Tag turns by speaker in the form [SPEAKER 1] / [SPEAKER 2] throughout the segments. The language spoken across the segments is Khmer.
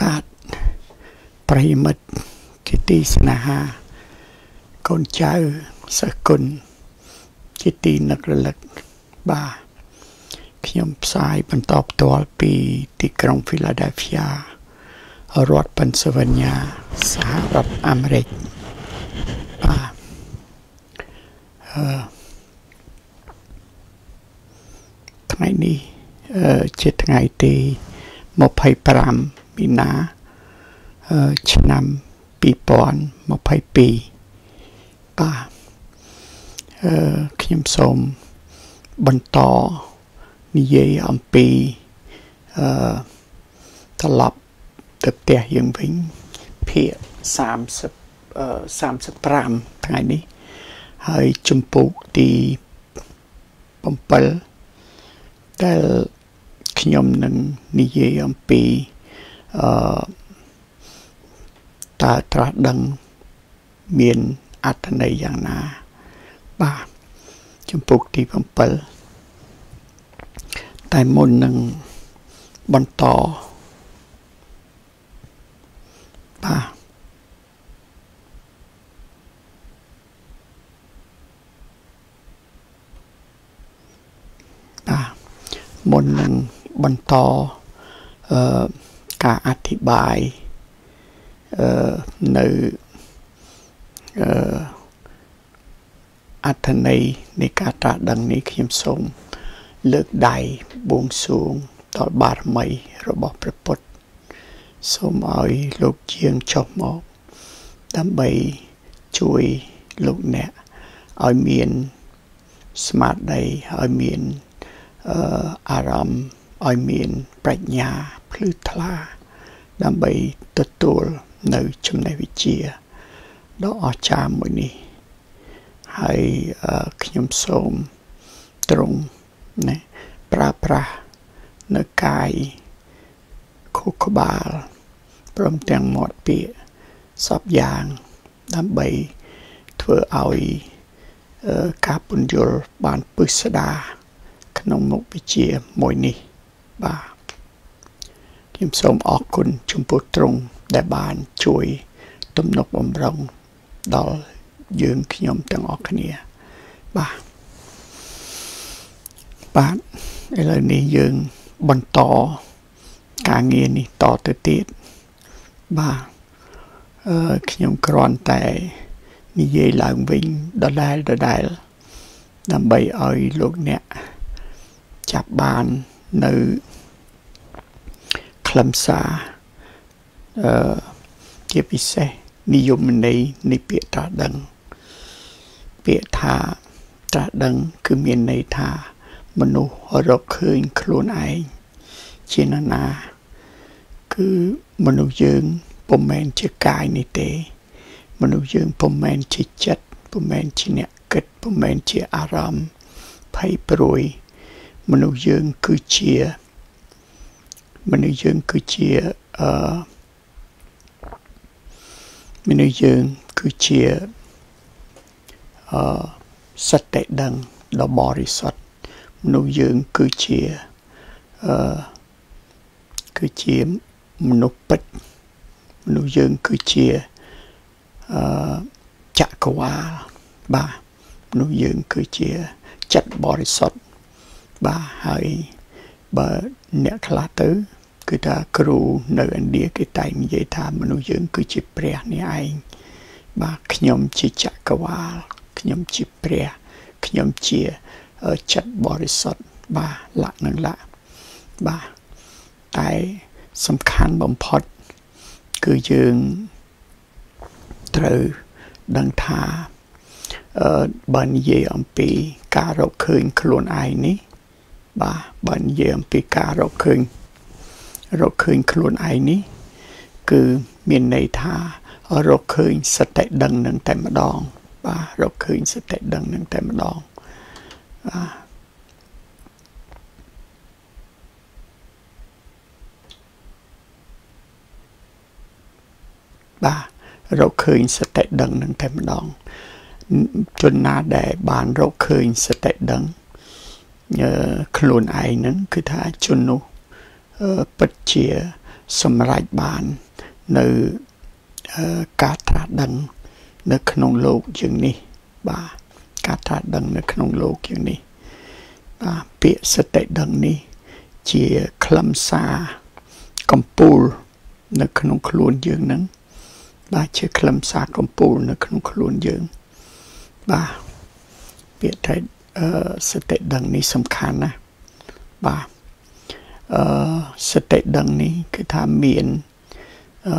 [SPEAKER 1] បាទប្រិមិត្តជាទីស្នេហា កូនចៅសិស្សគុណជាទីនឹករលឹកបាទខ្ញុំផ្សាយបន្តផ្ទាល់ពីទីក្រុង Philadelphia រដ្ឋ Pennsylvania សហរដ្ឋអាមេរិកបាទអឺថ្ងៃនេះអឺជាថ្ងៃទី25 មីនាអឺឆ្នាំ2022បាទអឺខ្ញុំសូមបន្តនិយាយអំពីអឺត្រឡប់ទៅផ្ទះយើងវិញភាគ30អឺ35ថ្ងៃនេះហើយជំពូកទី7ដែលខ្ញុំនឹងនិយាយអំពី អឺតើត្រាស់ដឹងមានអត្ថន័យយ៉ាងណា បាទចំពុកទី7តែមុននឹងបន្តបាទបាទមុននឹងបន្តអឺ ការអធិប្បាយអឺនៅអឺអត្ថន័យនៃការត្រាស់ដឹងនេះខ្ញុំសូមលើកដៃបួងសួងដល់បារមីរបស់ព្រះពុទ្ធសូមឲ្យលោកជាងចុះមកដើម្បីជួយលោកអ្នកឲ្យមានស្មារតីឲ្យមានអឺអារម្មណ៍ឲ្យមានប្រាជ្ញា ភ្លឺថ្លា ដើម្បីទទួលនៅចំណេះវិជ្ជាដ៏អស្ចារ្យមួយនេះហើយខ្ញុំសូមត្រង់ណាប្រើប្រាស់នៅកាយខួរក្បាលព្រមទាំងមាត់ពាក្យសពយ៉ាងដើម្បីធ្វើឲ្យការពន្យល់បានពឹស្ដាក្នុងមុខវិជ្ជាមួយនេះបាទ ខ្ញុំសូមអរគុណចំពោះទ្រង់ដែលបានជួយទំនុកបំរុងដល់យើងខ្ញុំទាំងអស់គ្នាបាទបាទឥឡូវនេះយើងបន្តការងារនេះតទៅទៀតបាទអឺខ្ញុំគ្រាន់តែនិយាយឡើងវិញដដែលដដែលដើម្បីឲ្យលោកអ្នកចាប់បាននៅ ខ្លឹមសារអឺជាពិសេសនិយមន័យនៃពាក្យត្រាស់ដឹង ពាក្យថាត្រាស់ដឹង គឺមានន័យថា មនុស្សរកឃើញខ្លួនឯងជាណានាគឺមនុស្សយើងពុំមែនជាកាយនេះទេ មនុស្សយើងពុំមែនជាចិត្តពុំមែនជាអ្នកគិតពុំមែនជាអារម្មណ៍ភ័យព្រួយ មនុស្សយើងគឺជា មនុស្សយើងគឺជាអឺមនុស្សយើងគឺជាអឺសតិដឹងដ៏បរិសុទ្ធមនុស្សយើងគឺជាអឺគឺជាមនុស្សពិតមនុស្សយើងគឺជាអឺចក្រវាលបាទមនុស្សយើងគឺជាចិត្តបរិសុទ្ធបាទហើយបើអ្នកខ្លះទៅ គឺថាគ្រូនៅឥណ្ឌាគេតែងនិយាយថាមនុស្សយើង គឺជាព្រះនេះឯងបាទខ្ញុំជាចក្រវាលខ្ញុំជាព្រះខ្ញុំជាចិត្តបរិសុទ្ធបាទលក្ខនឹងលក្ខបាទតែសំខាន់បំផុត គឺយើងត្រូវដឹងថាអឺបើនិយាយអំពីការរកឃើញខ្លួនឯងនេះ បាទបើនិយាយអំពីការរកឃើញ រកឃើញខ្លួនឯងនេះ គឺមានន័យថារកឃើញសតិដឹងនឹងតែម្ដង បាទរកឃើញសតិដឹងនឹងតែម្ដងបាទបាទរកឃើញសតិដឹងនឹងតែម្ដងជនណាដែលបានរកឃើញសតិដឹងខ្លួនឯងហ្នឹងគឺថាជននោះ ពិតជាសម្រេចបាននៅការត្រាស់ដឹង នៅក្នុងលោកជាងនេះ បាទការត្រាស់ដឹងនៅក្នុងលោកជាងនេះបាទពាក្យសតិដឹងនេះ ជាខ្លឹមសារកម្ពូល នៅក្នុងខ្លួនយើងនឹងបាទជាខ្លឹមសារកម្ពូលនៅក្នុងខ្លួនយើង បាទពាក្យថាអឺសតិដឹងនេះសំខាន់ណាស់បាទ អឺសតិដឹងនេះគឺថាមាន4អឺ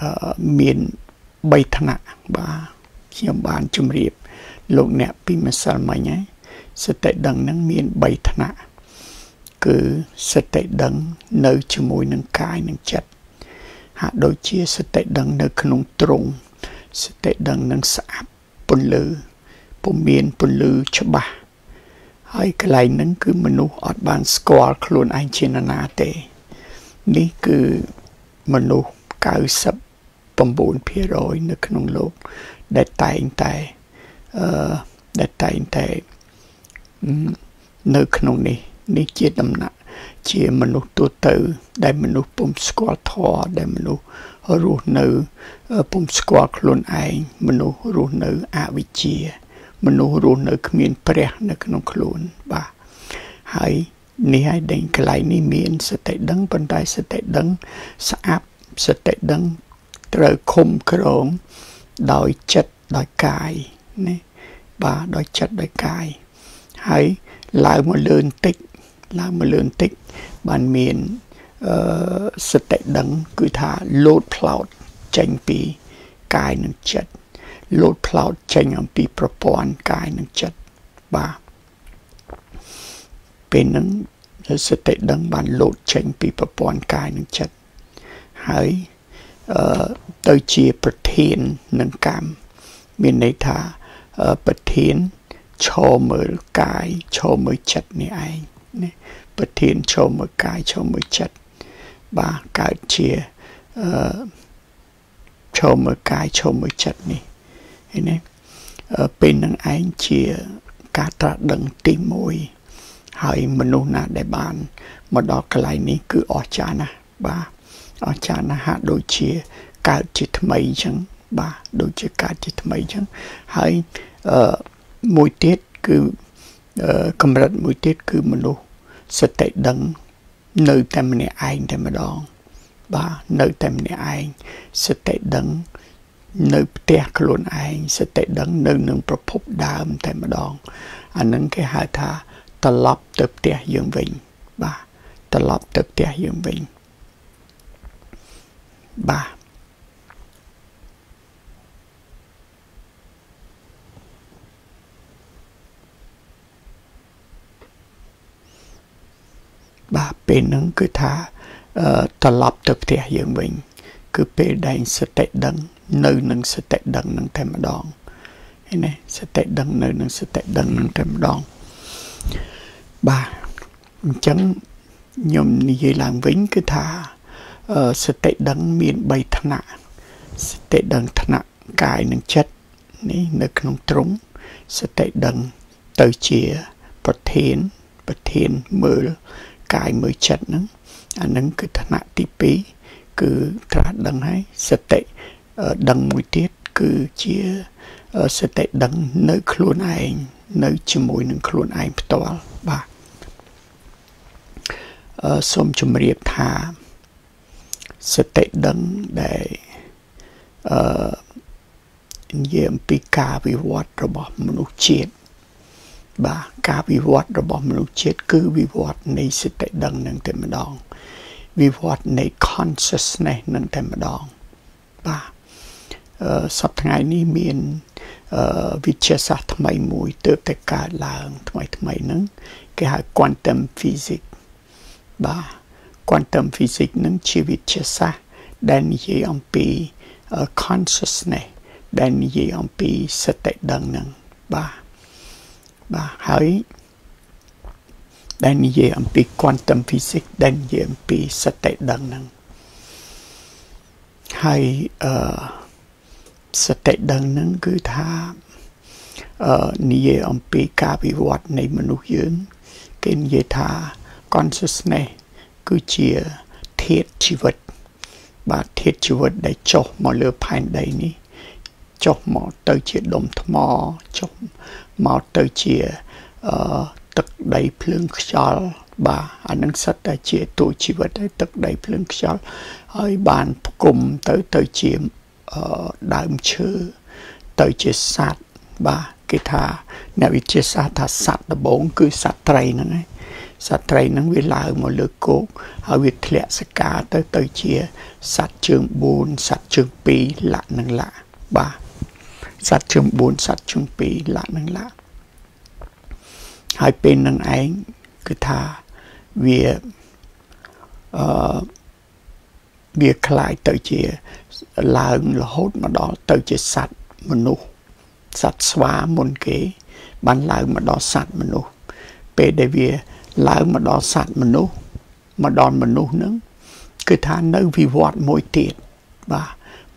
[SPEAKER 1] អឺមាន3ថ្នាក់បាទខ្ញុំបានជម្រាប លោកអ្នកពីម្សិលមិញហើយសតិដឹងនឹងមាន3ថ្នាក់គឺសតិដឹងនៅជាមួយនឹងកាយនិងចិត្តហាក់ដូចជាសតិដឹងនៅក្នុងទ្រង់សតិដឹងនឹងស្អាប់ពន្លឺពុំមានពន្លឺច្បាស់ ហើយកន្លែងហ្នឹងគឺមនុស្សអត់បានស្គាល់ខ្លួនឯងជាណានាទេ នេះគឺមនុស្ស99%នៅក្នុងលោកដែលតែងតែអឺដែលតែងតែនៅក្នុងនេះ នេះជាដំណាក់ជាមនុស្សទូទៅ ដែលមនុស្សពុំស្គាល់ធម៌ដែលមនុស្សរស់នៅពុំស្គាល់ខ្លួនឯងមនុស្សរស់នៅអវិជ្ជា មនុស្សរស់នៅគ្មានព្រះនៅក្នុងខ្លួនបាទហើយនេះហើយដែលកន្លែងនេះមានសតិដឹងប៉ុន្តែសតិដឹងស្អាប់សតិដឹងត្រូវឃុំក្រងដោយចិត្តដោយកាយណាបាទដោយចិត្តដោយកាយហើយឡើងមកលឿនតិចឡើងមកលឿនតិចបានមានអឺសតិដឹងគឺថាលោតផ្លោតចេញពីកាយនិងចិត្ត លោតផ្លោតចេញអំពីប្រព័ន្ធកាយនិងចិត្តបាទពេលហ្នឹងសតិដឹងបានលោតចេញពីប្រព័ន្ធកាយនិងចិត្តហើយអឺទៅជាប្រធាននឹងកម្មមានន័យថាប្រធានឈរមើលកាយឈរមើលចិត្តនេះឯងណាប្រធានឈរមើលកាយឈរមើលចិត្តបាទកើតជាអឺឈរមើលកាយឈរមើលចិត្តនេះ ឃើញទេពេលនឹងឯងជាការត្រាស់ដឹងទី1ហើយមនុស្សណាដែលបានមកដល់កន្លែងនេះគឺអស្ចារ្យណាស់បាទអស្ចារ្យណាស់ហាក់ដូចជាកើតជាថ្មីអញ្ចឹងបាទដូចជាកើតជាថ្មីអញ្ចឹងហើយអឺមួយទៀតគឺកម្រិតមួយទៀតគឺមនុស្សសតិដឹងនៅតែម្នាក់ឯងតែម្ដងបាទនៅតែម្នាក់ឯងសតិដឹង នៅផ្ទះខ្លួនឯងសតិដឹងនៅនឹងប្រភពដើមតែម្ដងអានឹងគេហៅថាត្រឡប់ទៅផ្ទះយើងវិញបាទត្រឡប់ទៅផ្ទះយើងវិញបាទបាទពេលហ្នឹងគឺថាត្រឡប់ទៅផ្ទះយើងវិញ គឺពេលដែលសតិដឹង នៅនឹងសតិដឹងនឹងតែម្ដងឃើញទេសតិដឹងនៅនឹងសតិដឹងនឹងតែម្ដងបាទអញ្ចឹងខ្ញុំនិយាយឡើងវិញគឺថាសតិដឹងមាន3ថ្នាក់សតិដឹងថ្នាក់កាយនិងចិត្តនេះនៅក្នុងទ្រង់សតិដឹងទៅជាប្រធានប្រធានមើលកាយមើលចិត្តហ្នឹងអានឹងគឺឋានៈទី2គឺត្រាស់ដឹងហើយសតិ ដឹងមួយទៀតគឺជាសតិដឹងនៅខ្លួនឯងនៅជាមួយនឹងខ្លួនឯងផ្ទាល់បាទអឺសូមជម្រាបថាសតិដឹងដែលអឺនិយាយអំពីការវិវត្តរបស់មនុស្សជាតិបាទការវិវត្តរបស់មនុស្សជាតិគឺវិវត្តនៃសតិដឹងនឹងតែម្ដង វិវត្តនៃ consciousness នឹងតែម្ដងបាទអឺ សប្តាហ៍នេះមានអឺវិទ្យាសាស្ត្រថ្មីមួយទើបតែកើតឡើងថ្មីថ្មីហ្នឹងគេហៅ quantum physics បាទ quantum physics នឹងជាវិទ្យាសាស្ត្រដែលនិយាយអំពី consciousness ដែលនិយាយអំពីសតិដឹងហ្នឹងបាទបាទហើយដែលនិយាយអំពី quantum physics ដែលនិយាយអំពីសតិដឹងហ្នឹងហើយអឺ សតិដឹងហ្នឹងគឺថាអឺនិយាយអំពីការវិវត្តនៃមនុស្សយើង គេនិយាយថា consciousness គឺជាធាតុជីវិត បាទធាតុជីវិតដែលចុះមកលើផែនដីនេះចុះមកទៅជាដុំថ្មចុះមកទៅជាអឺទឹកដីភ្លើងខ្យល់បាទអានឹងសិតតែជាទូជីវិតហើយទឹកដីភ្លើងខ្យល់ហើយបានផ្គុំទៅទៅជាអឺ ដើមឈើទៅជាសត្វបាទគេថាអ្នកវិទ្យាសាស្ត្រថាសត្វដំបងគឺសត្វត្រីហ្នឹងឯងសត្វត្រីហ្នឹងវាឡើងមកលើគោកហើយវាធ្លាក់សកាទៅទៅជាសត្វជើង4សត្វជើង2លាក់នឹងលាក់បាទសត្វជើង4សត្វជើង2លាក់នឹងលាក់ហើយពេលនឹងឯងគឺថាវាអឺវាคล้ายទៅជា ឡើងរហូតមកដល់ទៅជាសត្វមនុស្សសត្វស្វាមុនគេ បានឡើងមកដល់សត្វមនុស្សពេលដែលវាឡើងមកដល់សត្វមនុស្សមកដល់មនុស្សនឹងគឺថានៅវិវត្តមួយទៀតបាទ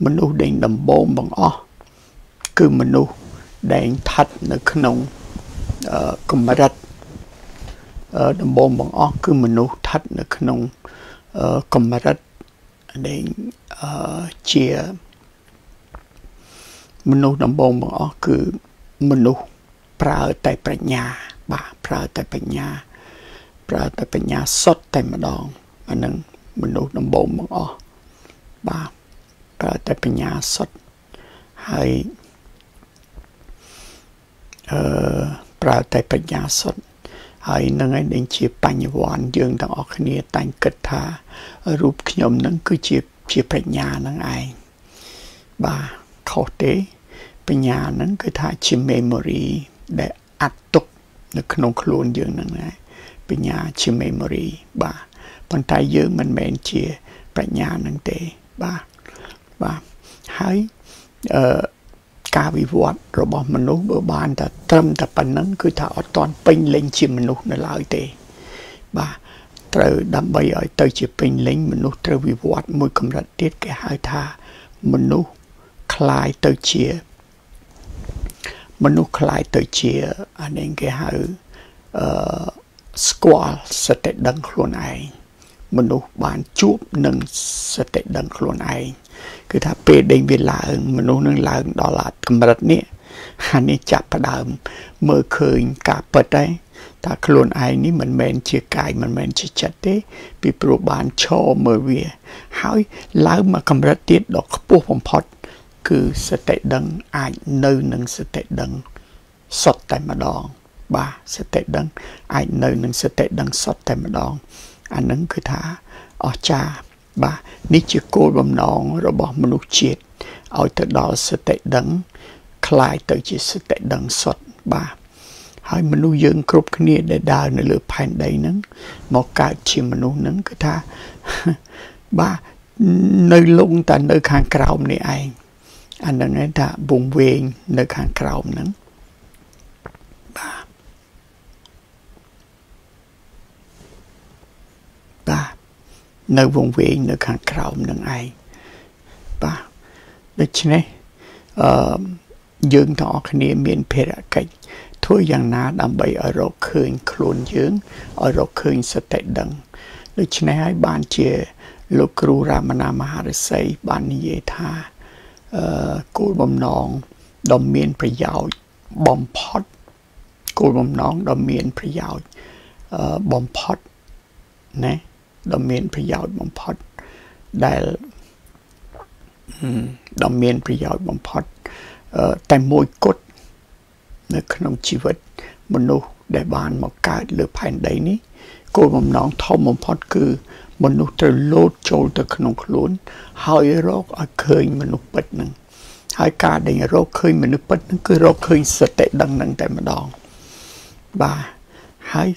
[SPEAKER 1] មនុស្សដែលដំបូងបង្អស់គឺមនុស្សដែលស្ថិតនៅក្នុងកម្រិតដំបូងបង្អស់គឺមនុស្សស្ថិតនៅក្នុងកម្រិត ដែលជាមនុស្សដំបូងបង្អស់គឺមនុស្សប្រើតែប្រាជ្ញា បាទប្រើតែបញ្ញា ប្រើតែបញ្ញាសុទ្ធតែម្ដងអានឹងមនុស្សដំបូងបង្អស់បាទប្រើតែបញ្ញាសុទ្ធហើយអឺប្រើតែបញ្ញាសុទ្ធ ហើយនឹងឯងជាបញ្ញវន្តយើងទាំងអស់គ្នាតែងគិតថារូបខ្ញុំនឹងគឺជាជាបញ្ញានឹងឯងបាទខុសទេបញ្ញាហ្នឹងគឺថាជា memory ដែលអាត់ទុកនៅក្នុងខ្លួនយើងហ្នឹងណាបញ្ញាជា memory បាទប៉ុន្តែយើងមិនមែនជាបញ្ញាហ្នឹងទេបាទបាទហើយអឺ ការវិវត្តរបស់មនុស្សបើបានតែត្រឹមតែប៉ុណ្្នឹងគឺថាអត់ទាន់ពេញលេញជាមនុស្សនៅឡើយទេបាទត្រូវដើម្បីឲ្យទៅជាពេញលេញមនុស្សត្រូវវិវត្តមួយកម្រិតទៀតគេហៅថាមនុស្សคลายទៅជាមនុស្សคลายទៅជាអានេះគេហៅអឺស្គាល់សតិដឹងខ្លួនឯងមនុស្សបានជួបនឹងសតិដឹងខ្លួនឯង គឺថាពេលដេញវាឡើង មនុស្សនឹងឡើងដល់កម្រិតនេះអានេះចាប់ផ្ដើម មើលឃើញការពិតដែរថាខ្លួនឯងនេះមិនមែនជាកាយមិនមែនជាចិត្តទេ ពីព្រោះបានឈរមើលវា ហើយឡើងមកកម្រិតទៀតដ៏ខ្ពស់បំផុត គឺសតិដឹងអាចនៅនឹងសតិដឹងសុទ្ធតែម្ដង បាទសតិដឹងអាចនៅនឹងសติដឹងសុទ្ធតែម្ដង អានឹងគឺថាអស្ចារ្យ បាទនេះជាគោលបំណងរបស់មនុស្សជាតិឲ្យទៅដល់សតិដឹងคล้ายទៅជាសតិដឹងសុទ្ធបាទហើយមនុស្សយើងគ្រប់គ្នាដែលដើរនៅលើផែនដីហ្នឹងមកកើតជាមនុស្សហ្នឹងគឺថាបាទនៅលងតែនៅខាងក្រោមនេះឯងអានឹងឯងថាវងវែងនៅខាងក្រោមហ្នឹងបាទបាទ នៅវងវែងនៅខាងក្រោមនឹងឯងបាទដូច្នេះអឺយើងទាំងអស់គ្នាមានភារកិច្ចធ្វើយ៉ាងណាដើម្បីឲ្យរកឃើញខ្លួនយើងឲ្យរកឃើញសតិដឹងដូច្នេះហើយបានជាលោកគ្រូរាមណាមហារិស័យបាននិយាយថាគោលបំណងដ៏មានប្រយោជន៍បំផុតគោលបំណងដ៏មានប្រយោជន៍បំផុតណា ដ៏មានប្រយោជន៍បំផុតដែលដ៏មានប្រយោជន៍បំផុតតែមួយគត់នៅក្នុងជីវិតមនុស្សដែលបានមកកើតលើផែនដីនេះគោលបំណងធំបំផុតគឺមនុស្សត្រូវលោតចូលទៅក្នុងខ្លួន ហើយរកឲ្យឃើញមនុស្សពិតនឹងហើយការដែលរកឃើញមនុស្សពិតនឹងគឺរកឃើញសតិដឹងនឹងតែម្ដងបាទ ហើយ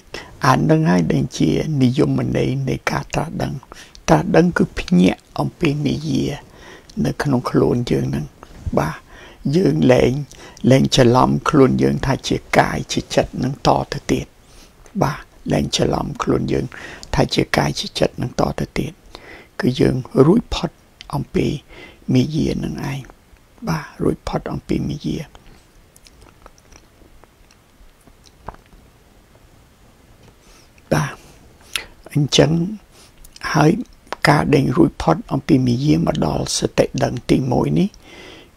[SPEAKER 1] អានឹងហើយដែលជានិយមន័យនៃការត្រាស់ដឹងត្រាស់ដឹងគឺភ្ញាក់អំពីនិយានៅក្នុងខ្លួនយើងនឹងបាទយើងលែងលែងច្រឡំខ្លួនយើងថាជាកាយជាចិត្តនឹងតទៅទៀតបាទលែងច្រឡំខ្លួនយើង ថាជាកាយជាចិត្តនឹងតទៅទៀតគឺយើងរួចផុតអំពីមាយានឹងឯងបាទរួចផុតអំពីមាយា បាទអញ្ចឹងហើយការដេញរួចផុតអំពីមាយាមកដល់សតិដឹងទី1នេះ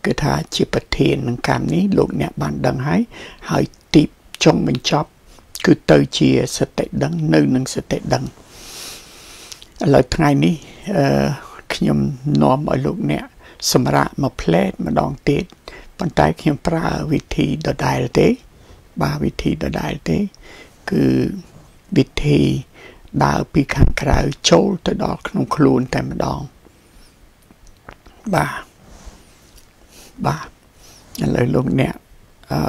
[SPEAKER 1] គឺថាជាប្រធាននឹងកម្មនេះលោកអ្នកបានដឹងហើយហើយទីចុងបញ្ចប់ គឺទៅជាសតិដឹងនៅនឹងសតិដឹងឥឡូវថ្ងៃនេះអឺខ្ញុំនាំឲ្យលោកអ្នកសម្រាប់មួយផ្លែតម្ដងទៀតប៉ុន្តែខ្ញុំប្រើវិធីដដែលទេ បាទវិធីដដែលទេ គឺ វិធីដើរពីខាងក្រៅចូលទៅដល់ក្នុងខ្លួនតែម្ដងបាទបាទឥឡូវលោកអ្នកអឺ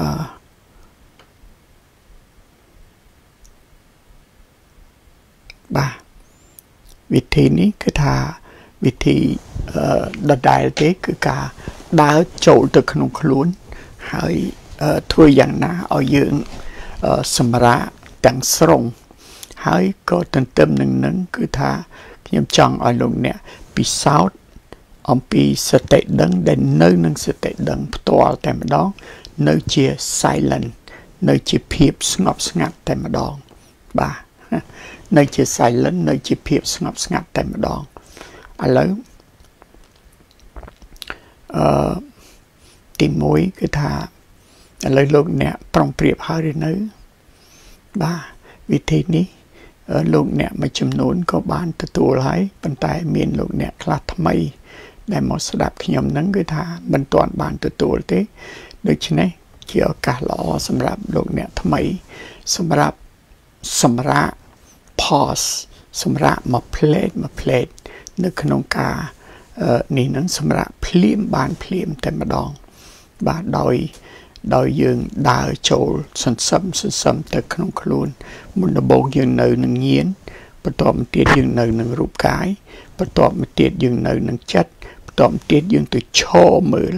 [SPEAKER 1] បាទវិធីនេះគឺថាវិធីដដែលទេគឺការដើរចូលទៅក្នុងខ្លួន ហើយធ្វើយ៉ាងណាឲ្យយើងសម្រាកទាំងស្រុង ហើយក៏ទន្ទឹមនឹងនឹងគឺថាខ្ញុំចង់ឲ្យលោកអ្នកពិសោធន៍អំពីសតិដឹងដែលនៅនឹងសតិដឹងផ្ទាល់តែម្ដង នៅជា silent នៅជាភាពស្ងប់ស្ងាត់តែម្ដង បាទនៅជា silent នៅជាភាពស្ងប់ស្ងាត់តែម្ដងឥឡូវអឺទី1គឺថាឥឡូវលោកអ្នកប្រុងប្រៀបហើយឬនៅ បាទវិធីនេះ លោកអ្នកមួយចំនួនក៏បានទទួលហើយប៉ុន្តែមានលោកអ្នកខ្លះថ្មី ដែលមកស្ដាប់ខ្ញុំហ្នឹងគឺថាមិនទាន់បានទទួលទេដូច្នេះជាឱកាសល្អសម្រាប់លោកអ្នកថ្មី សម្រាប់សម្រាប់ pause សម្រាប់មួយផ្លេតមួយផ្លេតនៅក្នុងការនេះនឹងសម្រាប់ភ្លាមបានភ្លាមតែម្ដងបាទដោយ ដោយយើងដើរចូលសន្សំសន្សំទៅក្នុងខ្លួន មុនដំបូងយើងនៅនឹងញៀនបន្ទាប់មកទៀតយើងនៅនឹងរូបកាយបន្ទាប់មកទៀតយើងនៅនឹងចិត្តបន្ទាប់មកទៀតយើងទៅឈរមើល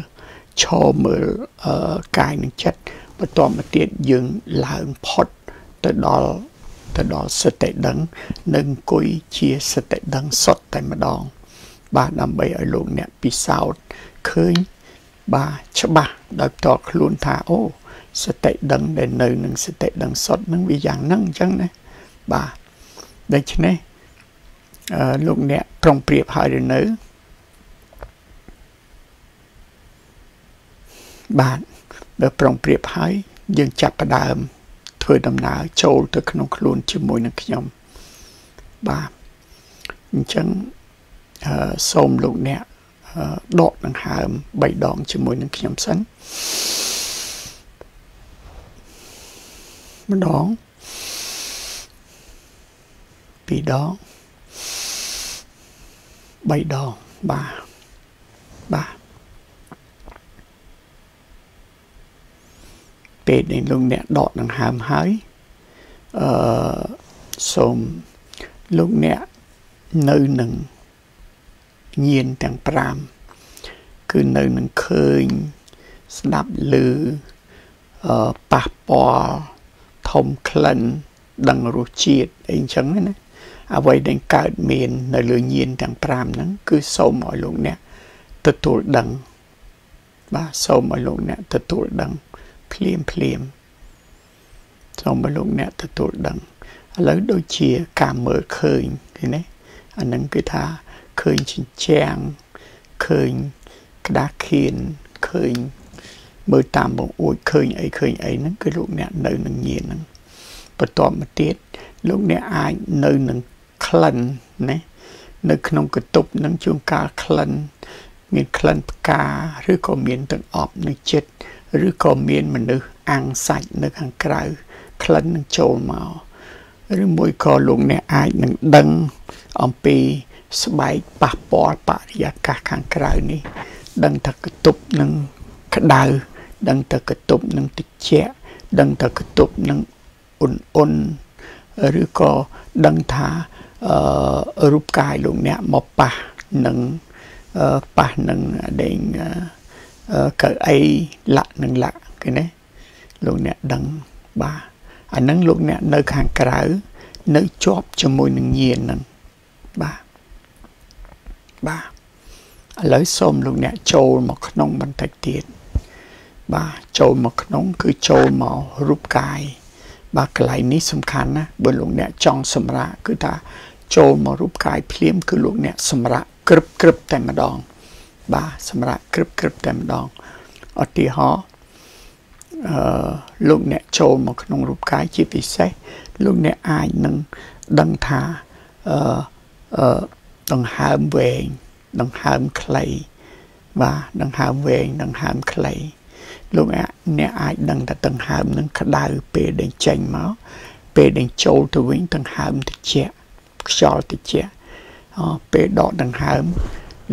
[SPEAKER 1] ឈរមើលអឺកាយនិងចិត្តបន្ទាប់មកទៀតយើងឡើងផុតទៅដល់ទៅដល់សតិដឹងនឹងអង្គុយជាសតិដឹងសុទ្ធតែម្ដង បាទដើម្បីឲ្យលោកអ្នកពិសោធន៍ឃើញ បាទច្បាស់ដោយផ្ទាល់ខ្លួនថាអូសតិដឹងដែលនៅនឹងសតិដឹងសុទ្ធនឹងវាយ៉ាងហ្នឹងអញ្ចឹងណាបាទដូច្នេះអឺលោកអ្នកប្រុងប្រៀបហើយឬនៅបាទបើប្រុងប្រៀបហើយយើងចាប់ផ្ដើម ធ្វើដំណើរចូលទៅក្នុងខ្លួនជាមួយនឹងខ្ញុំបាទអញ្ចឹងអឺសូមលោកអ្នក ដកដង្ហើម3ដងជាមួយនឹងខ្ញុំសិនម្ដងពីរដង3ដងបាទបាទពេលដែលលោកអ្នកដកដង្ហើមហើយអឺសូមលោកអ្នកនៅនឹង ញៀនទាំង5គឺនៅនឹងឃើញស្ដាប់ឮអឺប៉ះពាល់ធំក្លិនដឹងរសជាតិអីចឹងណាអ្វីដែលកើតមាន នៅលើញៀនទាំង5ហ្នឹងគឺសូមឲ្យលោកអ្នកទទួលដឹងបាទសូមឲ្យលោកអ្នកទទួលដឹងភ្លាមភ្លាមសូមឲ្យលោកអ្នកទទួលដឹងឥឡូវដូចជាការមើលឃើញឃើញទេអាហ្នឹងគឺថា ឃើញជញ្ជាំងឃើញក្តារខៀនឃើញមើលតាមបងអួចឃើញអីឃើញអីហ្នឹងគឺលោកអ្នកនៅនឹងញៀនហ្នឹងបន្ទាប់មកទៀតលោកអ្នកអាចនៅនឹងក្លិនណានៅក្នុងកតុបនឹងជួនកាលក្លិនមានក្លិនផ្កាឬក៏មានទាំងអប់នៅចិត្តឬក៏មានមនុស្សអាំងសាច់នៅខាងក្រៅក្លិននឹងចូលមកឬមួយក៏លោកអ្នកអាចនឹងដឹងអំពី ស្បែកប៉ះពាល់បរិយាកាសខាងក្រៅនេះ ដឹងថាកតុបនឹងក្តៅដឹងថាកតុបនឹងត្រជាក់ដឹងថាកតុបនឹងអ៊ុនអ៊ុនឬក៏ដឹងថាអឺរូបកាយលោកអ្នកមកប៉ះនឹងប៉ះនឹងដេញកៅអីលាក់នឹងលាក់គេណាលោកអ្នកដឹងបាទអានឹងលោកអ្នកនៅខាងក្រៅ នៅជាប់ជាមួយនឹងញៀនហ្នឹងបាទ បាទឥឡូវសូមលោកអ្នកចូលមកក្នុងបន្តិចទៀតបាទចូលមកក្នុង គឺចូលមករូបកាយបាទកន្លែងនេះសំខាន់ណាបើលោកអ្នកចង់សម្រាកគឺថាចូលមករូបកាយភ្លាម គឺលោកអ្នកសម្រាប់ក្រឹបក្រឹបតែម្ដង បាទសម្រាប់ក្រឹបក្រឹបតែម្ដងឧទាហរណ៍អឺលោកអ្នកចូលមកក្នុងរូបកាយជាពិសេសលោកអ្នកអាចនឹងដឹងថាអឺអឺ ដង្ហើមវែងដង្ហើមខ្លី បាទដង្ហើមវែងដង្ហើមខ្លីលោកអ្នកអាចដឹងថាដង្ហើមនឹងក្តៅពេលដែលចេញមកពេលដែលចូលទៅវិញដង្ហើមត្រជាក់ខ្យល់ត្រជាក់អពេលដកដង្ហើម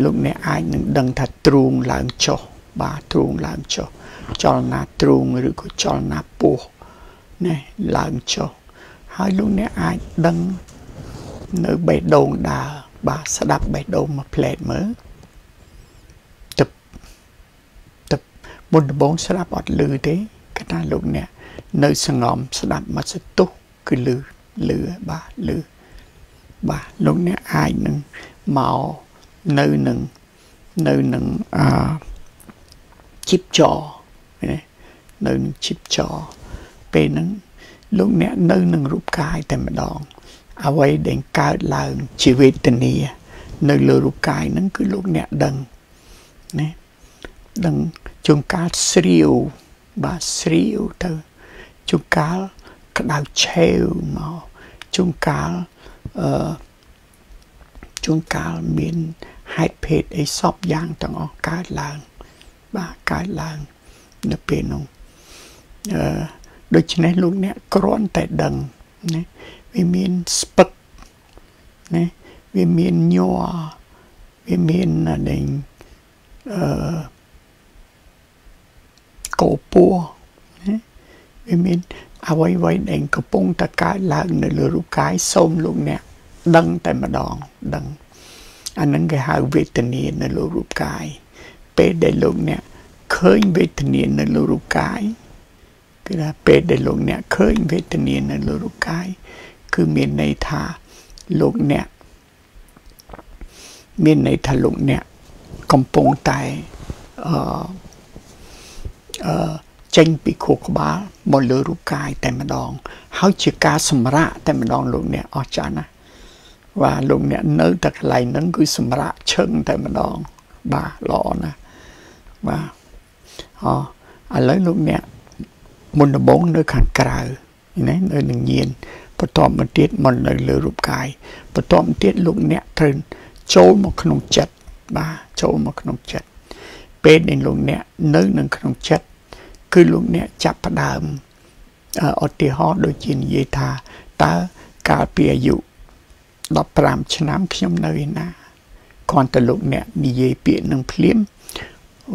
[SPEAKER 1] លោកអ្នកអាចនឹងដឹងថាទ្រូងឡើងចុះបាទទ្រូងឡើងចុះចលនាទ្រូងឬក៏ចលនាពោះណាឡើងចុះហើយលោកអ្នកអាចដឹងនៅបេះដូងដើរ បាទស្ដាប់បេះដូងមួយផ្លែតមើលទឹកទឹកមុនដំបូងស្ដាប់អត់លឺទេកថាលោកអ្នកនៅសងំស្ដាប់មកសទុះគឺលឺលឺបាទលឺបាទលោកអ្នកអាចនឹងមកនៅនឹងនៅនឹងអាជីបចរណានៅនឹងជីបចរពេលហ្នឹងលោកអ្នកនៅនឹងរូបកាយតែម្ដង អ្វីដែលកើតឡើងជាវេទនា នៅលើរូបកាយហ្នឹងគឺលោកអ្នកដឹងណាដឹងជួនកាលស្រាវបាទស្រាវទៅជួនកាលក្តៅឆេវមកជួនកាលអឺជួនកាលមានហេតុភេទអីសពយ៉ាងទាំងអស់កើតឡើង បាទកើតឡើងនៅពេលនោះអឺដូច្នេះលោកអ្នកគ្រាន់តែដឹងណា វាមានស្ពឹកណាវាមានញ័រវាមានដេញអឺកោពួរណាវាមានអ្វីអ្វីដែលកំពុងតែកើតឡើងនៅលើរូបកាយសូមលោកអ្នកដឹងតែម្ដងដឹងអានឹងគេហៅវេទនានៅលើរូបកាយពេលដែលលោកអ្នកឃើញវេទនានៅលើរូបកាយគឺថាពេលដែលលោកអ្នកឃើញវេទនានៅលើរូបកាយ គឺមានន័យថាលោកអ្នកមានន័យថាលោកអ្នកកំពុងតែអឺអឺចេញពីខួរក្បាលមកលើរូបកាយតែម្ដង ហើយជាការសម្រាកតែម្ដងលោកអ្នកអស្ចារ្យណាស់បាទលោកអ្នកនៅតែកន្លែងហ្នឹងគឺសម្រាកឈឹងតែម្ដង បាទល្អណាស់បាទអឥឡូវលោកអ្នកមុនដំបងនៅខាងក្រៅណានៅនឹងញៀន បន្ទាប់មកទៀតមកនៅលើរូបកាយបន្ទាប់មកទៀតលោកអ្នកត្រូវចូលមកក្នុងចិត្តបាទចូលមកក្នុងចិត្តពេលដែលលោកអ្នកនៅនឹងក្នុងចិត្តគឺលោកអ្នកចាប់ផ្ដើមឧទាហរណ៍ដូចជានិយាយថាតើកាលពីអាយុ15ឆ្នាំខ្ញុំនៅឯណាគ្រាន់តែលោកអ្នកនិយាយពាក្យនឹងភ្លាម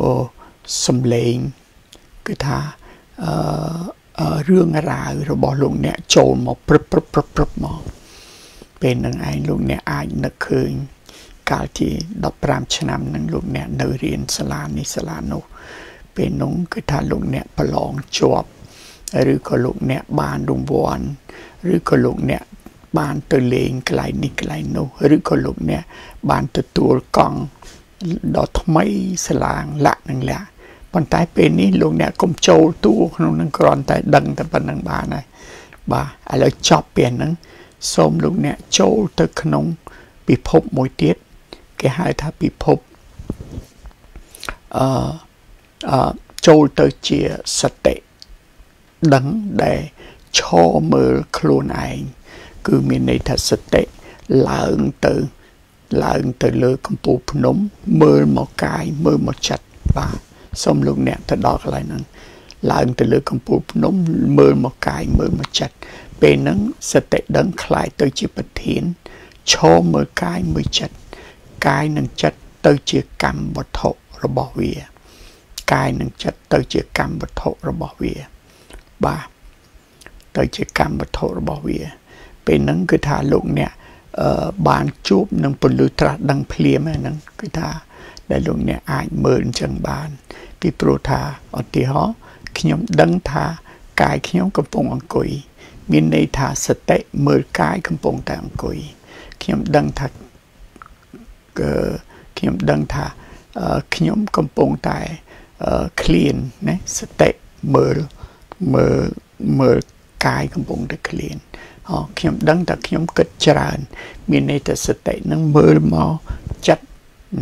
[SPEAKER 1] អូសំឡេងគឺថាអឺ រឿងរ៉ាវរបស់លោកអ្នកចូលមកព្រឹបព្រឹបព្រឹបព្រឹបមកពេលនឹងឯងលោកអ្នកអាចនឹកឃើញកាលជា15ឆ្នាំនឹងលោកអ្នកនៅរៀនសាលានេះសាលានោះ ពេលនោះគឺថាលោកអ្នកប្រឡងជាប់ឬក៏លោកអ្នកបានរង្វាន់ឬក៏លោកអ្នកបានទៅលេងកន្លែងនេះកន្លែងនោះឬក៏លោកអ្នកបានទទួលកង់ដ៏ថ្មីស្លាងលាក់នឹងលាក់ ប៉ុន្តែពេលនេះលោកអ្នកកុំចូលតួក្នុងនឹងគ្រាន់តែដឹងតែប៉ុណ្្នឹងបានហើយបាទឥឡូវចប់ពីហ្នឹងសូមលោកអ្នកចូលទៅក្នុង ពិភពមួយទៀតគេហៅថាពិភពអឺអឺចូលទៅជាសតិដឹងដែលឈរមើលខ្លួនឯងគឺមានន័យថាសតិឡើងទៅឡើងទៅលើកំពូលភ្នំមើលមកកាយមើលមកចិត្តបាទ សូមលោកអ្នកទៅដល់កន្លែងហ្នឹងឡើងទៅលើកំពូលភ្នំមើលមកកាយមើលមកចិត្តពេលហ្នឹងសតិដឹងคล้ายទៅជាប្រធានឈរមើលកាយមើលចិត្តកាយនិងចិត្តទៅជាកម្មវត្ថុរបស់វាកាយនិងចិត្តទៅជាកម្មវត្ថុរបស់វាបាទទៅជាកម្មវត្ថុរបស់វាពេលហ្នឹងគឺថាលោកអ្នកអឺបានជួបនឹងពលឺត្រាស់ដឹងភ្លាមហ្នឹងគឺថាដែលលោកអ្នកអាចមើលអញ្ចឹងបាន ពីព្រោះថាឧទាហរណ៍ខ្ញុំដឹងថាកាយខ្ញុំកំពុងអង្គុយមានន័យថាសតិមើលកាយកំពុងតែអង្គុយខ្ញុំដឹងថាខ្ញុំដឹងថាខ្ញុំកំពុងតែឃ្លានណាសតិមើលមើលមើលកាយកំពុងតែឃ្លានអូខ្ញុំដឹងតែខ្ញុំគិតច្រើន មានន័យថាសតិនឹងមើលមកចិត្ត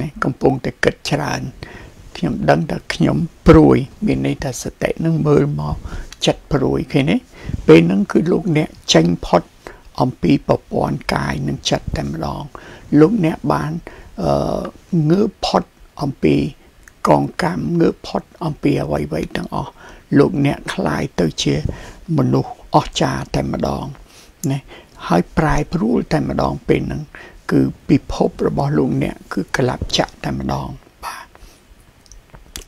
[SPEAKER 1] ណាកំពុងតែគិតច្រើន ខ្ញុំដឹងថាខ្ញុំព្រួយ មានន័យថាសតិនឹងមើលមកចិត្តព្រួយឃើញទេពេលហ្នឹងគឺលោកអ្នកចេញផុតអំពីប្រព័ន្ធកាយនិងចិត្តតែម្ដងលោកអ្នកបានអឺងើបផុតអំពីកងកម្មងើបផុតអំពីអ្វីៗទាំងអស់លោកអ្នកคลายទៅជាមនុស្សអស្ចារ្យតែម្ដងណាហើយប្រែប្រួលតែម្ដងពេលហ្នឹងគឺពិភពរបស់លោកអ្នកគឺក្លាប់ចាក់តែម្ដងបាទ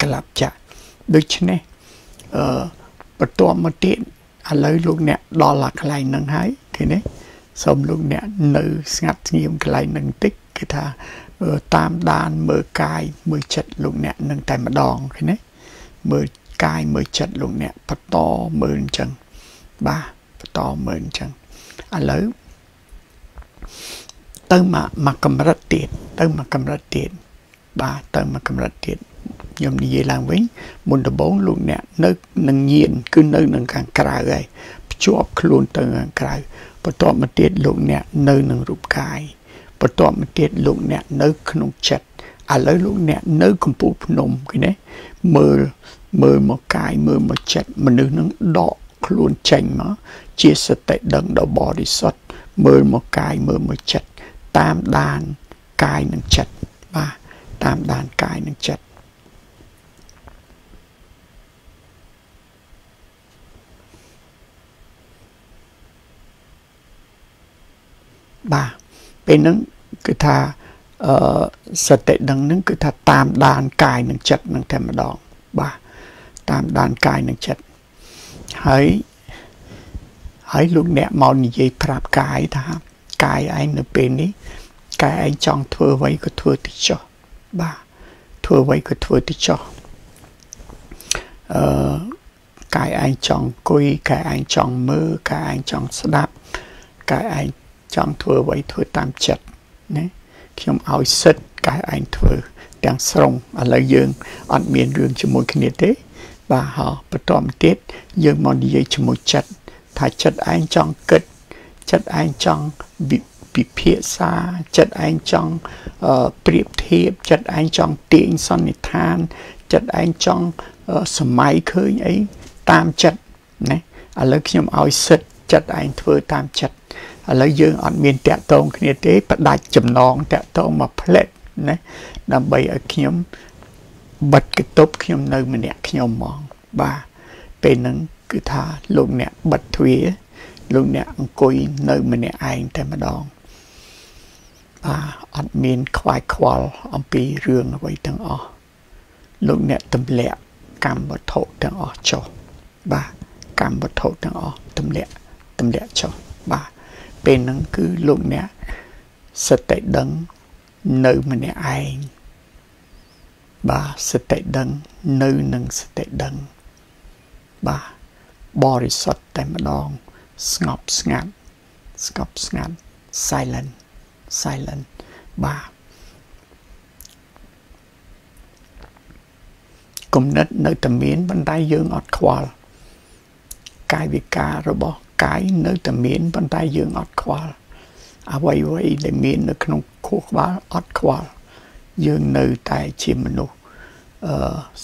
[SPEAKER 1] ក្លាប់ចាក់ដូច្នេះអឺបន្ទាប់មកទៀតឥឡូវលោកអ្នកដល់អាកន្លែងហ្នឹងហើយឃើញទេសូមលោកអ្នកនៅស្ងាត់ស្ងៀមកន្លែងហ្នឹងបន្តិចគឺថាតាមដានមើលកាយមើលចិត្តលោកអ្នកនឹងតែម្ដងឃើញទេមើលកាយមើលចិត្តលោកអ្នកបន្តមើលអញ្ចឹងបាទបន្តមើលអញ្ចឹងឥឡូវទៅមកមកកម្រិតទៀតទៅមកកម្រិតទៀតបាទទៅមកកម្រិតទៀត ខ្ញុំនិយាយឡើងវិញមុនដំបូងលោកអ្នកនៅនឹងញៀនគឺនៅនឹងខាងក្រៅហើយភ្ជាប់ខ្លួនទៅខាងក្រៅបន្ទាប់មកទៀតលោកអ្នកនៅនឹងរូបកាយបន្ទាប់មកទៀតលោកអ្នកនៅក្នុងចិត្តឥឡូវលោកអ្នកនៅកំពូលភ្នំឃើញទេមើលមើលមកកាយមើលមកចិត្តមនុស្សនឹងដកខ្លួនចេញមកជាសតិដឹងដ៏បរិសុទ្ធមើលមកកាយមើលមកចិត្តតាមដានកាយនិងចិត្តបាទតាមដានកាយនិងចិត្ត បាទពេលហ្នឹងគឺថាអឺសតិដឹងហ្នឹងគឺថាតាមដានកាយនិងចិត្តនឹងតែម្ដងបាទតាមដានកាយនិងចិត្តហើយហើយលោកអ្នកមកនិយាយប្រាប់កាយថាកាយឯងនៅពេលនេះកាយឯងចង់ធ្វើអ្វីក៏ធ្វើទៅចុះបាទធ្វើអ្វីក៏ធ្វើទៅចុះអឺកាយឯងចង់អង្គុយកាយឯងចង់មើលកាយឯងចង់ស្ដាប់កាយឯង ចង់ធ្វើអ្វីធ្វើតាមចិត្តណាខ្ញុំឲ្យសិទ្ធកាយឯងធ្វើ ទាំងស្រុងឥឡូវយើងអត់មានរឿងជាមួយគ្នាទេ បាទហោបន្តមកទៀតយើងមកនិយាយជាមួយចិត្តថាចិត្តឯងចង់គិតចិត្តឯងចង់ពិភាក្សាចិត្តឯងចង់ប្រៀបធៀបចិត្តឯងចង់ទាញសន្និដ្ឋាន ចិត្តឯងចង់សម័យឃើញអីតាមចិត្តណាឥឡូវខ្ញុំឲ្យសិទ្ធចិត្តឯងធ្វើតាមចិត្ត ឥឡូវយើងអត់មានតាក់ទងគ្នាទេផ្ដាច់ចំណងតាក់ទងមកផ្លេតណាដើម្បីឲ្យខ្ញុំបិទកតុបខ្ញុំនៅម្នាក់ខ្ញុំហ្មងបាទពេលហ្នឹងគឺថាលោកអ្នកបិទទ្វារលោកអ្នកអង្គុយនៅម្នាក់ឯងតែម្ដងបាទអត់មានខ្វាយខ្វល់អំពីរឿងអ្វីទាំងអស់លោកអ្នកទម្លាក់កម្មវត្ថុទាំងអស់ចុះបាទកម្មវត្ថុទាំងអស់ទម្លាក់ទម្លាក់ចុះបាទ ពេលហ្នឹងគឺលោកអ្នកសតិដឹងនៅម្នាក់ឯងបាទសតិដឹងនៅនឹងសតិដឹងបាទបរិសុទ្ធតែម្ដងស្ងប់ស្ងាត់ស្ងប់ស្ងាត់ silent silent បាទគំនិតនៅតែមានប៉ុន្តែយើងអត់ខ្វល់កាយវិការរបស់ កាយនៅតែមានប៉ុន្តែយើងអត់ខ្វល់អ្វីអ្វីដែលមាននៅក្នុងខួរក្បាលអត់ខ្វល់យើងនៅតែជាមនុស្សអឺ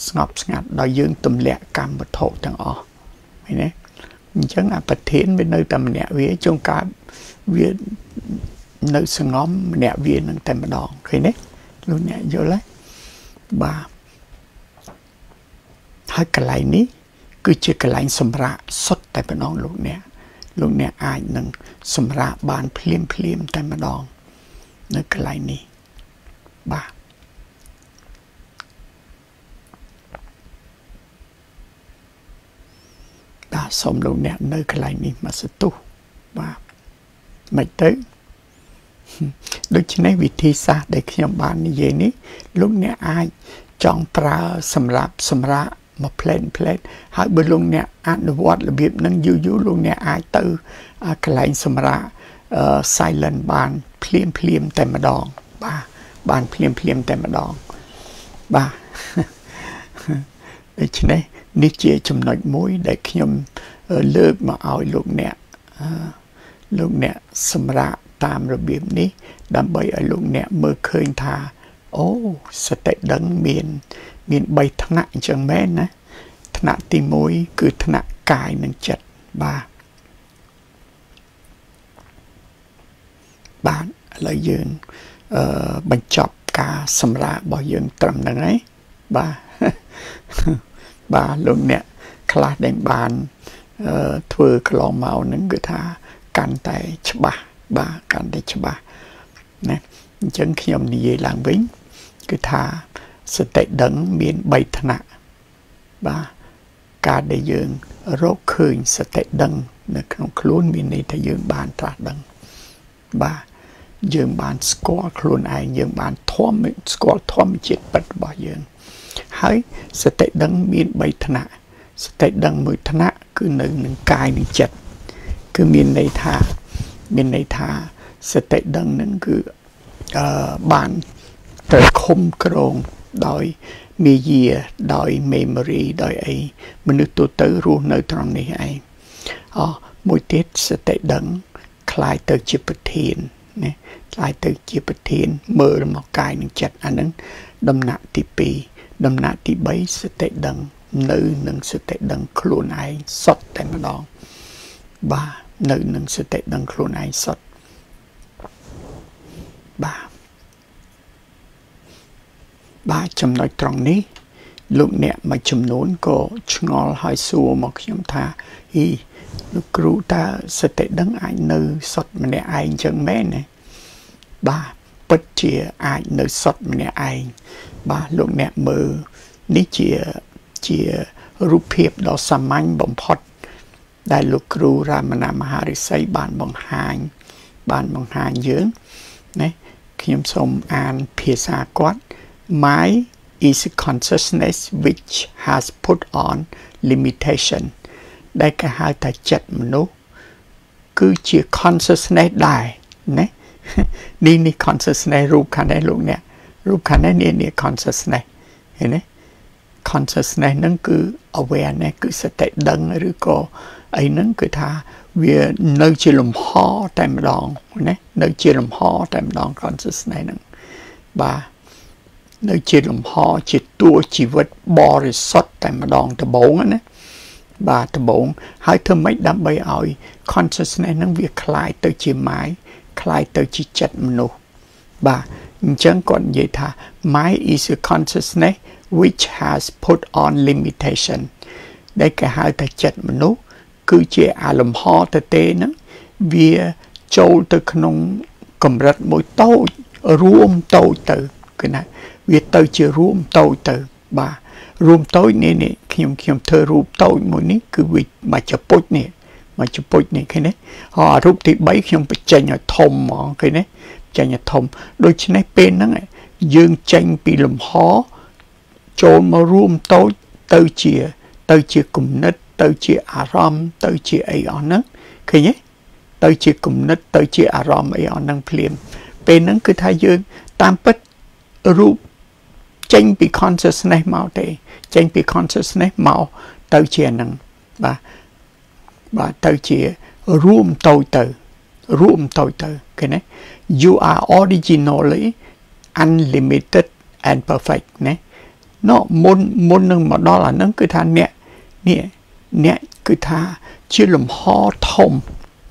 [SPEAKER 1] ស្ងប់ស្ងាត់ដោយយើងទម្លាក់កម្មវត្ថុទាំងអស់ឃើញទេអញ្ចឹងអាប្រធានវានៅតែម្នាក់វាចុងកើតវានៅសងំម្នាក់វានឹងតែម្ដងឃើញទេលោកអ្នកយល់ទេបាទហើយកន្លែងនេះគឺជាកន្លែងសម្រាប់សុទ្ធតែម្ដងលោកអ្នក លោកអ្នកអាចនឹងសម្រាប់បានភ្លាមភ្លាមតែម្ដង នៅកន្លែងនេះបាទបាទសូមលោកអ្នកនៅកន្លែងនេះមកសទុះបាទមិនទៅដូច្នេះវិធីសាស្ត្រដែលខ្ញុំបាននិយាយនេះលោកអ្នកអាចចង់ប្រើសម្រាប់សម្រាប់ មកផ្លែនផ្លែនហើយបើលោកអ្នកអនុវត្តរបៀបហ្នឹងយូរយូរលោកអ្នកអាចទៅកន្លែងសម្រាប់ silent បានភ្លាមភ្លាមតែម្ដង បាទបានភ្លាមភ្លាមតែម្ដងបាទដូច្នេះនេះជាចំណុចមួយ ដែលខ្ញុំលើកមកឲ្យលោកអ្នកលោកអ្នកសម្រាប់តាមរបៀបនេះ ដើម្បីឲ្យលោកអ្នកមើលឃើញថា អូសតិដឹងមាន មាន3ថ្នាក់អញ្ចឹងមែនណាថ្នាក់ទី1គឺថ្នាក់កាយនិងចិត្តបាទបាទឥឡូវយើងអឺបញ្ចប់ការសម្រាករបស់យើងត្រឹមហ្នឹងហើយបាទបាទលោកអ្នកខ្លះដែលបានអឺធ្វើកន្លងមកហ្នឹងគឺថាកាន់តែច្បាស់បាទកាន់តែច្បាស់ណាអញ្ចឹងខ្ញុំនិយាយឡើងវិញគឺថា សតិដឹងមាន3ថ្នាក់បាទការដែលយើងរកឃើញសតិដឹង នៅក្នុងខ្លួនមានន័យថាយើងបានត្រាស់ដឹងបាទយើងបានស្គាល់ខ្លួនឯងយើងបានធំស្គាល់ធម្មជាតិពិតរបស់យើង ហើយសតិដឹងមាន3ថ្នាក់សតិដឹងមួយថ្នាក់គឺនៅនឹងកាយនិងចិត្តគឺមានន័យថាមានន័យថាសតិដឹងនឹងគឺអឺបានត្រូវឃុំក្រង ដោយមាយាដោយ memory ដោយអីមនុស្សទូទៅរស់នៅត្រង់នេះឯងអមួយទៀតសតិដឹងคล้ายទៅជាប្រធានណាคล้ายទៅជាប្រធានមើលមកកាយនិងចិត្តអានឹងដំណាក់ទី2ដំណាក់ទី3សតិដឹងនៅនឹងសតិដឹងខ្លួនឯងសុទ្ធតែម្ដងបាទនៅនឹងសតិដឹងខ្លួនឯងសុទ្ធបាទ បាទចំណុចត្រង់នេះលោកអ្នកមួយចំនួនក៏ឆ្ងល់ហើយសួរមកខ្ញុំថាអីលោកគ្រូតើសតិដឹងអាចនៅសុទ្ធម្នាក់ឯងចឹងមែនទេបាទពិតជាអាចនៅសុទ្ធម្នាក់ឯងបាទលោកអ្នកមើលនេះជាជារូបភាពដ៏សាមញ្ញបំផុត ដែលលោកគ្រូរាមណាមហារិស័យបានបង្ហាញ បានបង្ហាញយើងណាខ្ញុំសូមអានភាសាគាត់ my is a consciousness which has put on limitation ដែលគេហៅថាចិត្តមនុស្សគឺជា consciousness ដែរណានេះនេះ consciousness រូបខាងនេះលោកអ្នករូបខាងនេះនេះនេះ consciousness ឃើញទេ consciousness ហ្នឹងគឺ awareness គឺសតិដឹងឬក៏អីហ្នឹងគឺថាវានៅជាលំហតែម្ដងណានៅជាលំហតែម្ដង consciousness ហ្នឹងបាទ នៅជាលំហជាតួជីវិតបរិសុទ្ធតែម្ដងដំបូងណាបាទដំបូងហើយធ្វើម៉េចដើម្បីឲ្យ consciousness ហ្នឹងវាคล้ายទៅជាម៉ាយคล้ายទៅជាចិត្តមនុស្សបាទអញ្ចឹងគាត់និយាយថា my is a consciousness which has put on limitation ដែលគេហៅថាចិត្តមនុស្សគឺជាអាលំហទៅទេហ្នឹងវាចូលទៅក្នុងកម្រិតមួយតូចរួមតូចទៅគឺណា វាទៅជារួមតូចទៅ បាទរួមតូចនេះនេះខ្ញុំខ្ញុំធ្វើរូបតូចមួយនេះគឺវាមកចពុជនេះមកចពុជនេះឃើញទេហើយរូបទី3ខ្ញុំបញ្ចេញឲ្យធំហ្មងឃើញទេចេញឲ្យធំដូច្នេះពេលហ្នឹងយើងចេញពីលំហចូលមករួមតូចទៅជា ទៅជាគំនិត ទៅជាអារម្មណ៍ទៅជាអីអស់ហ្នឹងឃើញទេទៅជាគំនិតទៅជាអារម្មណ៍អីអស់ហ្នឹងភ្លាមពេលហ្នឹងគឺថាយើងតាមពិតរូប ចេញពី consciousness មកទេ ចេញពី consciousness មកទៅជាហ្នឹងបាទបាទទៅជារួមតូចទៅរួមតូចទៅឃើញទេ you are originally unlimited and perfect ណានោះមុនមុននឹងមកដល់អាហ្នឹងគឺថាអ្នកនេះអ្នកគឺថាជាលំហធំ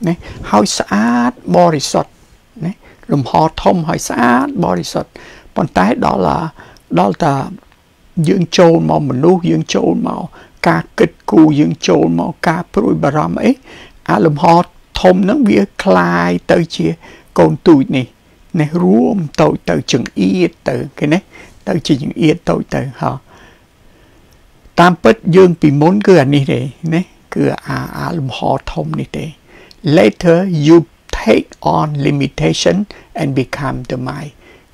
[SPEAKER 1] ណាហើយស្អាតបរិសុទ្ធណាលំហធំហើយស្អាតបរិសុទ្ធប៉ុន្តែដល់ ដល់តាយើងចូលមកមនុស្សយើងចូលមកការគិតគូរយើងចូលមកការព្រួយបារម្ភអីអាលំហធំហ្នឹងវាคลายទៅជាកូនទូចនេះនេះរួមតូចទៅចង្អៀតទៅគេណាទៅជាចង្អៀតតូចទៅហោះតាមពិតយើងពីមុនគឺអានេះទេណាគឺអាអាលំហធំនេះទេ later you take on limitation and become the mind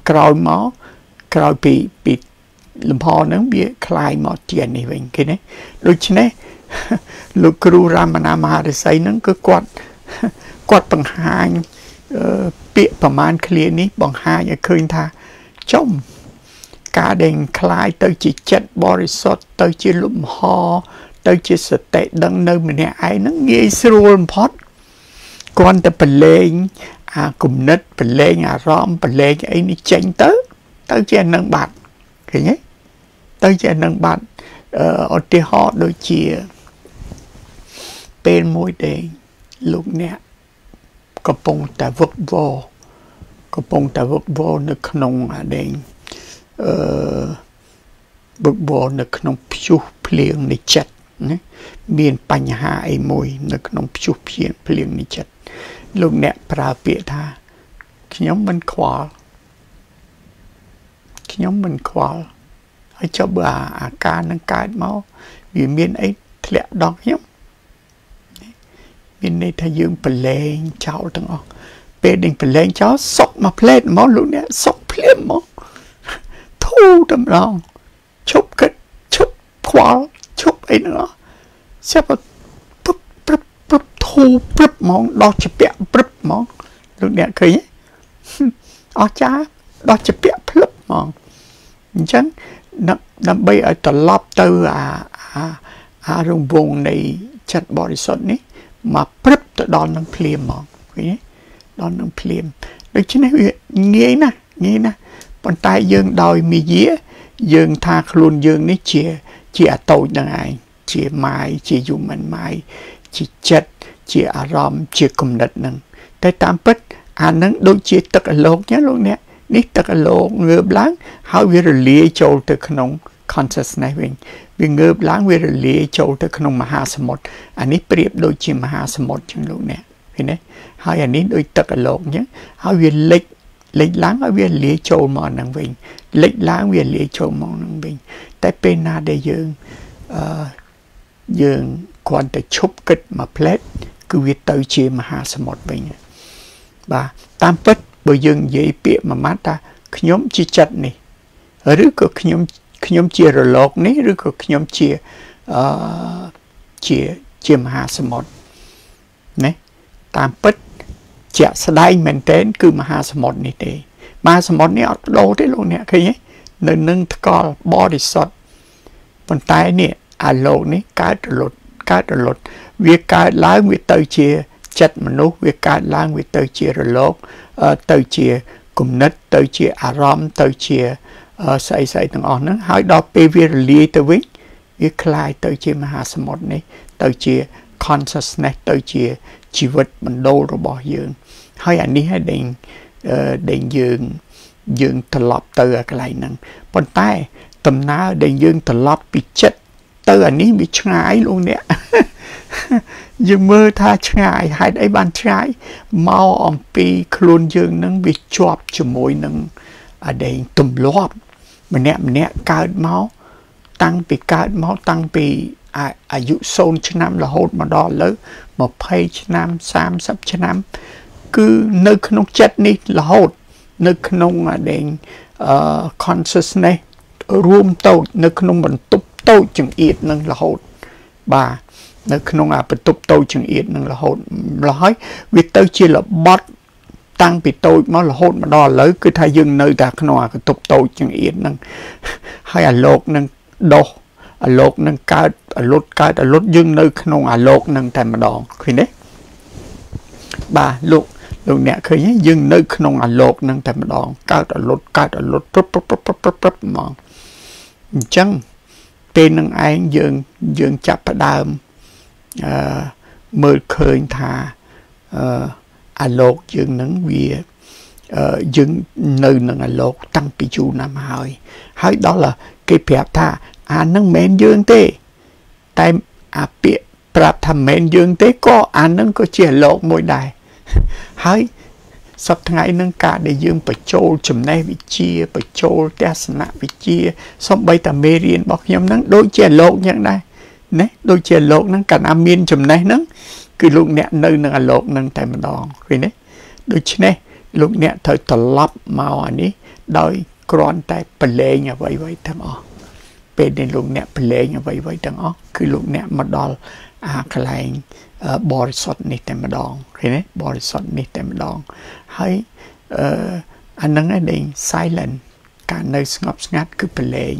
[SPEAKER 1] ក្រោយមក ក្រោយពីពីលំហហ្នឹងវាคลายមកជានេះវិញគេណាដូច្នេះលោកគ្រូរាមណាមហារិស័យហ្នឹងគឺគាត់គាត់បង្ហាញពាក្យប្រមាណឃ្លានេះបង្ហាញឲ្យឃើញថាចំការដែលคลายទៅជាចិត្តបរិសុទ្ធទៅជាលំហទៅជាសតិដឹងនៅម្នាក់ឯងហ្នឹងងាយស្រួលបំផុត គ្រាន់តែប្រឡែងអាគំនិតប្រឡែងអារម្មណ៍ប្រឡែងអីនេះចេញទៅ ទៅជានឹងបាត់ឃើញទេទៅជានឹងបាត់ឧទាហរណ៍ដូចជាពេលមួយដែលលោកអ្នកកំពុងតែវឹកវរកំពុងតែវឹកវរនៅក្នុងអាដែងអឺវឹកវរនៅក្នុងព្យុះភ្លៀងនៃចិត្តណាមានបញ្ហាអីមួយ នៅក្នុងព្យុះភ្លៀងភ្លៀងនៃចិត្តលោកអ្នកប្រើពាក្យថាខ្ញុំមិនខ្វល់ ខ្ញុំមិនខ្វល់ហើយចុះបើអាការនឹងកើតមកវាមានអីធ្លាក់ដល់ខ្ញុំមានន័យថាយើងប្រឡែងចោលទាំងអស់ពេលដេញប្រឡែងចោលសុកមកផ្លែតមកលោកអ្នកសុកភ្លាមមកធូរតម្រងឈប់គិតឈប់ខ្វល់ឈប់អីហ្នឹងស្រាប់ព្រឹបព្រឹបព្រឹបធូរព្រឹបហ្មងដោះជាពាក់ព្រឹបហ្មងលោកអ្នកឃើញអស្ចារ្យដោះជាពាក់ភ្លឹប ហ្មងអញ្ចឹងដើម្បីឲ្យត្រឡប់ទៅអាអាអារង្វង់នៃចិត្តបរិសុទ្ធនេះមកព្រឹបទៅដល់នឹងភ្លាមហ្មងឃើញទេដល់នឹងភ្លាមដូច្នេះវាងាយណាស់ងាយណាស់ប៉ុន្តែយើងដោយមាយាយើងថាខ្លួនយើងនេះជា ជាអតូចនឹងឯងជាម៉ាយជា human mind ជាចិត្តជាអារម្មណ៍ជាគំនិតនឹងតែតាមពិតអានឹងដូចជាទឹកអលោកញ៉ាលោកអ្នក នេះទឹកអលោកងើបឡើងហើយវារលាយចូលទៅក្នុង consciousness វិញវាងើបឡើងវារលាយចូលទៅក្នុងមហាសមុទ្រអានេះប្រៀបដូចជាមហាសមុទ្រចឹងលោកអ្នកឃើញទេហើយអានេះដូចទឹកអលោកចឹងហើយវាលិចលិចឡើងហើយវាលាយចូលមកនឹងវិញលិចឡើងវាលាយចូលមកនឹងវិញតែពេលណាដែលយើងអឺយើងគ្រាន់តែឈប់គិតមួយផ្លែតគឺវាទៅជាមហាសមុទ្រវិញបាទតាមពិត បើយើងនិយាយពាក្យមួយម៉ាត់ថាខ្ញុំជាចិត្តនេះឬក៏ខ្ញុំខ្ញុំជារលកនេះឬក៏ខ្ញុំជាអឺជាជាមហាសមុទ្រណាតាមពិតជាក់ស្ដែងមែនទែនគឺមហាសមុទ្រនេះទេមហាសមុទ្រនេះអត់បដូរទេលោកអ្នកឃើញទេនៅនឹងថ្កល់បរិសុទ្ធប៉ុន្តែនេះអាលោកនេះកើតរលត់កើតរលត់វាកើតឡើងវាទៅជា ចិត្តមនុស្សវាកើតឡើងវាទៅជារលកទៅជាគំនិតទៅជាអារម្មណ៍ទៅជាស្អីស្អីទាំងអស់ហ្នឹងហើយដល់ពេលវារលាយទៅវិញវាคลายទៅជាមហាសមុទ្រនេះទៅជា consciousness ទៅជាជីវិតបណ្ដោលរបស់យើង ហើយអានេះហើយដែលដែលយើងយើងត្រឡប់ទៅអាកន្លែងហ្នឹងប៉ុន្តែដំណើរដែលយើងត្រឡប់ពីចិត្តទៅអានេះវាឆ្ងាយលោកអ្នក យើងមើលថាឆ្ងាយហេតុអីបានឆ្ងាយមកអំពីខ្លួនយើងនឹងវាជាប់ជាមួយនឹងអដែងទម្លាប់ ម្នាក់ម្នាក់កើតមកតាំងពីកើតមកតាំងពីអាយុ0ឆ្នាំរហូតមកដល់ឥឡូវ20ឆ្នាំ30ឆ្នាំ គឺនៅក្នុងចិត្តនេះរហូត នៅក្នុងអាដែងអឺ consciousness រួមតូច នៅក្នុងបន្ទប់តូចចង្អៀតនឹងរហូតបាទ នៅក្នុងអាបន្ទប់តូចចង្អៀតនឹងរហូតម្ល៉េះហើយវាទៅជារបត់តាំងពីតូចមករហូតមកដល់ឥឡូវគឺថាយើងនៅតែក្នុងអាកតុបតូចចង្អៀតហ្នឹងហើយអាលោកនឹងដោះអាលោកនឹងកើតអាលុតកើតអាលុតយើងនៅក្នុងអាលោកនឹងតែម្ដងឃើញទេបាទលោកលោកអ្នកឃើញយើងនៅក្នុងអាលោកនឹងតែម្ដងកើតអាលុតកើតអាលុតព្រឹបព្រឹបព្រឹបព្រឹបព្រឹបហ្មងអញ្ចឹងពេលនឹងឯងយើងយើងចាប់ផ្ដើមអឺ មើលឃើញថាអឺអាលោកយើងនឹងវាយើងនៅនឹងអាលោកតាំងពីយូរណាស់មកហើយ ហើយដល់គេប្រាប់ថា អានឹងមិនមែនយើងទេ តែអាពាក្យប្រាប់ថាមិនមែនយើងទេក៏អានឹងក៏ជាអាលោកមួយដែរហើយសប្ថ្ងៃនឹងការដែលយើងបញ្ចូលចំណេះវិជ្ជាបញ្ចូលទស្សនវិជ្ជាសំបីតាមេរៀនរបស់ខ្ញុំហ្នឹងដូចជាលោកយ៉ាងដែរ ណាដូចជាលោកហ្នឹងកាលណាមានចំណេះហ្នឹងគឺលោកអ្នកនៅនឹងអាលោកនឹងតែម្ដងឃើញទេដូច្នេះលោកអ្នកត្រូវត្រឡប់មកអានេះដោយគ្រាន់តែប្រឡែងអ្វីៗទាំងអស់ពេលដែលលោកអ្នកប្រឡែងអ្វីៗទាំងអស់គឺលោកអ្នកមកដល់អាកន្លែងបរិសុទ្ធនេះតែម្ដងឃើញទេបរិសុទ្ធនេះតែម្ដងហើយអឺអានឹងឯង silent ការនៅស្ងប់ស្ងាត់គឺប្រឡែង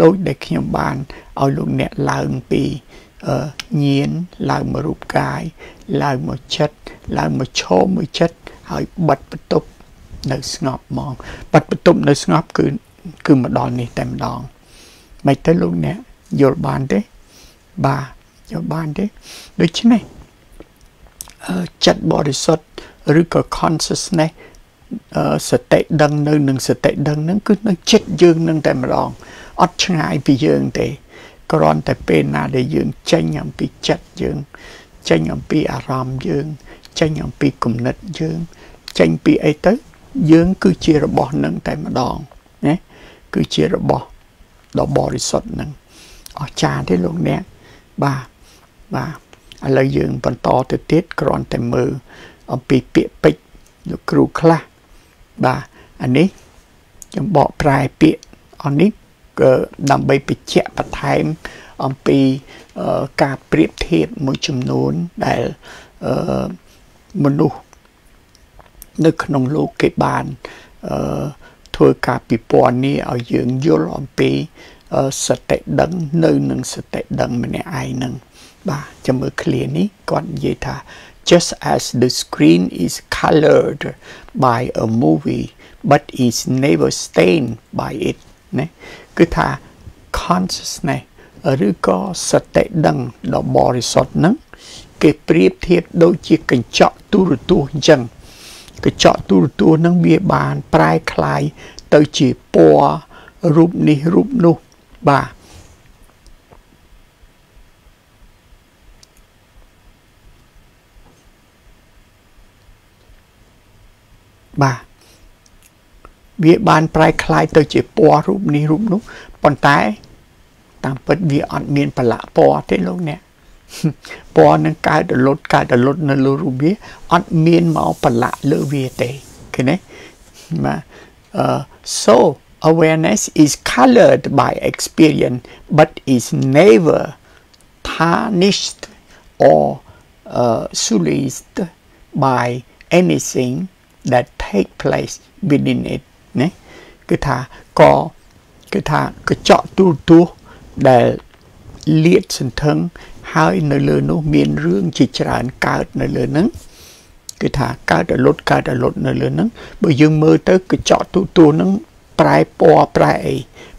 [SPEAKER 1] ដូចដែលខ្ញុំបានឲ្យលោកអ្នកឡើងពីញៀនឡើងមករូបកាយឡើងមកចិត្តឡើងមកឈរមួយចិត្តហើយបិទបន្ទប់នៅស្ងប់ហ្មងបិទបន្ទប់នៅស្ងប់គឺគឺមកដល់នេះតែម្ដងមិនទៅលោកអ្នកយល់បានទេបាទយល់បានទេដូច្នេះចិត្តបរិសុទ្ធឬក៏ consciousness សតិដឹងនៅនឹងសតិដឹងនឹងគឺនៅចិត្តយើងនឹងតែម្ដងអត់ឆ្ងាយពីយើងទេគ្រាន់តែពេលណាដែលយើងចេញអំពីចិត្តយើង ចេញអំពីអារម្មណ៍យើង ចេញអំពីគំនិតយើង ចេញពីអីទៅ យើងគឺជារបស់នឹងតែម្ដងណាគឺជារបស់ដ៏បរិសុទ្ធនឹងអស្ចារ្យទេលោកអ្នកបាទបាទឥឡូវយើងបន្តទៅទៀតគ្រាន់តែមើលអំពីពាក្យពេចន៍លោកគ្រូខ្លះ បាទអានេះខ្ញុំបកប្រែពាក្យអននេះដើម្បីបញ្ជាក់បន្ថែមអំពីការប្រៀបធៀបមួយចំនួនដែលមនុស្សនៅក្នុងលោកគេបានធ្វើការពិពណ៌នាឲ្យយើងយល់អំពីសតិដឹងនៅនឹងសតិដឹងម្នាក់ឯងនឹងបាទចាំមើល clear នេះគាត់និយាយថា just as the screen is colored by a movie but is never stained by it ណាគឺថា consciousness ឬក៏សតិដឹងដ៏បរិសុទ្ធហ្នឹងគេប្រៀបធៀបដូចជាកញ្ចក់ទូរទស្សន៍អញ្ចឹងកញ្ចក់ទូរទស្សន៍ហ្នឹងវាបានប្រែคลายទៅជាពណ៌រូបនេះរូបនោះបាទ បាទវាបានប្រែคล้ายទៅជាពណ៌រូបនេះរូបនោះប៉ុន្តែតាមពិតវាអត់មានប្រឡាក់ពណ៌ទេលោកអ្នកពណ៌នឹងកើតរលត់កើតរលត់នៅលើរូបវាអត់មានមកប្រឡាក់លើវាទេឃើញទេបាទ so awareness is colored by experience but is never tarnished or uh, sullied by anything that take place within it ណាគឺថាក៏គឺថាកញ្ចក់ទូរទស្សន៍ដែលលាតសន្ធឹងហើយនៅលើនោះមានរឿងជាច្រើនកើតនៅលើហ្នឹងគឺថាកើតរលត់កើតរលត់នៅលើហ្នឹងបើយើងមើលទៅកញ្ចក់ទូទួលហ្នឹងប្រែពណ៌ប្រែអី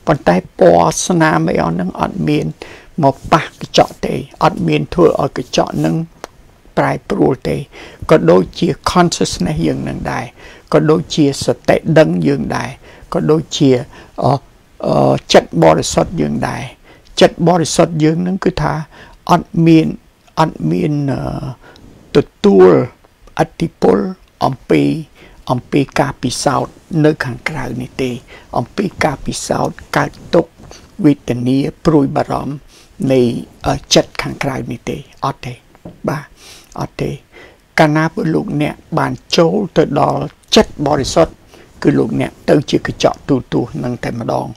[SPEAKER 1] ប៉ុន្តែពណ៌ស្នាមអីអស់ហ្នឹងអត់មានមកប៉ះកញ្ចក់ទេអត់មានធ្វើឲ្យកញ្ចក់ហ្នឹង ប្រែប្រួលទេក៏ដូចជា consciousness យើងនឹងដែរក៏ដូចជាសតិដឹងយើងដែរក៏ដូចជាចិត្តបរិសុទ្ធយើងដែរចិត្តបរិសុទ្ធយើងនឹងគឺថាអត់មានអត់មានទទួលអតិពលអំពីអំពីការពិសោធន៍នៅខាងក្រៅនេះទេ អំពីការពិសោធន៍កើតទុកវេទនាព្រួយបារម្ភនៃចិត្តខាងក្រៅនេះទេអត់ទេបាទ អត់ទេកាលណាពួកលោកអ្នកបានចូលទៅដល់ចិត្តបរិសុទ្ធគឺលោកអ្នកទៅជាកញ្ចក់ទូទូនឹងតែម្ដង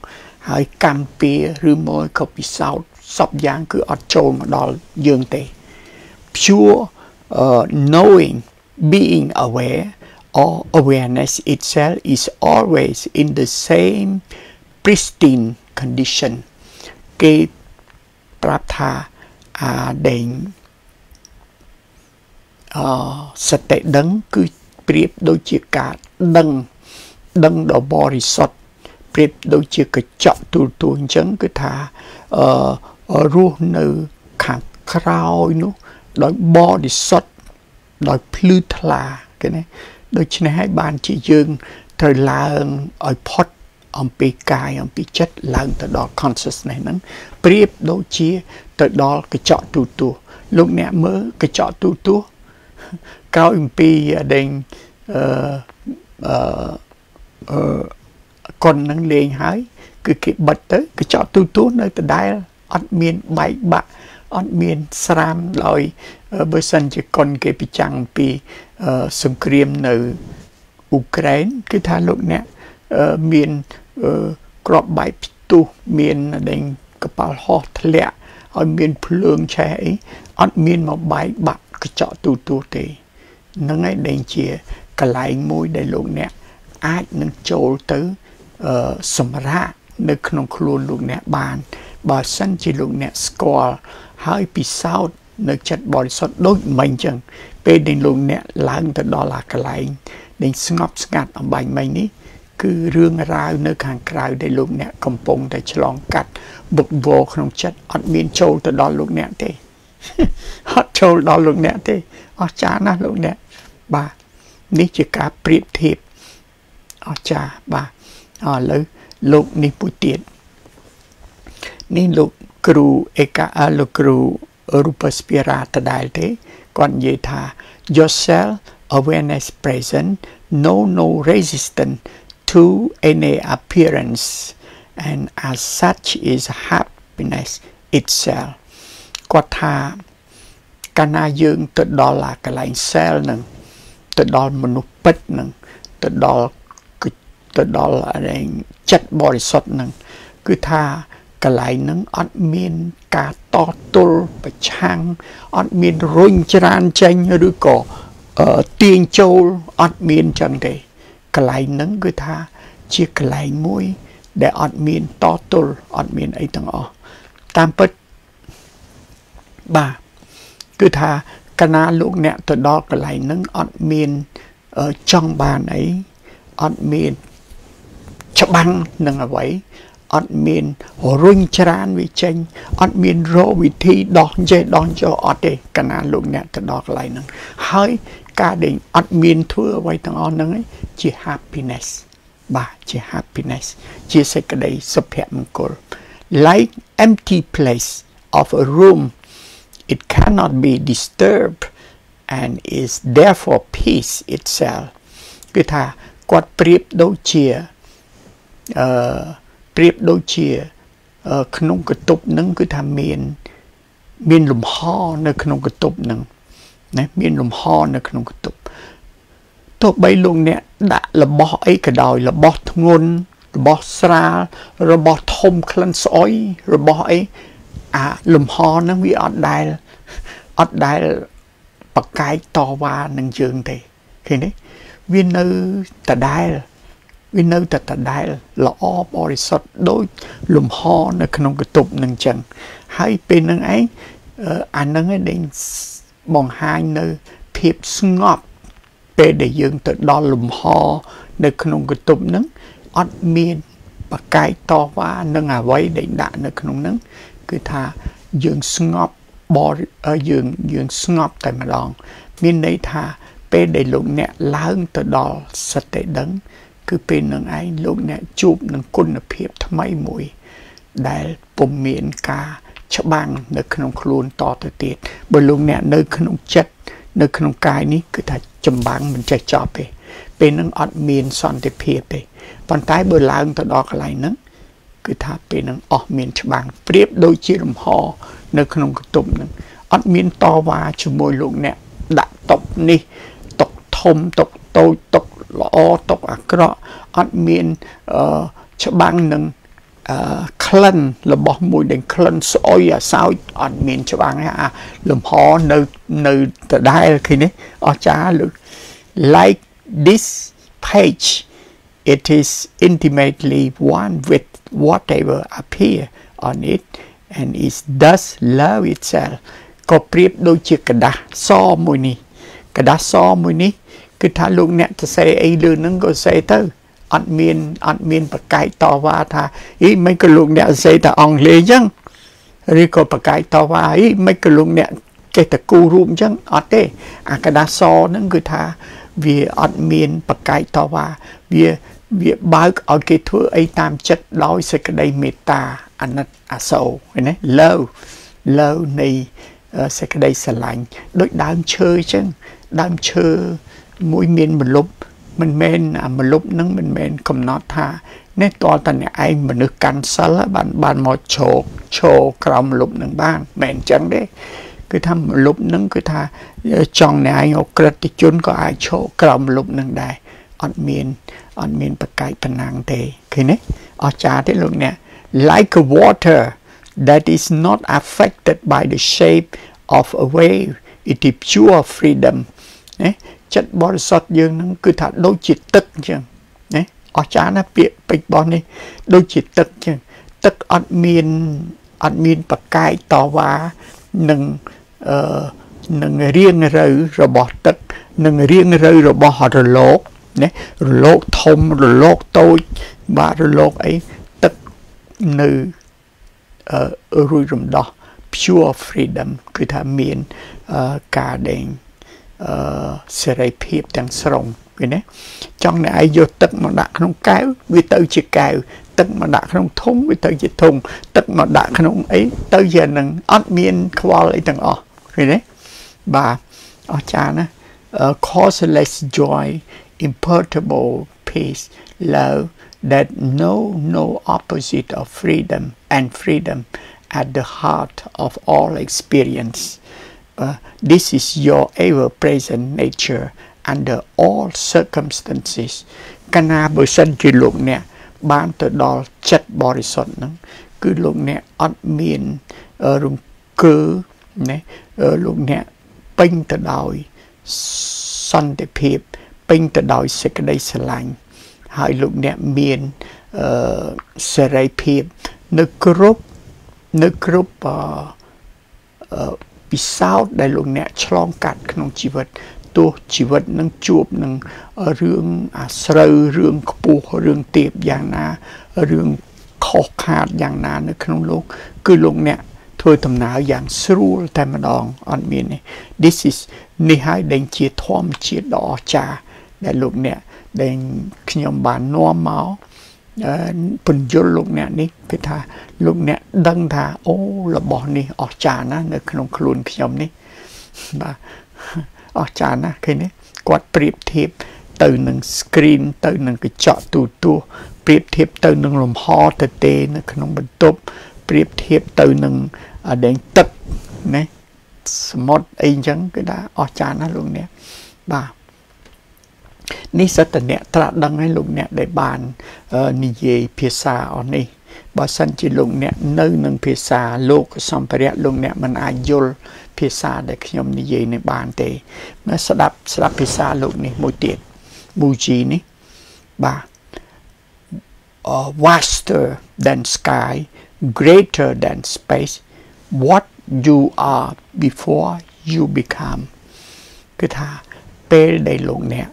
[SPEAKER 1] ហើយកម្មពៀឬមួយក៏ពិសោធន៍សពយ៉ាងគឺអត់ចូលមកដល់យើងទេ pure uh, knowing being aware or awareness itself is always in the same pristine condition គេប្រាប់ថាអាដេញ អសតិដឹងគឺប្រៀបដូចជាការដឹងដឹងដ៏បរិសុទ្ធប្រៀបដូចជាកញ្ចក់ទូទួអញ្ចឹងគឺថាអឺរស់នៅខាងក្រោយនោះដោយបរិសុទ្ធដោយភ្លឺថ្លាគេណាដូច្នេះហើយបានជាយើងត្រូវឡើងឲ្យផុតអំពីកាយអំពីចិត្តឡើងទៅដល់ consciousness ហ្នឹងប្រៀបដូចជាទៅដល់កញ្ចក់ទូទួលោកអ្នកមើលកញ្ចក់ទូទួ ក្រោយអំពីដេញអឺអឺកុននឹងលេងហើយ គឺគេបិទទៅកញ្ចក់ទូទួនៅដដែលអត់មានបែកបាក់អត់មានស្រាមដោយបើសិនជាកុនគេពិចាំងពីសង្គ្រាមនៅអ៊ុក្រែនគឺថាលោកអ្នកមានក្របបែកផ្ទុះមានដេញកប៉ាល់ហោះធ្លាក់ឲ្យមានភ្លើងឆេះអីអត់មានមកបែកបាក់ កញ្ចក់ទូទួទេនឹងឯងដែលជាកន្លែងមួយដែលលោកអ្នកអាចនឹងចូលទៅសម្រាប់នៅក្នុងខ្លួនលោកអ្នកបាន បើសិនជាលោកអ្នកស្គាល់ហើយពិសោធន៍នៅចិត្តបរិសុទ្ធដូចមិញអញ្ចឹងពេលដែលលោកអ្នកឡើងទៅដល់អាកន្លែងដែលស្ងប់ស្ងាត់អំបញ្ញមិញនេះគឺរឿងរ៉ាវនៅខាងក្រៅដែលលោកអ្នកកំពុងតែឆ្លងកាត់បុកវរក្នុងចិត្តអត់មានចូលទៅដល់លោកអ្នកទេ អត់ចូលដល់លោកអ្នកទេអស្ចារ្យណាស់លោកអ្នកបាទនេះជាការប្រៀបធៀបអស្ចារ្យបាទឥឡូវលោកនេះមួយទៀតនេះលោកគ្រូអេកាលោកគ្រូរូបស្ពីរ៉ាតដែលទេគាត់និយាយថា yourself awareness present no no resistance to any appearance and as such is happiness itself គាត់ថាកាលណាយើងទៅដល់អាកន្លែង cell នឹងទៅដល់មនុស្សពិតនឹងទៅដល់ទៅដល់ឯងចិត្តបរិសុទ្ធនឹងគឺថាកន្លែងហ្នឹងអត់មានការតទល់ប្រឆាំងអត់មានរុញច្រានចេញឬក៏ទាញចូលអត់មានចឹងទេកន្លែងហ្នឹងគឺថាជាកន្លែងមួយ ដែលអត់មានតទល់អត់មានអីទាំងអស់តាមពិត បាទគឺថាកណាលោកអ្នកទៅដល់កន្លែងហ្នឹងអត់មានចង់បានអីអត់មានច្បាំងនឹងអ្វីអត់មានរុញច្រានវាចេញអត់មានរកវិធីដោះចេះដោះចោអត់ទេកាលណាលោកអ្នកទៅដល់កន្លែងហ្នឹងហើយការដែលអត់មានធ្វើអ្វីទាំងអស់ហ្នឹងជា happiness បាទជា happiness ជាសេចក្តីសុភមង្គល like empty place of a room it cannot be disturbed and is therefore peace itself គឺថាគាត់ប្រៀបដូចជាអឺប្រៀបដូចជាក្នុងកតុបនឹងគឺថាមាន មានលំហនៅក្នុងកតុបនឹងណាមានលំហនៅក្នុងកតុបទោះបីលោកអ្នកដាក់របស់អីក៏ដោយរបស់ធ្ងន់របស់ស្រាលរបស់ធំក្លិនស្អុយរបស់អី អាលំហហ្នឹងវាអត់ដែលអត់ដែលបកាយតវ៉ានឹងយើងទេឃើញទេវានៅដដែលវានៅតែដដែលល្អបរិសុទ្ធដូចលំហនៅក្នុងកតុបនឹងចឹងហើយពេលនឹងឯងអានឹងឯងដែលបង្ហាញនៅភាពស្ងប់ពេលដែលយើងទៅដល់លំហនៅក្នុងកតុបនឹងអត់មានបកាយតវ៉ានឹងអ្វីដែលដាក់នៅក្នុងនឹង គឺថាយើងស្ងប់បរិយើងយើងស្ងប់តែម្ដង មានន័យថាពេលដែលលោកអ្នកឡើងទៅដល់សតិដឹង គឺពេលនឹងឯងលោកអ្នកជួបនឹងគុណភាពថ្មីមួយ ដែលពុំមានការច្បាំងនៅក្នុងខ្លួនតទៅទៀតបើលោកអ្នកនៅក្នុងចិត្តនៅក្នុងកាយនេះគឺថាចម្បាំងមិនចេះចប់ទេពេលនឹងអត់មានសន្តិភាពទេប៉ុន្តែបើឡើងទៅដល់កន្លែងហ្នឹង គឺថាពេលនឹងអស់មានច្បាំងប្រៀបដូចជារំហនៅក្នុងកតុបហ្នឹងអត់មានតវ៉ាជាមួយលោកអ្នកដាក់តុកនេះតុកធំតុកតូចតុកល្អຕົកអាក្រក់អត់មានអឺច្បាំងនឹងអឺក្លិនរបស់មួយដែលក្លិនស្អុយអាសោចអត់មានច្បាំងអាលំហនៅនៅដដែលឃើញទេអស្ចារ្យលើ like this page it is intimately one with whatever appear on it and is thus love itself ក៏ប្រៀបដូចជាกระดาษសមួយនេះกระดาษសមួយនេះគឺថាលោកអ្នកសរសេរអីលើហ្នឹងក៏សរសេរទៅអត់មានអត់មានប្រកែកតវ៉ាថាអីមិនក៏លោកអ្នកសរសេរតែអង់គ្លេសអញ្ចឹងឬក៏ប្រកែកតវ៉ាអីមិនក៏លោកអ្នកចេះតែគូរូបអញ្ចឹងអត់ទេអាកដាសហ្នឹងគឺថាវាអត់មានប្រកែកតវ៉ាវា វាបើកឲ្យគេធ្វើអីតាមចិត្តដោយសេចក្តីមេត្តាអាណិតអាសូរឃើញទេ love love នៃសេចក្តីស្រឡាញ់ដូចដើមឈើអញ្ចឹងដើមឈើមួយមានមលុបមិនមែនអាមលុបនឹងមិនមែនកំណត់ថានេះតលតអ្នកឯងមនុស្សកាន់សិលបានបានមកឈោកឈោក្រោមមលុបនឹងបានមិនអញ្ចឹងទេគឺថាមលុបនឹងគឺថាចង់អ្នកឯងអក្រិតជនក៏អាចឈោក្រោមមលុបនឹងដែរអត់មាន អត់មានបកាយប៉ុណ្ណាងទេឃើញទេអស្ចារ្យទេលោកអ្នក like a water that is not affected by the shape of a wave it is pure freedom ណាចិត្តបរិសុទ្ធយើងនឹងគឺថាដូចជាទឹកអញ្ចឹងណាអស្ចារ្យណាពាក្យពេចន៍របស់នេះដូចជាទឹកអញ្ចឹងទឹកអត់មានអត់មានប្រកែកតវ៉ានឹងអឺនឹងរៀងរូវរបស់ទឹកនឹងរៀងរូវរបស់រលក ណារលកធំរលកតូចបាទរលកអីទឹកនៅអឺរួយរំដោះ pure freedom គឺថាមានការដេញអឺសេរីភាពទាំងស្រុងឃើញទេចង់អ្នកឯងយកទឹកមកដាក់ក្នុងកែវវាទៅជាកែវទឹកមកដាក់ក្នុងធុងវាទៅជាធុងទឹកមកដាក់ក្នុងអីទៅជានឹងអត់មានខ្វល់អីទាំងអស់ឃើញទេបាទអស្ចារ្យណា causeless joy imperturbable peace love that know no opposite of freedom and freedom at the heart of all experience uh, this is your ever present nature under all circumstances កាលណាបើសិនជាលោកអ្នកបានទៅដល់ចិត្តបរិសុទ្ធហ្នឹងគឺលោកអ្នកអត់មានរង្គើណាលោកអ្នកពេញទៅដោយសន្តិភាព ពេញទៅដោយសេចក្តីស្រឡាញ់ហើយលោកអ្នកមានអឺសេរីភាពនៅគ្រប់នៅគ្រប់អឺពិសោធន៍ដែលលោកអ្នកឆ្លងកាត់ក្នុងជីវិតទោះជីវិតនឹងជួបនឹងរឿងអាស្រូវរឿងខ្ពស់រឿងទៀបយ៉ាងណារឿងខុសខាតយ៉ាងណានៅក្នុងលោក គឺលោកអ្នកធ្វើដំណើរយ៉ាងស្រួលតែម្ដងអត់មានទេ This is នេះហើយដែលជាធម្មជាតិដ៏អស្ចារ្យ ដែលលោកអ្នកដែលខ្ញុំបាននាំមកពន្យល់លោកអ្នកនេះគឺថាលោកអ្នកដឹងថាអូរបស់នេះអស្ចារ្យណាស់នៅក្នុងខ្លួនខ្ញុំនេះបាទអស្ចារ្យណាស់ឃើញទេគាត់ប្រៀបធៀបទៅនឹង screen ទៅនឹងកញ្ចក់ទូទស្សន៍ប្រៀបធៀបទៅនឹងលំហទទេនៅក្នុងបន្ទប់ប្រៀបធៀបទៅនឹងដែងទឹកណាសមុទ្រអីចឹងគឺថាអស្ចារ្យណាស់លោកអ្នកបាទ នេះសតអ្នកត្រាស់ដឹងឲ្យលោកអ្នកដែលបាននិយាយភាសាអស់នេះបើសិនជាលោកអ្នកនៅនឹងភាសាលោកសម្ភារៈលោកអ្នកមិនអាចយល់ភាសាដែលខ្ញុំនិយាយនេះបានទេមកស្ដាប់ស្ដាប់ភាសាលោកនេះមួយទៀត Muji នេះបាទ uh, vaster than sky greater than space what you are before you become គឺថាពេលដែលលោកអ្នក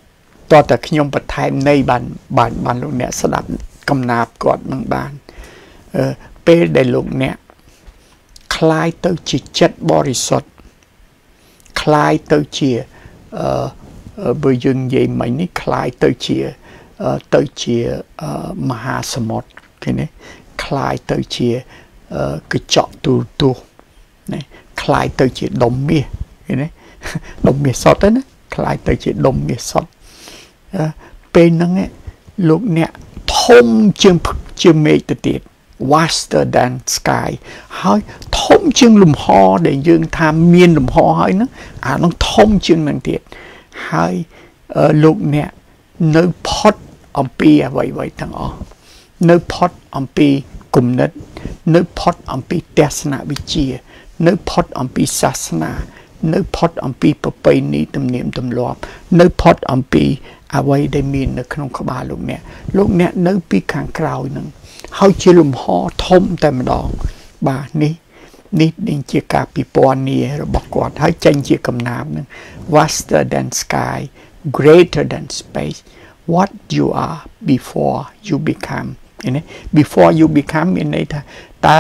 [SPEAKER 1] តើតើខ្ញុំបន្ថែមន័យបានបានបានលោកអ្នកស្ដាប់កំណាប់គាត់នឹងបានអឺពេលដែលលោកអ្នកคลายទៅជាចិត្តបរិសុទ្ធคลายទៅជាអឺបើយើងនិយាយមិញនេះคลายទៅជាទៅជាមហាសមុទ្រឃើញទេคลายទៅជាកញ្ចក់ទូរទស្សន៍ណាคลายទៅជាដុំមាសឃើញទេដុំមាសសុទ្ធណាคลายទៅជាដុំមាសសុទ្ធ ពេលហ្នឹងលោកអ្នកធំជាងជាងមេឃទៅទៀត vaster than sky ហើយធំជាងលំហដែលយើងថាមានលំហហើយហ្នឹងអានោះធំជាងនឹងទៀតហើយលោកអ្នកនៅផុតអំពីអ្វីៗទាំងអស់នៅផុតអំពីគំនិត នៅផុតអំពីទស្សនវិជ្ជា នៅផុតអំពីសាសនា នៅផុតអំពីប្រពៃណីទំនៀមទម្លាប់ នៅផុតអំពី អ្វីដែលមាននៅក្នុងក្បាលលោកអ្នកលោកអ្នកនៅពីខាងក្រោយនឹងហើយជាលំហធំតែម្ដងបាទនេះនេះនឹងជាការពិពណ៌នារបស់គាត់ហើយចេញជាកំណាព្យនឹង vaster than sky greater than space what you are before you become ឃើញទេ before you become មានន័យថាតើ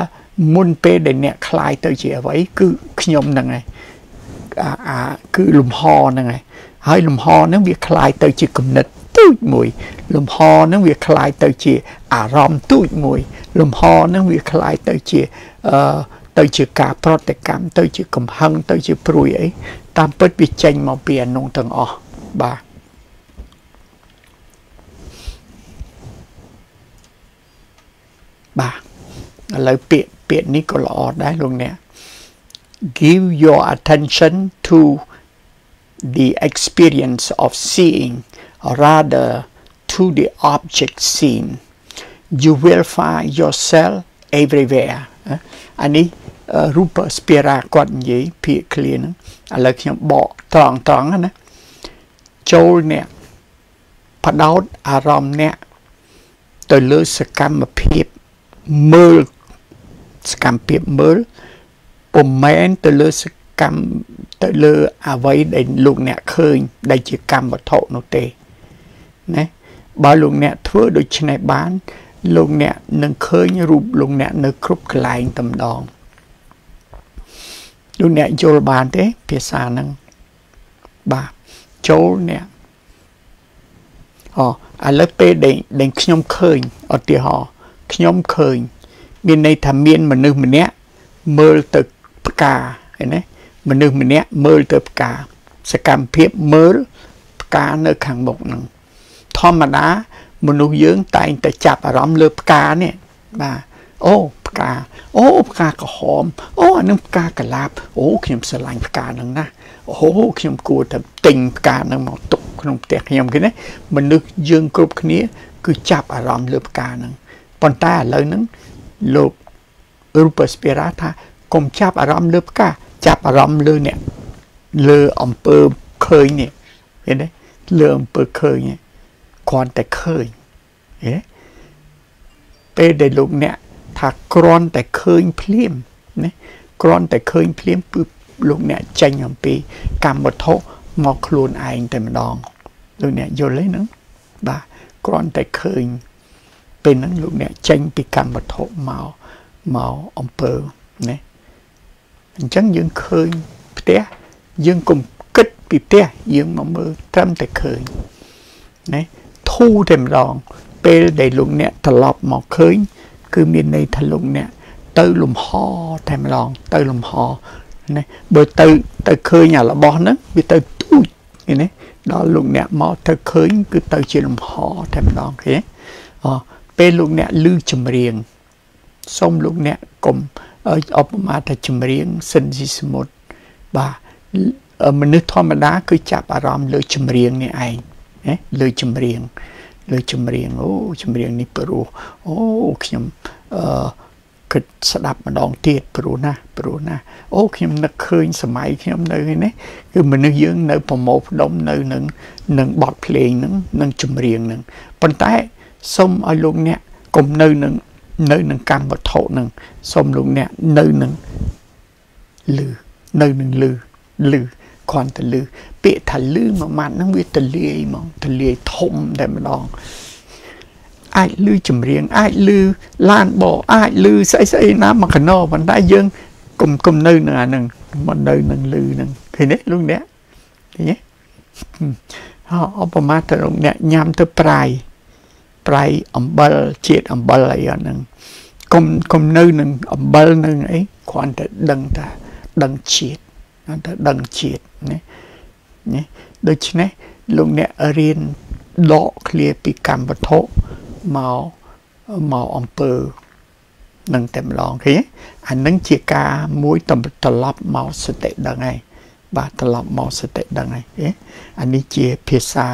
[SPEAKER 1] មុនពេលដែលអ្នកคลายទៅជាអ្វីគឺខ្ញុំហ្នឹងហើយអាអាគឺលំហហ្នឹងហើយ ហើយលំហហ្នឹងវាคลายទៅជាគំនិតទូចមួយលំហហ្នឹងវាคลายទៅជាអារម្មណ៍ទូចមួយលំហហ្នឹងវាคลายទៅជាអឺទៅជាការប្រតិកម្មទៅជាកំហឹងទៅជាព្រួយអីតាមពិតវាចេញមកពីអានោះទាំងអស់បាទបាទឥឡូវពាក្យពាក្យនេះក៏ល្អដែរលោកអ្នក give your attention to the experience of seeing rather to the object seen you will find yourself everywhere អានេះរូបស្ពីរ៉ាគាត់និយាយភាគ clear ហ្នឹងឥឡូវខ្ញុំបកត្រង់ត្រង់ណាចូលអ្នកបដោតអារម្មណ៍អ្នកទៅលើសកម្មភាពមើលសកម្មភាពមើលពុំមែនទៅលើស កកម្មទៅលើអ្វីដែលលោកអ្នកឃើញ ដែលជាកម្មវត្ថុនោះទេណាបើលោកអ្នកធ្វើដូច្នេះបាន លោកអ្នកនឹងឃើញរូបលោកអ្នកនៅគ្រប់កន្លែងតែម្ដងលោកអ្នកយល់បានទេភាសាហ្នឹងបាទចូលអ្នកអូឥឡូវពេលដែលដែលខ្ញុំឃើញឧទាហរណ៍ខ្ញុំឃើញ មានន័យថាមានមនុស្សម្នាក់មើលទៅផ្កាឃើញទេ មនុស្សម្នាក់មើលទៅផ្កាសកម្មភាពមើលផ្កានៅខាងមុខហ្នឹងធម្មតាមនុស្សយើងតែងតែចាប់អារម្មណ៍លើផ្កានេះបាទអូផ្កាអូផ្កាក្រហមអូអានឹងផ្កាកលាបអូខ្ញុំស្រឡាញ់ផ្កាហ្នឹងណាអូខ្ញុំគួរតែទិញផ្កាហ្នឹងមកទុកក្នុងផ្ទះខ្ញុំគេណាមនុស្សយើងគ្រប់គ្នា គឺចាប់អារម្មណ៍លើផ្កាហ្នឹងប៉ុន្តែឥឡូវហ្នឹងលោករូបស្ពីរ៉ាថាកុំចាប់អារម្មណ៍លើផ្កា ចាប់អារម្មណ៍លើអ្នកលើអំពើឃើញនេះឃើញទេលើអំពើឃើញគ្រាន់តែឃើញហេពេលដែលលោកអ្នកថាគ្រាន់តែឃើញភ្លាមណាគ្រាន់តែឃើញភ្លាមគឺលោកអ្នកចេញអំពី កម្មវត្ថុមកខ្លួនឯងតែម្ដងលោកអ្នកយល់ទេហ្នឹងបាទគ្រាន់តែឃើញពេលហ្នឹងលោកអ្នកចេញពីកម្មវត្ថុមកមកអំពើណា អញ្ចឹងយើងឃើញផ្ទះយើងកុំគិតពីផ្ទះយើងមកមើលត្រឹមតែឃើញណាធូរតែម្ដង ពេលដែលលោកអ្នកត្រឡប់មកឃើញ គឺមានន័យថាលោកអ្នកទៅលំហតែម្ដងទៅលំហណាបើទៅទៅឃើញអារបស់ហ្នឹងវាទៅទូចឃើញទេដល់លោកអ្នកមកទៅឃើញ គឺទៅជាលំហតែម្ដងឃើញអពេលលោកអ្នកលឺចម្រៀងសូមលោកអ្នកកុំ ឧបមាថាចម្រៀងសិនស៊ីសមុទ្របាទមនុស្សធម្មតា គឺចាប់អារម្មណ៍លើចម្រៀងនេះឯងណាលើចម្រៀងលើចម្រៀងអូចម្រៀងនេះព្រោះអូខ្ញុំអឺគិតស្ដាប់ម្ដងទៀតព្រោះណាព្រោះណា អូខ្ញុំនឹកឃើញសម័យខ្ញុំនៅនេះគឺមនុស្សយើងនៅប្រមូលផ្ដុំនៅនឹងនឹងបទភ្លេងនឹងនឹងចម្រៀងនឹងប៉ុន្តែសូមឲ្យលោកអ្នកកុំនៅនឹង នៅនឹងកម្មវត្ថុនឹងសូមលោកអ្នកនៅនឹងលឺនៅនឹងលឺលឺគ្រាន់តែលឺពាក្យថាលឺមួយម៉ាត់ហ្នឹងវាទលាយហ្មងទលាយធំតែម្ដងអាចលឺចម្រៀងអាចលឺឡានបោអាចលឺស្អីស្អីណាមកកណោប៉ុន្តែយើងកុំកុំនៅនឹងអាហ្នឹងមកនៅនឹងលឺហ្នឹងឃើញទេលោកអ្នកឃើញទេអបមាទៅលោកអ្នកញ៉ាំទៅប្រៃ ប្រៃអំបិលជាតិអំបិលអីហ្នឹងកុំកុំនៅនឹងអំបិលនឹងអីគ្រាន់តែដឹងថាដឹងជាតិគ្រាន់តែដឹងជាតិណាណាដូច្នេះលោកអ្នករៀនដកឃ្លាពីកម្មវត្ថុមកមកអំពើនឹងតែម្ដងឃើញអានឹងជាការមួយត្រឡប់មកសតិដឹងហើយបាទត្រឡប់មកសតិដឹងហើយអានេះជាភាសា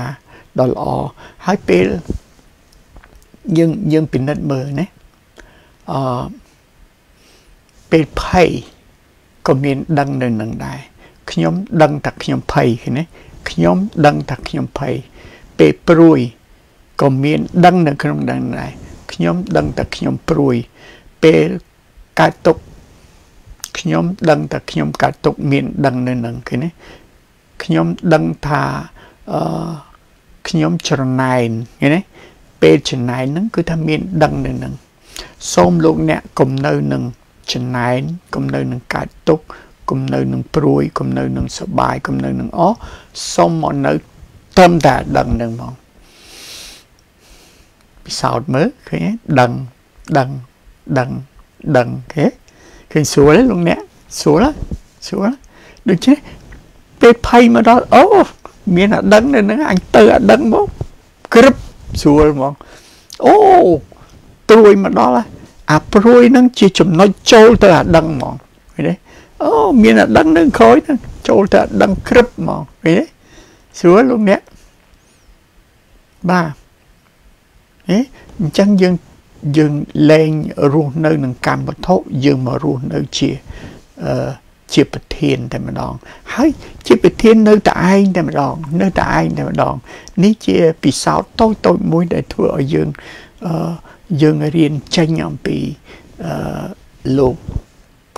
[SPEAKER 1] ដ៏ល្អហើយពេល យើងយើងពិនិត្យមើលណាអឺពេលភ័យក៏មានដឹងនៅនឹងដែរខ្ញុំដឹងថាខ្ញុំភ័យឃើញទេខ្ញុំដឹងថាខ្ញុំភ័យពេលព្រួយក៏មានដឹងនៅក្នុងដឹងដែរខ្ញុំដឹងតែខ្ញុំព្រួយ ពេលកើតទុកខ្ញុំដឹងតែខ្ញុំកើតទុកមានដឹងនៅនឹងឃើញទេខ្ញុំដឹងថាអឺខ្ញុំច្រណែនឃើញទេ ពេលច្រណែនហ្នឹងគឺថាមានដឹងនៅនឹងសូមលោកអ្នកកុំនៅនឹងច្រណែនកុំនៅនឹងកើតទុកកុំនៅនឹងព្រួយកុំនៅនឹងសបាយកុំនៅនឹងអសូមមកនៅត្រឹមតែដឹងនឹងហ្មងពិសោធន៍មើលឃើញដឹងដឹងដឹងដឹងគេឃើញស្រួលទេលោកអ្នកស្រួលស្រួលដូច្នេះពេលភ័យមកដល់អូមានអាដឹងនៅហ្នឹងអញទៅអាដឹងមកក្រឹប ស្រួលហ្មងអូព្រួយមកដល់អាព្រួយហ្នឹងជាចំណុចចូលទៅអាដឹងហ្មងឃើញទេអូមានអាដឹងនឹងក្រោយហ្នឹងចូលទៅអាដឹងក្រឹបហ្មងឃើញទេស្រួលលោកអ្នកបាទហេអញ្ចឹងយើងយើងលែងរស់នៅនឹងកម្មវត្ថុយើងមករស់នៅជាអឺ ជាប្រធានតែម្ដង ហើយជាប្រធាននៅតែឯងតែម្ដង នៅតែឯងតែម្ដង នេះជាពិសោធន៍តូចតូចមួយដែលធ្វើឲ្យយើងអឺយើងរៀនចេញអំពីអឺលោក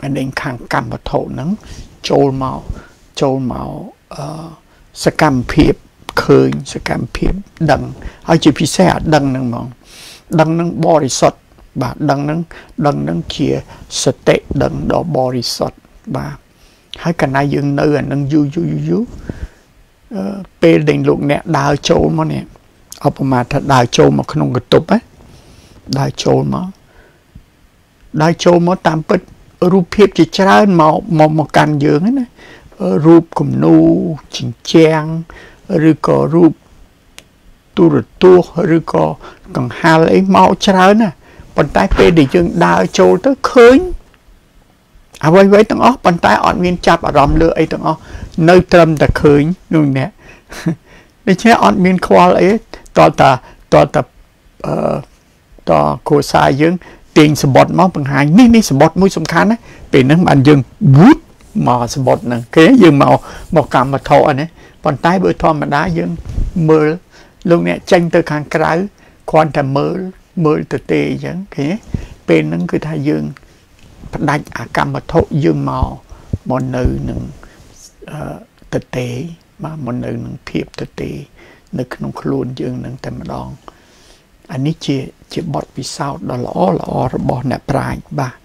[SPEAKER 1] អានេះខាងកម្មវត្ថុហ្នឹងចូលមកចូលមកអឺសកម្មភាពឃើញសកម្មភាពដឹងហើយជាពិសេសអាដឹងហ្នឹងហ្មងដឹងហ្នឹងបរិសុទ្ធបាទដឹងហ្នឹងដឹងហ្នឹងជាសតិដឹងដ៏បរិសុទ្ធ បាទហើយកណៃយើងនៅអានឹងយូរយូរយូរពេលដែលលោកអ្នកដើរចូលមកនេះឧបមាថាដើរចូលមកក្នុងកន្ទប់ណាដើរចូលមកដើរចូលមកតាមពិតរូបភាពជាច្រើនមកមកមកកាន់យើងណារូបគំនូជញ្ជាំងឬក៏រូបទូរទស្សន៍ឬក៏កង្ហាលអីមកច្រើនណាប៉ុន្តែពេលដែលយើងដើរចូលទៅឃើញ អ្វីៗទាំងអស់ប៉ុន្តែអត់មានចាប់អារម្មណ៍លើអីទាំងអស់នៅត្រឹមតែឃើញនោះអ្នកដូច្នេះអត់មានខ្វល់អីតតតាតតអឺតគូសាយើងទាញសបុតមកបង្ហាញនេះនេះសបុតមួយសំខាន់ណាពេលហ្នឹងបានយើងវូតមកសបុតហ្នឹងគេយើងមកមកកម្មវត្ថុហ្នឹងប៉ុន្តែបើធម្មតាយើងមើលលោកអ្នកចេញទៅខាងក្រៅគ្រាន់តែមើលមើលទៅទេអញ្ចឹងឃើញពេលហ្នឹងគឺថាយើង ផ្ដាច់អាកម្មវត្ថុយើងមកមកនៅនឹងទៅទេបាទមកនៅនឹងភាពទៅទេនៅក្នុងខ្លួនយើងនឹងតែម្ដងអានេះជាជាបទពិសោធន៍ដ៏ល្អល្អរបស់អ្នកប្រាជ្ញបាទ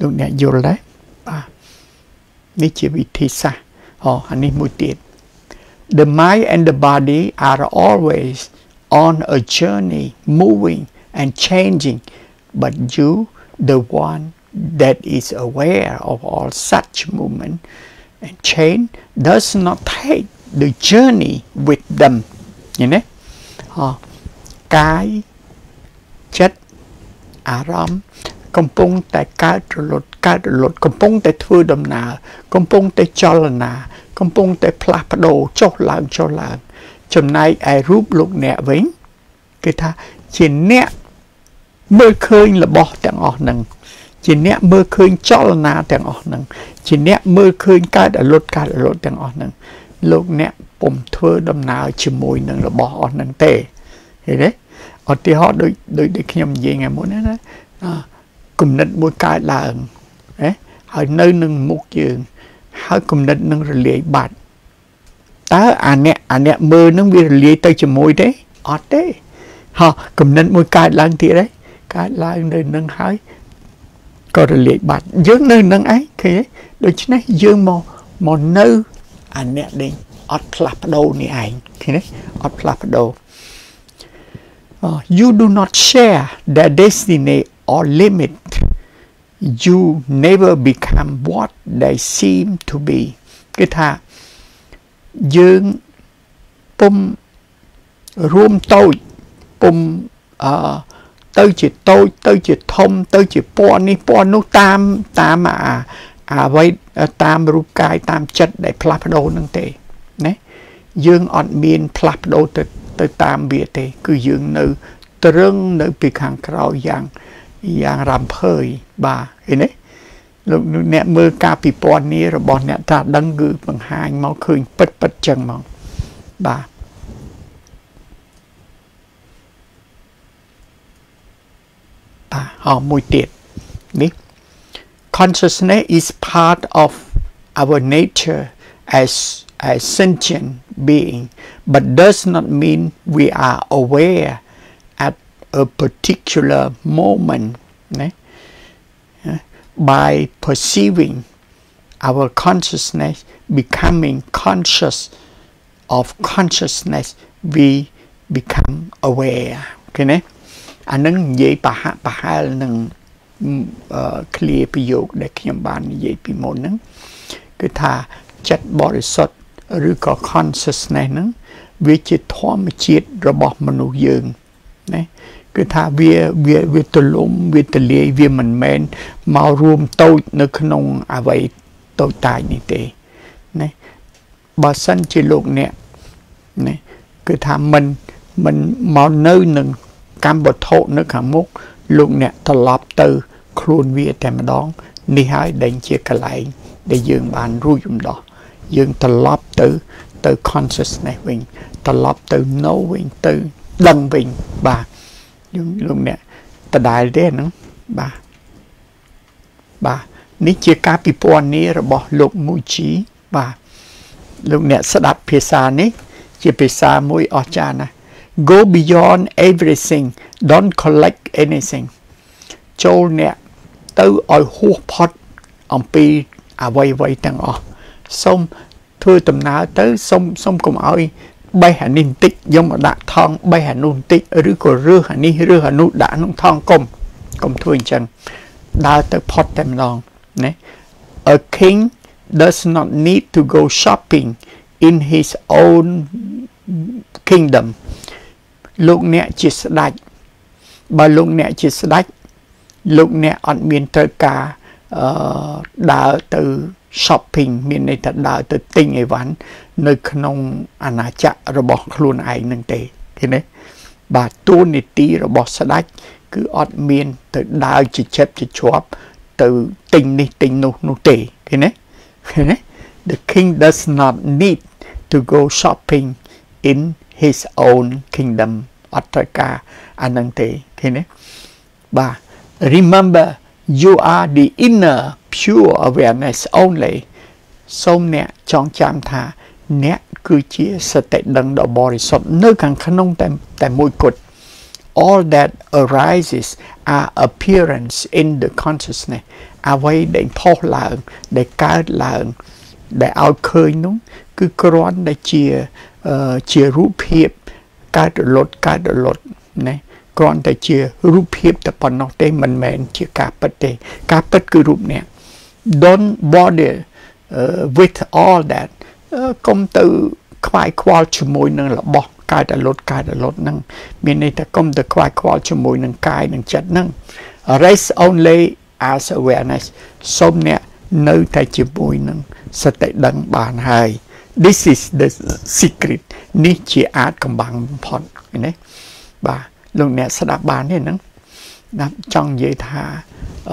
[SPEAKER 1] លោកអ្នកយល់ដែរបាទនេះជាវិធីសាស្ត្រអូអានេះមួយទៀត The mind and the body are always on a journey moving and changing but you the one that is aware of all such movement and change does not take the journey with them ឃើញទេអកាយចិត្តអារម្មណ៍កំពុងតែកើតរលត់កើតរលត់កំពុងតែធ្វើដំណើរកំពុងតែចលនា កំពុងតែផ្លាស់ប្ដូរចុះឡើងចុះឡើង ចំណែកឯរូបលោកអ្នកវិញ គឺថាជាអ្នកមើលឃើញរបស់ទាំងអស់ហ្នឹង ជាអ្នកមើលឃើញចលនាទាំងអស់ហ្នឹងជាអ្នកមើលឃើញកើតអលត់កើតអលត់ទាំងអស់ហ្នឹងលោកអ្នកពុំធ្វើដំណើរជាមួយនឹងរបស់អស់ហ្នឹងទេឃើញទេឧទាហរណ៍ដូចដូចដូចខ្ញុំនិយាយថ្ងៃមុនណាគំនិតមួយកើតឡើងហ៎ហើយនៅនឹងមុខយើងហើយគំនិតនឹងរលាយបាត់តើអាអ្នកអាអ្នកមើលនឹងវារលាយទៅជាមួយទេអត់ទេហោះគំនិតមួយកើតឡើងទៀតទេកើតឡើងនៅនឹងហើយ ក៏រលាយបាត់យើងនៅនឹងឯងឃើញទេដូច្នេះយើងមកមកនៅអាអ្នកដេញអត់ផ្លាស់ប្ដូរនេះឯងឃើញទេអត់ផ្លាស់ប្ដូរ you do not share their destiny or limit you never become what they seem to be គឺថាយើងពុំរួមតូចពុំអឺ ទៅជាតូចទៅជាធំ ទៅជាពណ៌នេះពណ៌នោះតាមតាមអាអ្វីតាមរូបកាយតាមចិត្តដែលផ្លាស់ប្ដូរនឹងទេណាយើងអត់មានផ្លាស់ប្ដូរទៅទៅតាមវាទេ គឺយើងនៅត្រឹងនៅពីខាងក្រោយយ៉ាងយ៉ាងរំភើយបាទឃើញទេលោកអ្នកមើលការពិព័រណ៍នេះរបស់អ្នកតាដឹងគឺបង្ហាញមកឃើញពិតពិតចឹងមកបាទ បាទអស់មួយទៀតនេះ consciousness is part of our nature as a sentient being but does not mean we are aware at a particular moment ណា by perceiving our consciousness becoming conscious of consciousness we become aware ឃើញទេ អានឹងនិយាយប្រហាក់ប្រហែលនឹងឃ្លាប្រយោគដែលខ្ញុំបាននិយាយពីមុនហ្នឹងគឺថាចិត្តបរិសុទ្ធឬក៏ consciousness ហ្នឹងវាជាធម្មជាតិរបស់មនុស្សយើងណាគឺថាវាវាវាទលំវាទលាយវាមិនមែនមករួមតូចនៅក្នុងអវ័យតូចតាចនេះទេណាបើសិនជាលោកអ្នកណាគឺថាមិនមិនមកនៅនឹង កម្មវត្ថុនៅខាងមុខលោកអ្នកត្រឡប់ទៅ ខ្លួនវាតែម្ដង នេះហើយដែលជាកលែងដែលយើងបានរួចរំដោះយើងត្រឡប់ទៅទៅ consciousness វិញត្រឡប់ទៅ know វិញទៅដឹងវិញបាទយើងលោកអ្នកដដែលទេហ្នឹងបាទបាទនេះជាការពិពណ៌នារបស់លោក Muji បាទលោកអ្នកស្ដាប់ភាសានេះ ជាភាសាមួយអស្ចារ្យណាស់ go beyond everything don't collect anything ចូលអ្នកទៅឲ្យហួសផុតអំពីអ្វីអ្វីទាំងអស់សូមធ្វើដំណើរទៅសូមសូមកុំឲ្យបេះអានេះបន្តិចយកមកដាក់ថងបេះអានោះបន្តិចឬក៏រើសអានេះរើសអានោះដាក់ក្នុងថងកុំកុំធ្វើអញ្ចឹងដើរទៅផុតតែម្ដងណា A king does not need to go shopping in his own kingdom លោកអ្នកជាស្ដេចបើលោកអ្នកជាស្ដេចលោកអ្នកអត់មានត្រូវការអឺដើរទៅ shopping មានន័យថាដើរទៅទិញអីវ៉ាន់នៅក្នុងអាណាចក្ររបស់ខ្លួនឯងនឹងទេឃើញទេបាទទូនីតិរបស់ស្ដេចគឺអត់មានទៅដើរជាចិត្តជាជាប់ទៅទិញនេះទិញនោះនោះទេឃើញទេឃើញទេ The king does not need to go shopping in his own kingdom អត់ត្រូវការអានឹងទេឃើញទេបាទ remember you are the inner pure awareness only សូមអ្នកចងចាំថាអ្នកគឺជាសតិដឹងដ៏បរិសុទ្ធនៅខាងក្នុងតែតែមួយគត់ all that arises are appearance in the consciousness អ្វីដែលផុសឡើងដែលកើតឡើងដែលឲ្យឃើញនោះគឺគ្រាន់តែជាជារូបភាព កើតរលត់កើតរលត់ណាគ្រាន់តែជារូបភាពតែប៉ុណ្ណោះទេមិនមែនជាការពិតទេ ការពិតគឺរូបអ្នក don't bother uh, with all that កុំទៅខ្វាយខ្វល់ជាមួយនឹងរបស់កើតរលត់កើតរលត់ហ្នឹងមានន័យថាកុំទៅខ្វាយខ្វល់ជាមួយនឹងកាយនឹងចិត្តហ្នឹង rest only as awareness សូមអ្នកនៅតែជាមួយនឹងសតិដឹងបានហើយ this is the secret នេះជាអាចកំបាំងបំផុតឃើញទេបាទលោកអ្នកស្ដាប់បានទេហ្នឹងណាចង់និយាយថា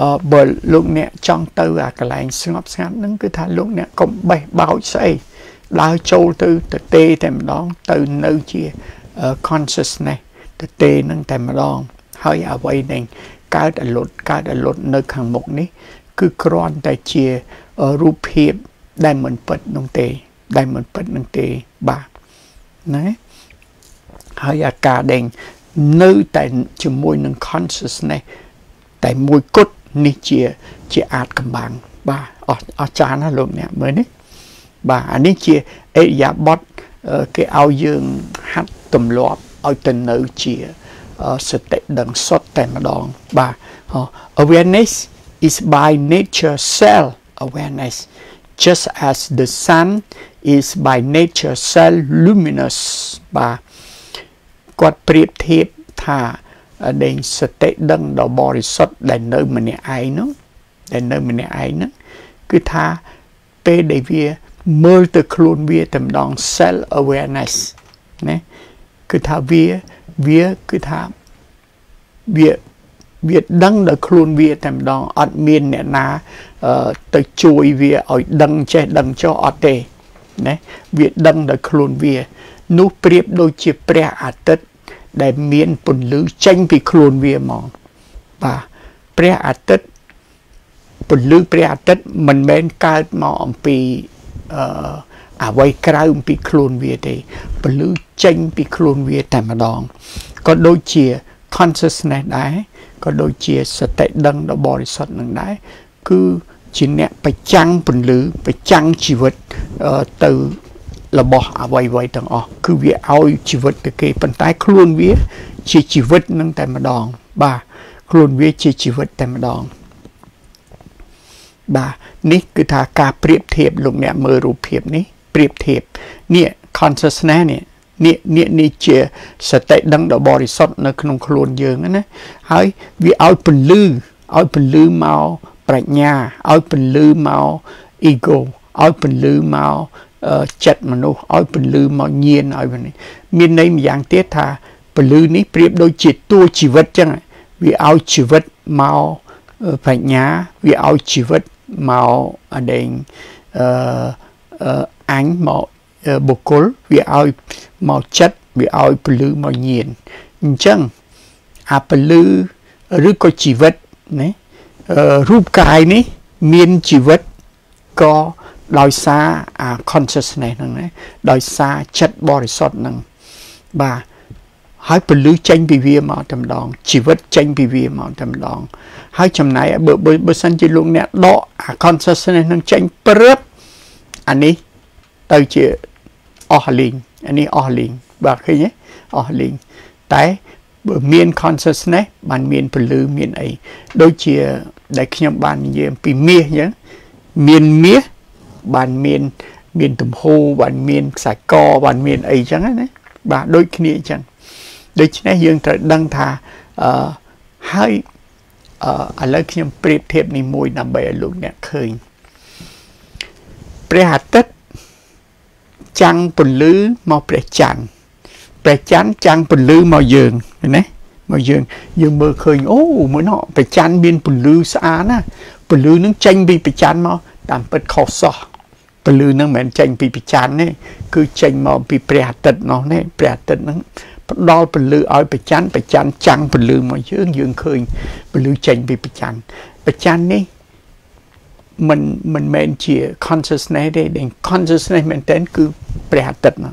[SPEAKER 1] អឺបើលោកអ្នកចង់ទៅអាកន្លែងស្ងប់ស្ងាត់ហ្នឹងគឺថាលោកអ្នកកុំបេះបោចស្អីដើរចូលទៅទៅទេតែម្ដងទៅនៅជា consciousness ទៅទេនឹងតែម្ដង ហើយអ្វីដែលកើតអលត់កើតអលត់នៅខាងមុខនេះ គឺគ្រាន់តែជារូបភាពដែលមិនពិតនោះទេ ដែលមិនពិតនឹងទេបាទណាហើយអាការដែលនៅតែជាមួយនឹង consciousness តែមួយគត់នេះជាជាអាចកំបាំងបាទអស់អស្ចារ្យណាលោកអ្នកមើលនេះបាទអានេះជាអេយ៉ាបតគេឲ្យយើងហាត់ទម្លាប់ឲ្យទៅនៅជាសតិដឹងសុទ្ធតែម្ដងបាទ awareness is by nature self awareness just as the sun is by nature self luminous បាទគាត់ប្រៀបធៀបថាដេញសតិដឹងដ៏បរិសុទ្ធដែលនៅម្នាក់ឯងនោះដែលនៅម្នាក់ឯងហ្នឹងគឺថាពេលដែលវាមើលទៅខ្លួនវាតែម្ដង self awareness ណាគឺថាវាវាគឺថាវា វាដឹងដល់ខ្លួនវាតែម្ដងអត់មានអ្នកណាទៅជួយវាឲ្យដឹងចេះដឹងចោះអត់ទេណាវាដឹងដល់ខ្លួនវា នោះប្រៀបដូចជាព្រះអាទិត្យដែលមានពន្លឺចេញពីខ្លួនវាហ្មងបាទព្រះអាទិត្យពន្លឺព្រះអាទិត្យមិនមែនកើតមកអំពីអឺអ្វីក្រៅអំពីខ្លួនវាទេពលឺចេញពីខ្លួនវាតែម្ដងក៏ដូចជា consciousness ដែរ ក៏ដូចជាសតិដឹងដ៏បរិសុទ្ធនឹងដែរគឺជាអ្នកប្រចាំងពន្លឺប្រចាំងជីវិតទៅរបស់អ្វីអ្វីទាំងអស់គឺវាឲ្យជីវិតទៅគេប៉ុន្តែខ្លួនវា ជាជីវិតនឹងតែម្ដង បាទខ្លួនវាជាជីវិតតែម្ដងបាទនេះគឺថាការប្រៀបធៀបលោកអ្នកមើលរូបភាពនេះប្រៀបធៀបនេះ consciousness នេះ នេះនេះនេះជាសតិដឹងដ៏បរិសុទ្ធនៅក្នុងខ្លួនយើងណាហើយវាឲ្យពលឺឲ្យពលឺមកប្រាជ្ញាឲ្យពលឺមក ego ឲ្យពលឺមកចិត្តមនុស្សឲ្យពលឺមកញៀនឲ្យនេះមានន័យម្យ៉ាងទៀតថាពលឺនេះប្រៀបដូចជាតួជីវិតចឹងវាឲ្យជីវិតមកប្រាជ្ញាវាឲ្យជីវិតមកអដែងអឺអញមក បុគ្គលវាឲ្យមកចិត្តវាឲ្យពលឺមកញៀនអញ្ចឹងអាពលឺឬក៏ជីវិតណារូបកាយនេះមានជីវិតក៏ដោយសារអា consciousness ហ្នឹងណាដោយសារចិត្តបរិសុទ្ធហ្នឹងបាទហើយពលឺចេញពីវាមកតែម្ដងជីវិតចេញពីវាមកតែម្ដងហើយចំណាយបើបើសិនជាលោកអ្នកដកអា consciousness នឹងចេញព្រឹបអានេះទៅជា អស់លីងអានេះអស់លីងបាទឃើញទេអស់លីងតែបើមាន consciousness បានមានពលឺមានអីដូចជាដែលខ្ញុំបាននិយាយអំពីមាសអញ្ចឹងមានមាសបានមានមានទំហូរបានមានខ្សែកបានមានអីអញ្ចឹងណាបាទដូចគ្នាអញ្ចឹងដូច្នេះយើងត្រូវដឹងថាអឺហើយអឺឥឡូវខ្ញុំប្រៀបធៀបនេះមួយដើម្បីឲ្យលោកអ្នកឃើញព្រះអាទិត្យ ចាំងពន្លឺមកព្រះច័ន្ទព្រះច័ន្ទចាំងពន្លឺមកយើងឃើញទេមកយើងយើងមើលឃើញអូមើលណោះព្រះច័ន្ទមានពន្លឺស្អាតណាពន្លឺនឹងចេញពីព្រះច័ន្ទមកតាមពិតខុសសោះពន្លឺនឹងមិនមែនចេញពីព្រះច័ន្ទទេគឺចេញមកពីព្រះអាទិត្យនោះទេព្រះអាទិត្យនឹងផ្ដល់ពលឺឲ្យប្រច័នប្រច័នចាំងពលឺមកយើងយើងឃើញពលឺចេញពីប្រច័នប្រច័ននេះ មិនមិនមែនជា consciousness ទេដែល consciousness មែនតើគឺព្រះអាទិត្យណា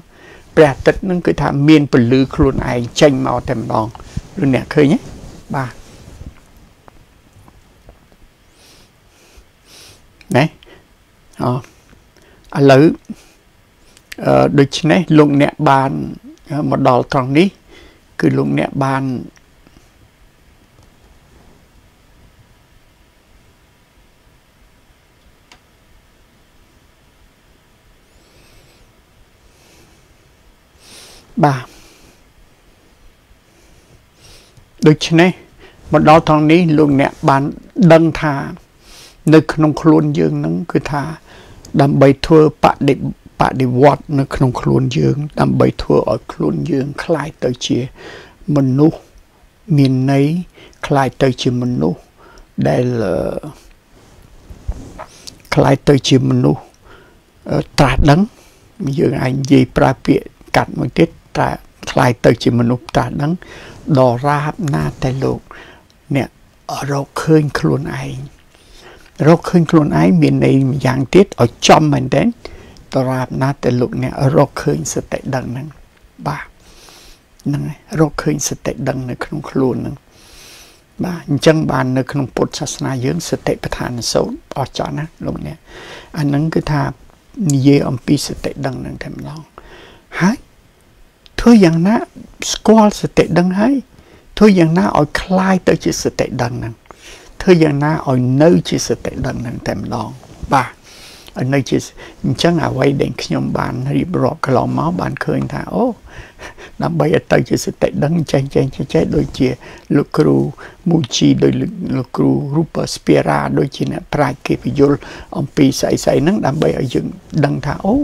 [SPEAKER 1] ព្រះអាទិត្យនឹងគឺថាមានពលឺខ្លួនឯងចេញមកតែម្ដងឬអ្នកឃើញទេបាទណែអូឥឡូវអឺដូច្នេះលោកអ្នកបានមកដល់ត្រង់នេះ គឺលោកអ្នកបាន បាទដូច្នេះមកដល់ត្រង់នេះលោកអ្នកបានដឹងថា នៅ ក្នុងខ្លួនយើងនឹងគឺថា ដើម្បីធ្វើបដិបដិវត្តនៅក្នុងខ្លួនយើង ដើម្បីធ្វើឲ្យខ្លួនយើងคล้ายទៅជាមនុស្សមានន័យคล้ายទៅជាមនុស្សដែលคล้ายទៅជាមនុស្សត្រាស់ដឹងយើងអាចនិយាយប្រើពាក្យកាត់មួយទៀត តែคล้ายទៅជាមនុស្សត្រាស់ដឹងដរាបណាតែលោកអ្នករកឃើញខ្លួនឯងរកឃើញខ្លួនឯងមានន័យម្យ៉ាងទៀតឲ្យចំមែនទេតរាបណាតែលោកអ្នករកឃើញសតិដឹងហ្នឹងបាទហ្នឹងហើយរកឃើញសតិដឹងនៅក្នុងខ្លួនហ្នឹងបាទអញ្ចឹងបាននៅក្នុងពុទ្ធសាសនាយើងសតិប្បដ្ឋានសូត្រអស្ចារ្យណាលោកអ្នកអាហ្នឹងគឺថានិយាយអំពីសតិដឹងហ្នឹងតែម្ដងហើយ ធ្វើយ៉ាងណាស្គាល់សតិដឹងហើយធ្វើយ៉ាងណាឲ្យคลายទៅជាសតិដឹងហ្នឹងធ្វើយ៉ាងណាឲ្យនៅជាសតិដឹងហ្នឹងតែម្ដងបាទ នៅជាអញ្ចឹងអ្វីដែលខ្ញុំបានរៀបរាប់កន្លងមកបានឃើញថាអូដើម្បីឲ្យទៅជាសតិដឹងចេះចេះចេះដូចជាលោកគ្រូមូជីដោយលោកគ្រូរូបស្ពារាដូចជាអ្នកប្រាជ្ញគេពយល់អំពីស្អីស្អីហ្នឹងដើម្បីឲ្យយើងដឹងថាអូ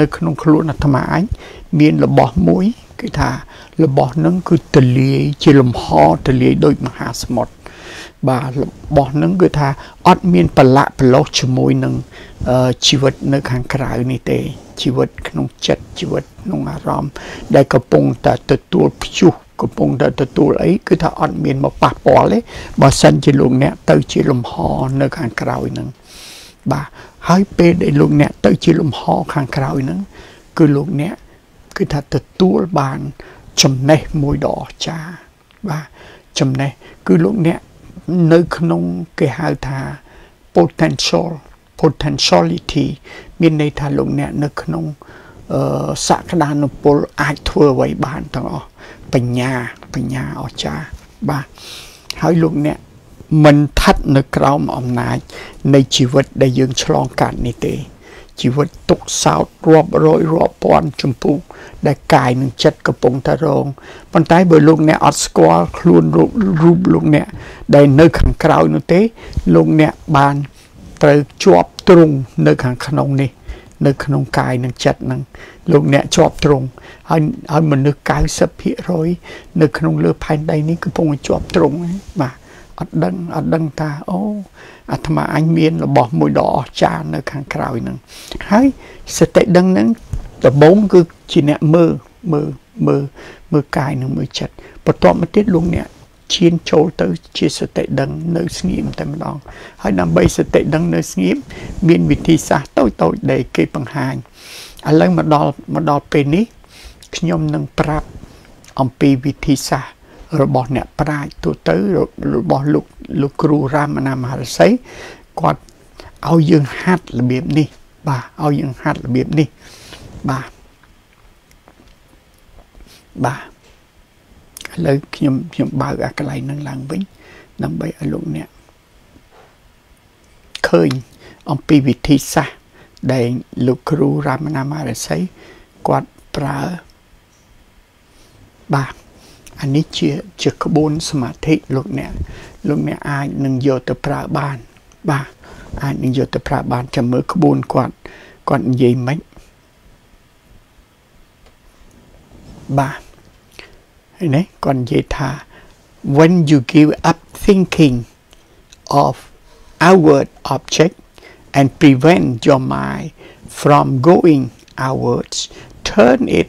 [SPEAKER 1] នៅក្នុងខ្លួនអាត្មាអញមានរបស់មួយគឺថារបស់ហ្នឹងគឺទលាយជាលំហទលាយដូចមហាសមុទ្រ បាទរបស់ហ្នឹងគឺថាអត់មានប្រឡាក់ប្រឡោះជាមួយនឹងជីវិតនៅខាងក្រៅនេះទេជីវិតក្នុងចិត្តជីវិតក្នុងអារម្មណ៍ដែលកំពុងតែទទួលព្យុះកំពុងតែទទួលអីគឺថាអត់មានមកប៉ះពាល់ទេបើសិនជាលោកអ្នកទៅជាលំហនៅខាងក្រៅហ្នឹងបាទហើយពេលដែលលោកអ្នកទៅជាលំហខាងក្រៅហ្នឹងគឺលោកអ្នកគឺថាទទួលបានចំណេះមួយដ៏អស្ចារ្យបាទចំណេះគឺលោកអ្នក នៅក្នុងគេហៅថា potential potentiality មានន័យថាលោកអ្នកនៅក្នុងអឺសក្តានុពលអាចធ្វើអ្វីបានទាំងអស់បញ្ញាបញ្ញាអស្ចារ្យបាទហើយលោកអ្នកមិនឋិតនៅក្រោមអំណាចនៃជីវិតដែលយើងឆ្លងកាត់នេះទេ ជីវិតទុកសោតរាប់រយរាប់ពាន់ចម្ពោះដែលកាយនិងចិត្តកំពុងតែរងប៉ុន្តែបើលោកអ្នកអត់ស្គាល់ខ្លួនរូបរូបលោកអ្នកដែលនៅខាងក្រៅនោះទេលោកអ្នកបានត្រូវជាប់ទ្រង់នៅខាងក្នុងនេះ នៅក្នុងកាយនិងចិត្តហ្នឹងលោកអ្នកជាប់ទ្រង់ហើយហើយមនុស្ស90%នៅក្នុងលើផែនដីនេះកំពុងជាប់ទ្រង់បាទ អត់ដឹងអត់ដឹងថាអូអាត្មាអញមានរបស់មួយដ៏អស្ចារ្យនៅខាងក្រៅហ្នឹងហើយសតិដឹងហ្នឹងដំបូងគឺជាអ្នកមើលមើលមើលមើលកាយនិងមើលចិត្តបន្ទាប់មកទៀតលោកអ្នកឈានចូលទៅជាសតិដឹងនៅស្ងៀមតែម្ដង ហើយដើម្បីសតិដឹងនៅស្ងៀមមានវិធីសាស្ត្រតូចតូចដែលគេបង្ហាញឥឡូវមកដល់មកដល់ពេលនេះខ្ញុំនឹងប្រាប់អំពីវិធីសាស្ត្រ របស់អ្នកប្រាជ្ញទូទៅរបស់លោកលោកគ្រូរាមណាមហារសីគាត់ឲ្យយើងហាត់របៀបនេះ បាទឲ្យយើងហាត់របៀបនេះបាទបាទឥឡូវខ្ញុំខ្ញុំបើកអាកន្លែងហ្នឹងឡើងវិញដើម្បីឲ្យលោកអ្នកឃើញអំពីវិធីសាស្ត្រដែលលោកគ្រូរាមណាមារសីគាត់ប្រើបាទ អានេះជាជាក្បួនសមាធិលោកអ្នកលោកអ្នកអាចនឹងយកទៅប្រើបាន បាទអាចនឹងយកទៅប្រើបានចាំមើលក្បួនគាត់គាត់និយាយមិនបាទហើយនេះគាត់និយាយថា when you give up thinking of outward object and prevent your mind from going outwards turn it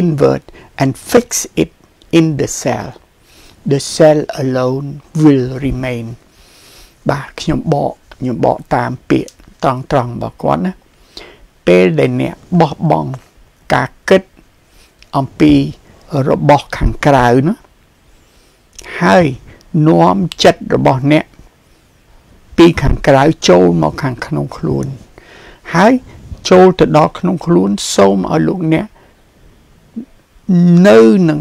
[SPEAKER 1] inward and fix it in the cell the cell alone will remain បាទខ្ញុំបកខ្ញុំបកតាមពាក្យត្រង់ត្រង់របស់គាត់ណាពេលដែលអ្នកបោះបង់ការគិតអំពីរបស់ខាងក្រៅណាហើយនាំចិត្តរបស់អ្នកពីខាងក្រៅចូលមកខាងក្នុងខ្លួន ហើយចូលទៅដល់ក្នុងខ្លួន សូមឲ្យលោកអ្នកនៅនឹង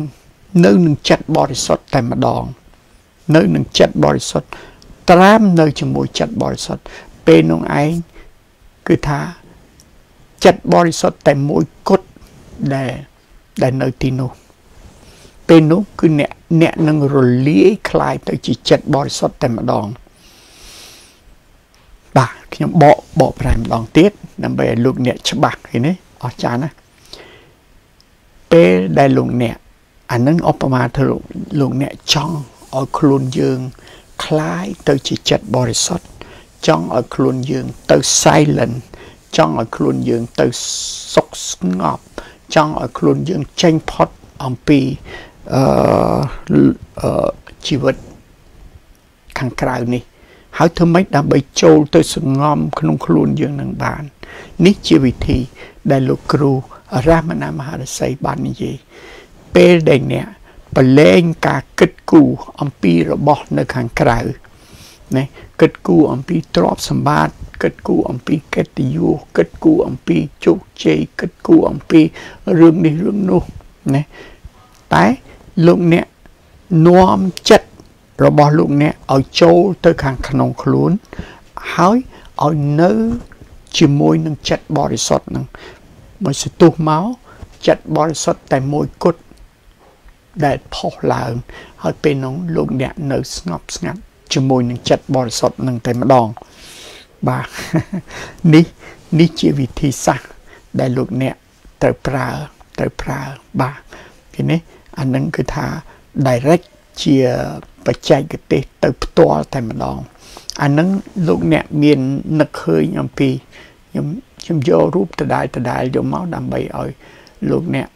[SPEAKER 1] នៅនឹងចិត្តបរិសុទ្ធតែម្ដង នៅនឹងចិត្តបរិសុទ្ធត្រាំនៅជាមួយចិត្តបរិសុទ្ធពេលនោះឯងគឺថាចិត្តបរិសុទ្ធតែមួយគត់ដែលដែលនៅទីនោះពេលនោះគឺអ្នកអ្នកនឹងរលាយคลายទៅជាចិត្តបរិសុទ្ធតែម្ដងបាទខ្ញុំបកបកប្រែម្ដងទៀតដើម្បីឲ្យលោកអ្នកច្បាស់ឃើញទេអស្ចារ្យណាស់ពេលដែលលោកអ្នក អានឹងឧបមាទៅលោកអ្នកចង់ឲ្យខ្លួនយើងคลายទៅជាចិត្តបរិសុទ្ធចង់ឲ្យខ្លួនយើងទៅ silent ចង់ឲ្យខ្លួនយើងទៅសុខស្ងប់ចង់ឲ្យខ្លួនយើងចេញផុតអំពីអឺជីវិតខាងក្រៅនេះ ហើយធ្វើម៉េចដើម្បីចូលទៅសងំក្នុងខ្លួនយើងនឹងបាន នេះជាវិធីដែលលោកគ្រូរាមណាមហារសីបាននិយាយ ពេលដែលអ្នកប្រឡែងការគិតគូរអំពីរបស់នៅខាងក្រៅណាគិតគូរអំពីទ្រព្យសម្បត្តិគិតគូរអំពីកិត្តិយសគិតគូរអំពីជោគជ័យគិតគូរអំពីរឿងនេះរឿងនោះណាតែលោកអ្នកនាំចិត្តរបស់លោកអ្នកឲ្យចូលទៅខាងក្នុងខ្លួនហើយឲ្យនៅជាមួយនឹងចិត្តបរិសុទ្ធនឹងមកសទុះមកចិត្តបរិសុទ្ធតែមួយគត់ ដែលផុសឡើង ហើយពេលនោះលោកអ្នកនៅស្ងប់ស្ងាត់ជាមួយនឹងចិត្តបរិសុទ្ធនឹងតែម្ដង បាទនេះនេះជាវិធីសាស្ត្រដែលលោកអ្នកត្រូវប្រើត្រូវប្រើបាទឃើញទេអានឹងគឺថា direct ជាបច្ចេកទេសទៅផ្ទាល់តែម្ដងអានឹងលោកអ្នកមាននឹកឃើញអំពីខ្ញុំខ្ញុំយករូបដដែលដដែលយកមកដើម្បីឲ្យលោកអ្នក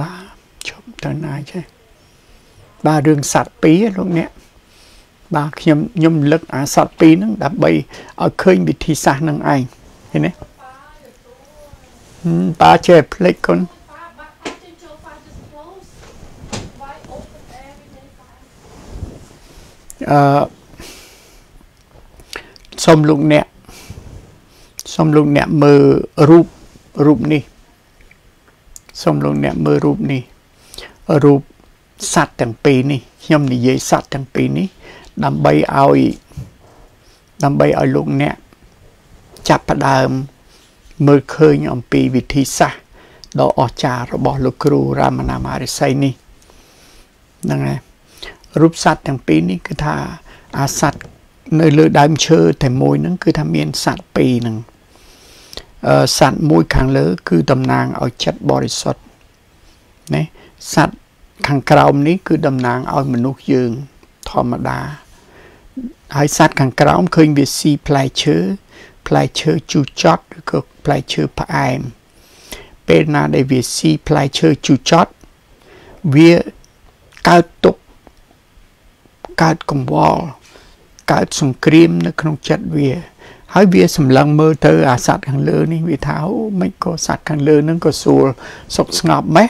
[SPEAKER 1] បាទជប់ទៅណាចេះបាទរឿងសត្វពីរលោកអ្នកបាទខ្ញុំខ្ញុំលឹកអាសត្វពីរហ្នឹងដើម្បីឲ្យឃើញវិធីសាស្ត្រនឹងឯងឃើញទេប៉ាចេះភ្លេចគុណអឺ សូមលោកអ្នកសូមលោកអ្នកមើលរូបរូបនេះសូមលោកអ្នកមើលរូបនេះរូបសត្វទាំងពីរនេះខ្ញុំនិយាយសត្វទាំងពីរនេះ ដើម្បីឲ្យដើម្បីឲ្យលោកអ្នកចាប់ផ្ដើមមើលឃើញអំពីវិធីសាស្ត្រដ៏អស្ចារ្យរបស់លោកគ្រូរាមណាមារិស័យនេះហ្នឹងហើយរូបសត្វទាំងពីរនេះគឺថាអាសត្វ នៅលើដើមឈើតែមួយហ្នឹងគឺថាមានសត្វពីរហ្នឹងអឺសត្វមួយខាងលើ គឺតំណាងឲ្យចិត្តបរិសុទ្ធណាសត្វខាងក្រោមនេះគឺតំណាងឲ្យមនុស្សយើង ធម្មតាហើយសត្វខាងក្រោមឃើញវាស៊ីផ្លែឈើផ្លែឈើជូរចត់ឬក៏ផ្លែឈើផ្អែមពេលណាដែលវាស៊ីផ្លែឈើជូរចត់វាកើតទុកកើតកង្វល់ កើតសង្គ្រាមនៅក្នុងចិត្តវា ហើយវាសម្លឹងមើលទៅអាសត្វខាងលើនេះវាថាអូមិនក៏សត្វខាងលើនឹងក៏ស្រួលសុខស្ងប់ម៉េះ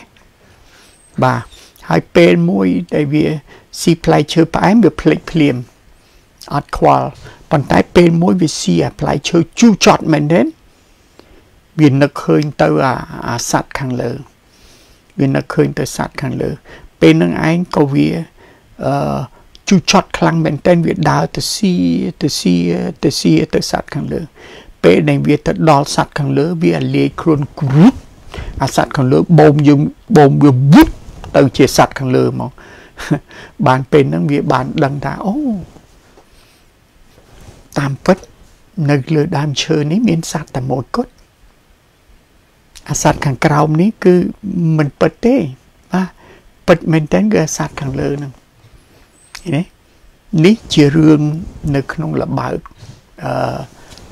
[SPEAKER 1] បាទហើយពេលមួយដែលវាស៊ីផ្លែឈើផ្អែមវាភ្លេចភ្លាមអត់ខ្វល់ប៉ុន្តែពេលមួយវាស៊ីអាផ្លែឈើជូរចត់មែនទេវានឹកឃើញទៅអាអាសត្វខាងលើ វានឹកឃើញទៅសត្វខាងលើ ពេលនឹងឯងក៏វាអឺ ជូរចត់ខ្លាំងមែនទែនវាដើរទៅស៊ីទៅស៊ីទៅស៊ីទៅសត្វខាងលើ ពេលដែលវាទៅដល់សត្វខាងលើ វាលាយខ្លួនគ្រុបអាសត្វខាងលើបូមយើងបូមវាវឹបទៅជាសត្វខាងលើមកបានពេលហ្នឹងវាបានដឹងថាអូតាមពិតនៅលើដើមឈើនេះមានសត្វតែមួយគត់អាសត្វខាងក្រោមនេះគឺមិនពិតទេបាទពិតមែនតើគឺអាសត្វខាងលើហ្នឹង ឃើញទេនេះជារឿងនៅក្នុងលបើកអឺ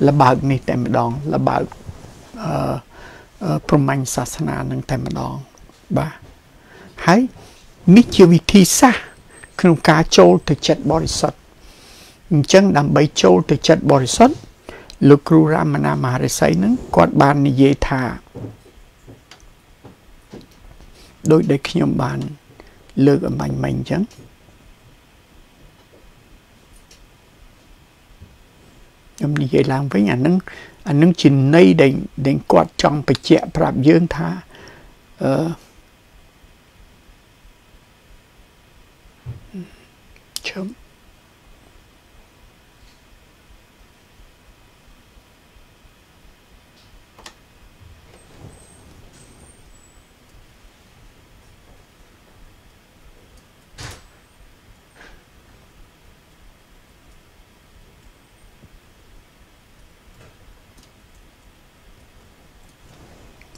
[SPEAKER 1] លបើកនេះតែម្ដងលបើកអឺប្រមាញ់សាសនានឹងតែម្ដងបាទហើយនេះជាវិធីសាស្ត្រក្នុងការចូលទៅចិត្តបរិសុទ្ធអញ្ចឹងដើម្បីចូលទៅចិត្តបរិសុទ្ធលោកគ្រូរាមណាមហារិស័យនឹងគាត់បាននិយាយថាដោយដែលខ្ញុំបាន លើកអំបញ្ញមិញអញ្ចឹង ខ្ញុំនិយាយឡើងវិញអានឹងអានឹងជាន័យដែលដែលគាត់ចង់បញ្ជាក់ប្រាប់យើងថាអឺឈឹ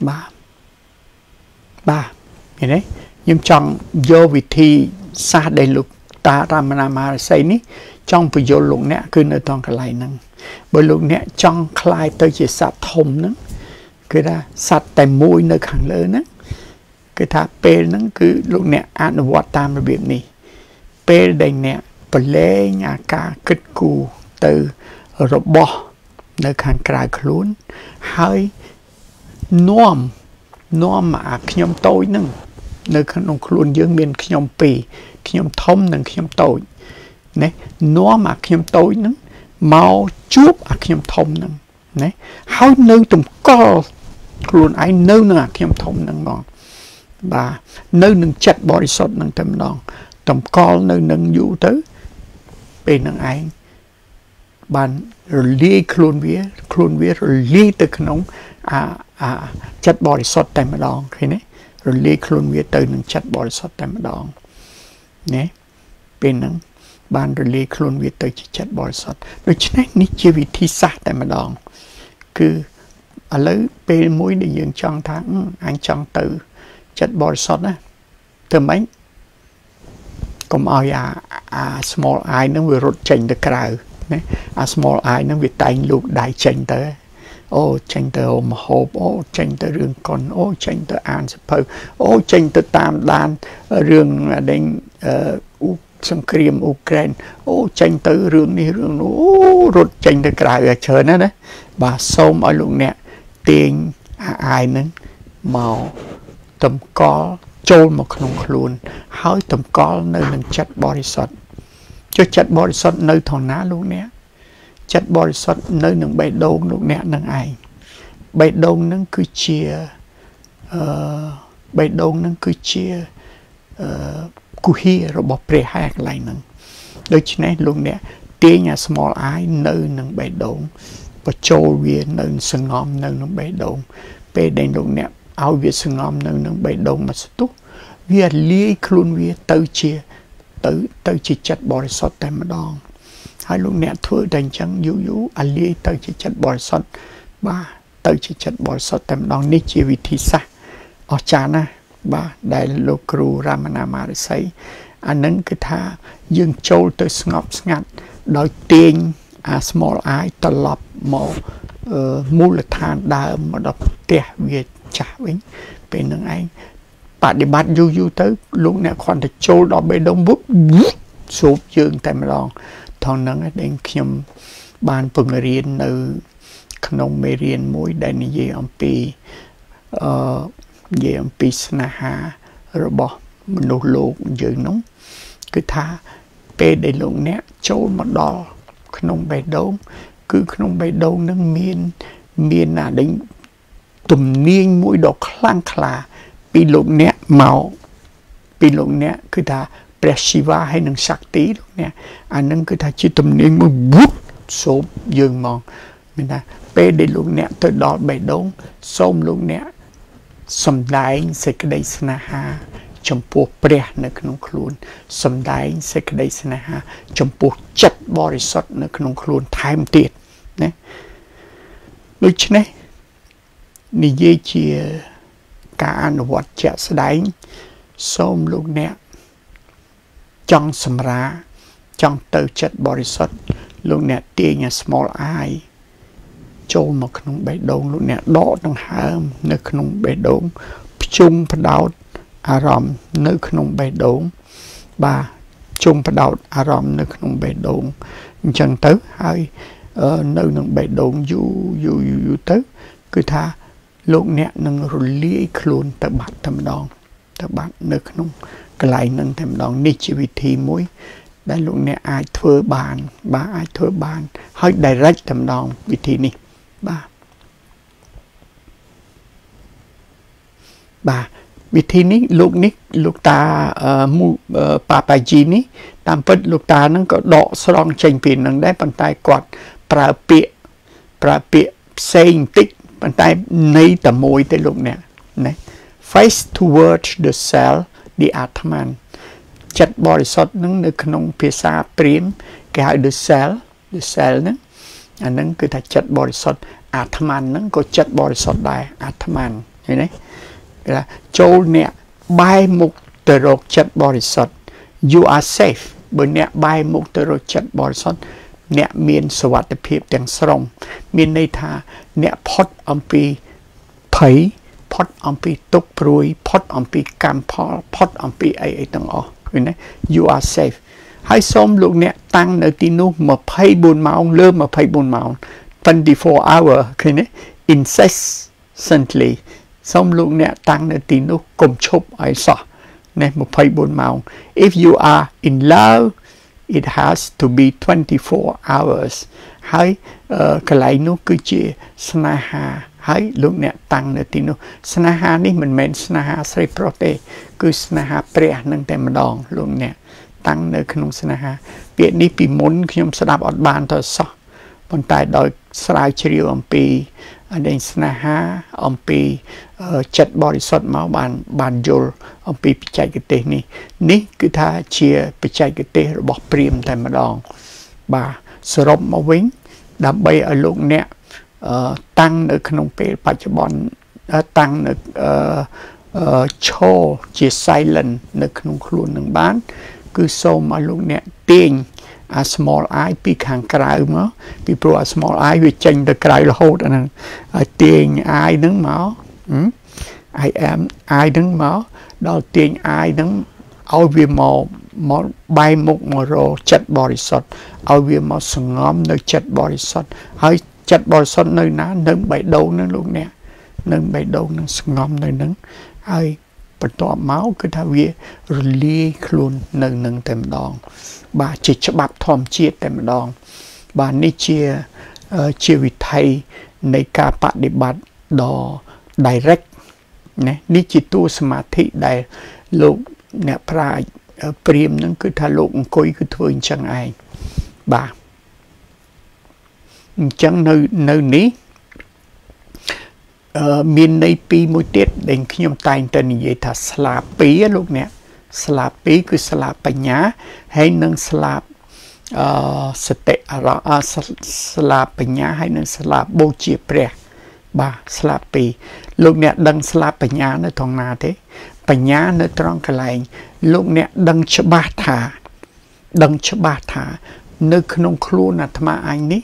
[SPEAKER 1] បាទបាទឃើញទេខ្ញុំចង់យកវិធីសាស្ត្រដែលលោកតារាមណាមហារិស័យនេះចង់បញ្យល់លោកអ្នកគឺនៅត្រង់កន្លែងហ្នឹងបើលោកអ្នកចង់คลายទៅជាសត្វធំហ្នឹងគឺថាសត្វតែមួយនៅខាងលើហ្នឹងគឺថាពេលហ្នឹងគឺលោកអ្នកអនុវត្តតាមរបៀបនេះពេលដែលអ្នកប្រឡែងអាការគិតគូរទៅរបស់នៅខាងក្រៅខ្លួនហើយ នាំនាំអាខ្ញុំតូចហ្នឹងនៅក្នុងខ្លួនយើងមានខ្ញុំពីរខ្ញុំធំនិងខ្ញុំតូចណានាំអាខ្ញុំតូចហ្នឹងមកជួបអាខ្ញុំធំហ្នឹងណាហើយនៅតម្កល់ខ្លួនឯងនៅនឹងអាខ្ញុំធំហ្នឹងមកបាទនៅនឹងចិត្តបរិសុទ្ធហ្នឹងតែម្ដងតម្កល់នៅនឹងយូរទៅពេលហ្នឹងឯងបានរលាយខ្លួនវា ខ្លួនវារលាយទៅក្នុងអា អាចិត្តបរិសុទ្ធតែម្ដងឃើញទេរលាយខ្លួនវាទៅនឹងចិត្តបរិសុទ្ធតែម្ដងណាពេលហ្នឹងបានរលាយខ្លួនវាទៅជាចិត្តបរិសុទ្ធដូច្នេះនេះជាវិធីសាស្ត្រតែម្ដង គឺឥឡូវពេលមួយដែលយើងចង់ថាអញចង់ទៅចិត្តបរិសុទ្ធណាទៅម៉េចកុំឲ្យអាអា small i នឹងវារត់ចេញទៅក្រៅណាអា small i នឹងវាតែងលូកដៃចេញទៅ អូចេញទៅមហូបអូចេញទៅរឿងកុនអូចេញទៅអានសភៅអូចេញទៅតាមដានរឿងដែលអ៊ូសង្គ្រាមអ៊ុក្រែនអូចេញទៅរឿងនេះរឿងនោះអូរត់ចេញទៅក្រៅឲ្យច្រើនណាណាបាទសូមឲ្យលោកអ្នកទាញអាអាយនឹងមកតម្កល់ចូលមកក្នុងខ្លួន ហើយតម្កល់នៅនឹងចិត្តបរិសុទ្ធចុះចិត្តបរិសុទ្ធនៅថងណាលោកអ្នក ចិត្តបរិសុទ្ធនៅនឹងបេះដូងលោកអ្នកនឹងឯងបេះដូងនឹងគឺជាអឺបេះដូងនឹងគឺជាអឺគុហីរបស់ព្រះហែកន្លែងហ្នឹងដូច្នេះលោកអ្នកទាញអា small i នៅនឹងបេះដូងបញ្ចូលវានៅសងំនៅនឹងបេះដូង ពេលដែលលោកអ្នកឲ្យវាសងំនៅនឹងបេះដូងមកស្ទុះវាលាយខ្លួនវាទៅជាទៅទៅជាចិត្តបរិសុទ្ធតែម្ដង ហើយលោកអ្នកធ្វើតែអញ្ចឹងយូរយូរអាលាយទៅជាចិត្តបរិសុទ្ធបាទទៅជាចិត្តបរិសុទ្ធតែម្ដងនេះជាវិធីសាស្ត្រអស្ចារ្យណាស់បាទដែលលោកគ្រូរាមណាមារិស័យអានឹងគឺថាយើងចូលទៅស្ងប់ស្ងាត់ដោយទាញអា small i ត្រឡប់មកមូលដ្ឋានដើមមកដល់ផ្ទះវាចាស់វិញពេលនឹងឯងបដិបត្តិយូរយូរទៅលោកអ្នកគ្រាន់តែចូលដល់បេះដូងវឹបសូបយើងតែម្ដង ថងហ្នឹងឯងខ្ញុំបានពង្រៀននៅ ក្នុងមេរៀនមួយដែលនិយាយអំពីអឺនិយាយអំពីស្នេហារបស់មនុស្សលោកយើងនោះគឺថាពេលដែលលោកអ្នកចូលមកដល់ក្នុងបេះដូងគឺក្នុងបេះដូងនឹងមានមានណាដេញទំនាញមួយដ៏ខ្លាំងក្លា ពីលោកអ្នកមកពីលោកអ្នកគឺថា ព្រះជីវ៉ាហើយនឹងសក្តិលោកអ្នកអានឹងគឺថាជាទំនាញមួយវូបសូបយើងមកមានថាពេលដែលលោកអ្នកទៅដល់បេះដូងសូមលោកអ្នកសំដែងសេចក្តីស្នេហា ចំពោះព្រះនៅក្នុងខ្លួនសំដែងសេចក្តីស្នេហា ចំពោះចិត្តបរិសុទ្ធនៅក្នុងខ្លួនថែមទៀតណាដូច្នេះនិយាយជាការអនុវត្តជាក់ស្ដែង សូមលោកអ្នក ចង់សម្រាចង់ទៅចិត្តបរិសុទ្ធលោកអ្នកទាញ small i ចូលមកក្នុងបេះដូងលោកអ្នកដកដង្ហើម នៅក្នុងបេះដូងភ្ជុំផ្ដោតអារម្មណ៍នៅក្នុងបេះដូង បាទជុំផ្ដោតអារម្មណ៍នៅក្នុងបេះដូងអញ្ចឹងទៅហើយនៅនឹងបេះដូងយូរយូរយូរទៅ គឺថាលោកអ្នកនឹងរលាយខ្លួនទៅបាត់តែម្ដងទៅបាត់នៅក្នុង កន្លែងនឹងតែម្ដងនេះជាវិធីមួយ ដែលលោកអ្នកអាចធ្វើបាន បាទអាចធ្វើបាន ហើយ direct តែម្ដងវិធីនេះបាទបាទវិធីនេះលោកនេះលោកតាប៉ាប៉ាជីនេះតាមពិតលោកតានឹងក៏ដកស្រង់ចេញពីនឹងដែរប៉ុន្តែគាត់ប្រើពាក្យប្រើពាក្យផ្សេងបន្តិចប៉ុន្តែន័យតែមួយទេលោកអ្នកណា face towards the cell the atman ចិត្តបរិសុទ្ធនឹងនៅក្នុងភាសាព្រាហ្មណ៍គេហៅ the cell the cell ហ្នឹងអាហ្នឹងគឺថាចិត្តបរិសុទ្ធអាត្មានហ្នឹងក៏ចិត្តបរិសុទ្ធដែរអាត្មានឃើញទេគេថាចូលអ្នកបែរមុខទៅរកចិត្តបរិសុទ្ធ you are safe បើអ្នកបែរមុខទៅរកចិត្តបរិសុទ្ធអ្នកមានសុវត្ថិភាពទាំងស្រុងមានន័យថាអ្នកផុតអំពីភ័យ ផុតអំពីទុក្ខព្រួយផុតអំពីកម្មផលផុតអំពីអីអីទាំងអស់ឃើញទេ you are safe ហើយសូមលោកអ្នកតាំងនៅទីនោះ24ម៉ោងលើ24ម៉ោង24 hour ឃើញទេ incessantly សូមលោកអ្នកតាំងនៅទីនោះកុំឈប់ឲ្យសោះណែ24ម៉ោង if you are in love it has to be 24 hours ហើយកន្លែងនោះគឺជាស្នេហា ហើយលោកអ្នកតាំងនៅទីនោះស្នេហានេះមិនមែនស្នេហាស្រីប្រុសទេ គឺស្នេហាព្រះនឹងតែម្ដងលោកអ្នកតាំងនៅក្នុងស្នេហា ពាក្យនេះពីមុនខ្ញុំស្ដាប់អត់បានទៅសោះប៉ុន្តែដោយស្រាវជ្រាវអំពីនៃស្នេហាអំពីចិត្តបរិសុទ្ធមកបានបានយល់អំពីបច្ចេកទេសនេះ នេះគឺថាជាបច្ចេកទេសរបស់ព្រាមតែម្ដង បាទសរុបមកវិញដើម្បីឲ្យលោកអ្នក តាំងនៅក្នុងពេលបច្ចុប្បន្នតាំងនៅឈរជា silent នៅក្នុងខ្លួននឹងបាន គឺសូមឲ្យលោកអ្នកទាញអា small i ពីខាងក្រៅមកពីព្រោះអា small i វាចេញទៅក្រៅរហូតអាហ្នឹងឲ្យទាញ i ហ្នឹងមក I am i ហ្នឹងមកដល់ទាញ i ហ្នឹងឲ្យវាមកមកបែរមុខមករកចិត្តបរិសុទ្ធឲ្យវាមកសងំនៅចិត្តបរិសុទ្ធហើយ ចិត្តបរិសុទ្ធនៅណានៅបេះដូងហ្នឹងលោកអ្នកនៅបេះដូងហ្នឹងសងំនៅហ្នឹងហើយបន្ទាប់មកគឺថាវារលាយខ្លួននៅនឹងតែម្ដង បាទជាច្បាប់ធម្មជាតិតែម្ដង បាទនេះជាជាវិថីនៃការបដិបត្តិដ៏ direct ណានេះជាតួសមាធិដែលលោកអ្នកប្រាជ្ញព្រាមនឹងគឺថាលោកអង្គុយគឺធ្វើអញ្ចឹងឯងបាទ អញ្ចឹងនៅនៅនេះអឺមានន័យពីរមួយទៀតដែលខ្ញុំតែងតែនិយាយថាស្លាបពីរលោកអ្នកស្លាបពីរគឺស្លាបបញ្ញាហើយនឹងស្លាបអឺសតិអរអស្លាបបញ្ញាហើយនឹងស្លាបបូជាព្រះបាទស្លាបពីរលោកអ្នកដឹងស្លាបបញ្ញានៅត្រង់ណាទេ បញ្ញានៅត្រង់កន្លែង លោកអ្នកដឹងច្បាស់ថា ដឹងច្បាស់ថា នៅក្នុងខ្លួនអាត្មាអញនេះ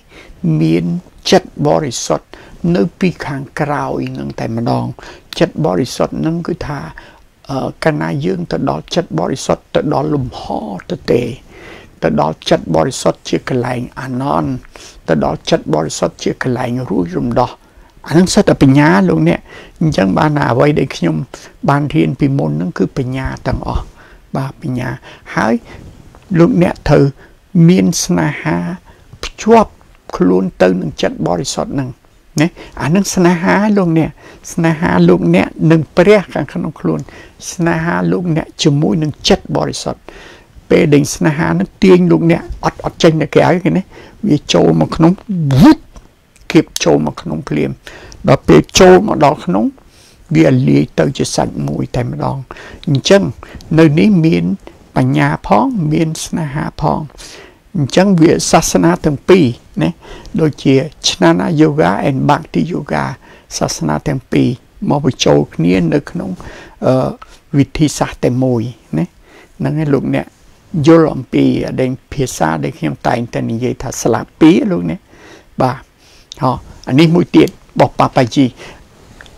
[SPEAKER 1] មានចិត្តបរិសុទ្ធនៅពីខាងក្រោយនឹងតែម្ដង ចិត្តបរិសុទ្ធនឹងគឺថាកាលណាយើងទៅដល់ចិត្តបរិសុទ្ធទៅដល់លំហទៅទេ ទៅដល់ចិត្តបរិសុទ្ធជាកន្លែងអាណន់ទៅដល់ចិត្តបរិសុទ្ធជាកន្លែងរួចរំដោះអានឹងសិតតែបញ្ញាលោកអ្នកអញ្ចឹងបានអ្វីដែលខ្ញុំបានរៀនពីមុនហ្នឹងគឺបញ្ញាទាំងអស់បាទបញ្ញាហើយលោកអ្នកត្រូវមានស្នេហាភ្ជាប់ ខ្លួនទៅនឹងចិត្តបរិសុទ្ធហ្នឹងណាអានឹងស្នេហាលោកអ្នកស្នេហាលោកអ្នកនឹងព្រះខាងក្នុងខ្លួន ស្នេហាលោកអ្នកជាមួយនឹងចិត្តបរិសុទ្ធពេលដែលស្នេហានឹងទាញលោកអ្នកអត់អត់ចេញទៅក្រៅគេណាវាចូលមកក្នុងវូបគៀបចូលមកក្នុងភ្លាម ដល់ពេលចូលមកដល់ក្នុងវាលាយទៅជាសាច់មួយតែម្ដងអញ្ចឹងនៅនេះមានបញ្ញាផងមានស្នេហាផង អញ្ចឹងវាសាសនាទាំងពីរណាដូចជាឆ្នាណា yoga and bhakti yoga សាសនាទាំងពីរមកបញ្ចូលគ្នានៅក្នុងវិធីសាស្ត្រតែមួយណាហ្នឹងឯងលោកអ្នកយល់អំពីដែលភាសាដែលខ្ញុំតែងតែនិយាយថាស្លាបពីលោកអ្នកបាទហ៎អានេះមួយទៀតរបស់ប៉ាប៉ាជី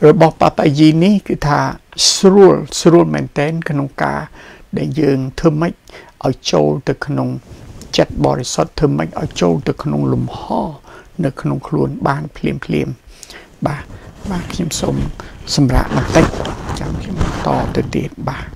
[SPEAKER 1] របស់ប៉ាប៉ាជីនេះគឺថាស្រួលស្រួលមែនតែនក្នុងការដែលយើងធ្វើម៉េចឲ្យចូលទៅក្នុង ចិត្តបរិសុទ្ធធ្វើម៉េចឲ្យចូលទៅក្នុងលំហនៅក្នុងខ្លួនបានភ្លាមភ្លាមបាទបាទខ្ញុំសូមសម្រាប់បន្តិចចាំខ្ញុំតទៅទៀតបាទ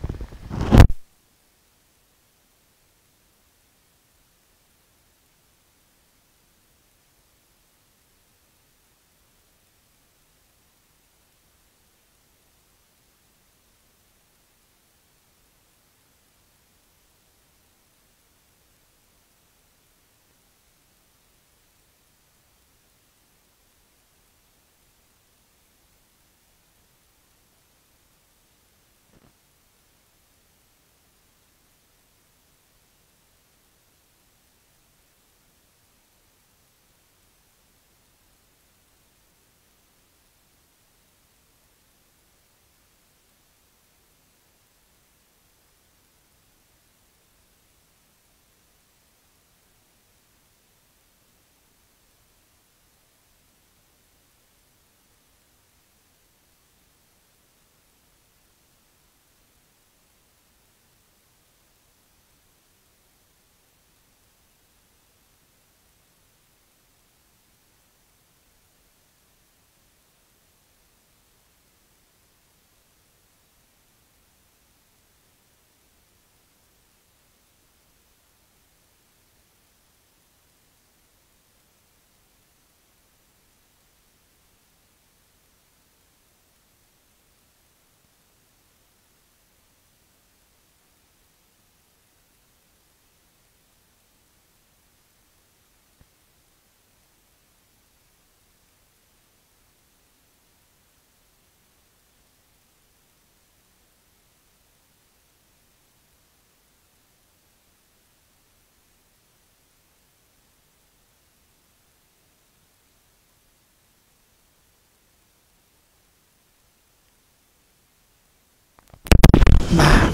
[SPEAKER 1] បាទ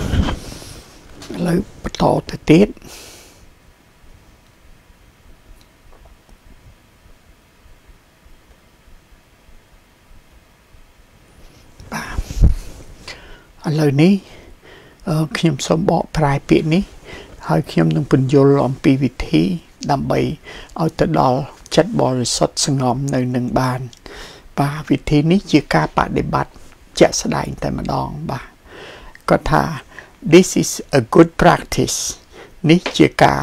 [SPEAKER 1] ឥឡូវបន្តទៅទៀតបាទឥឡូវនេះខ្ញុំសូមបកប្រែពាក្យនេះ ហើយខ្ញុំនឹងពន្យល់អំពីវិធី ដើម្បីឲ្យទៅដល់ចិត្តបរិសុទ្ធសងំនៅនឹងបាន បាទវិធីនេះជាការបដិបត្តិជាក់ស្ដែងតែម្ដងបាទ គាត់ថា this is a good practice នេះជាការ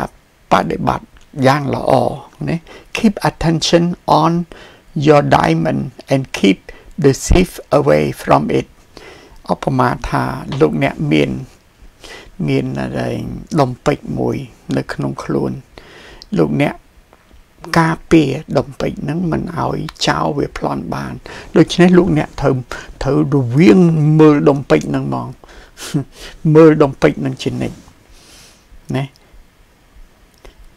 [SPEAKER 1] បដិបត្តិយ៉ាងល្អណា keep attention on your diamond and keep the thief away from it ឧបមាថាលោកអ្នកមាន មានដុំពេជ្រមួយ នៅក្នុងខ្លួន លោកអ្នកការពារដុំពេជ្រហ្នឹងមិនឲ្យចោលវាប្លន់បាន ដូច្នេះលោកអ្នកត្រូវត្រូវរវាងមើលដុំពេជ្រហ្នឹងហ្មង មើលដុំពេជ្រនឹងជានិច្ចណា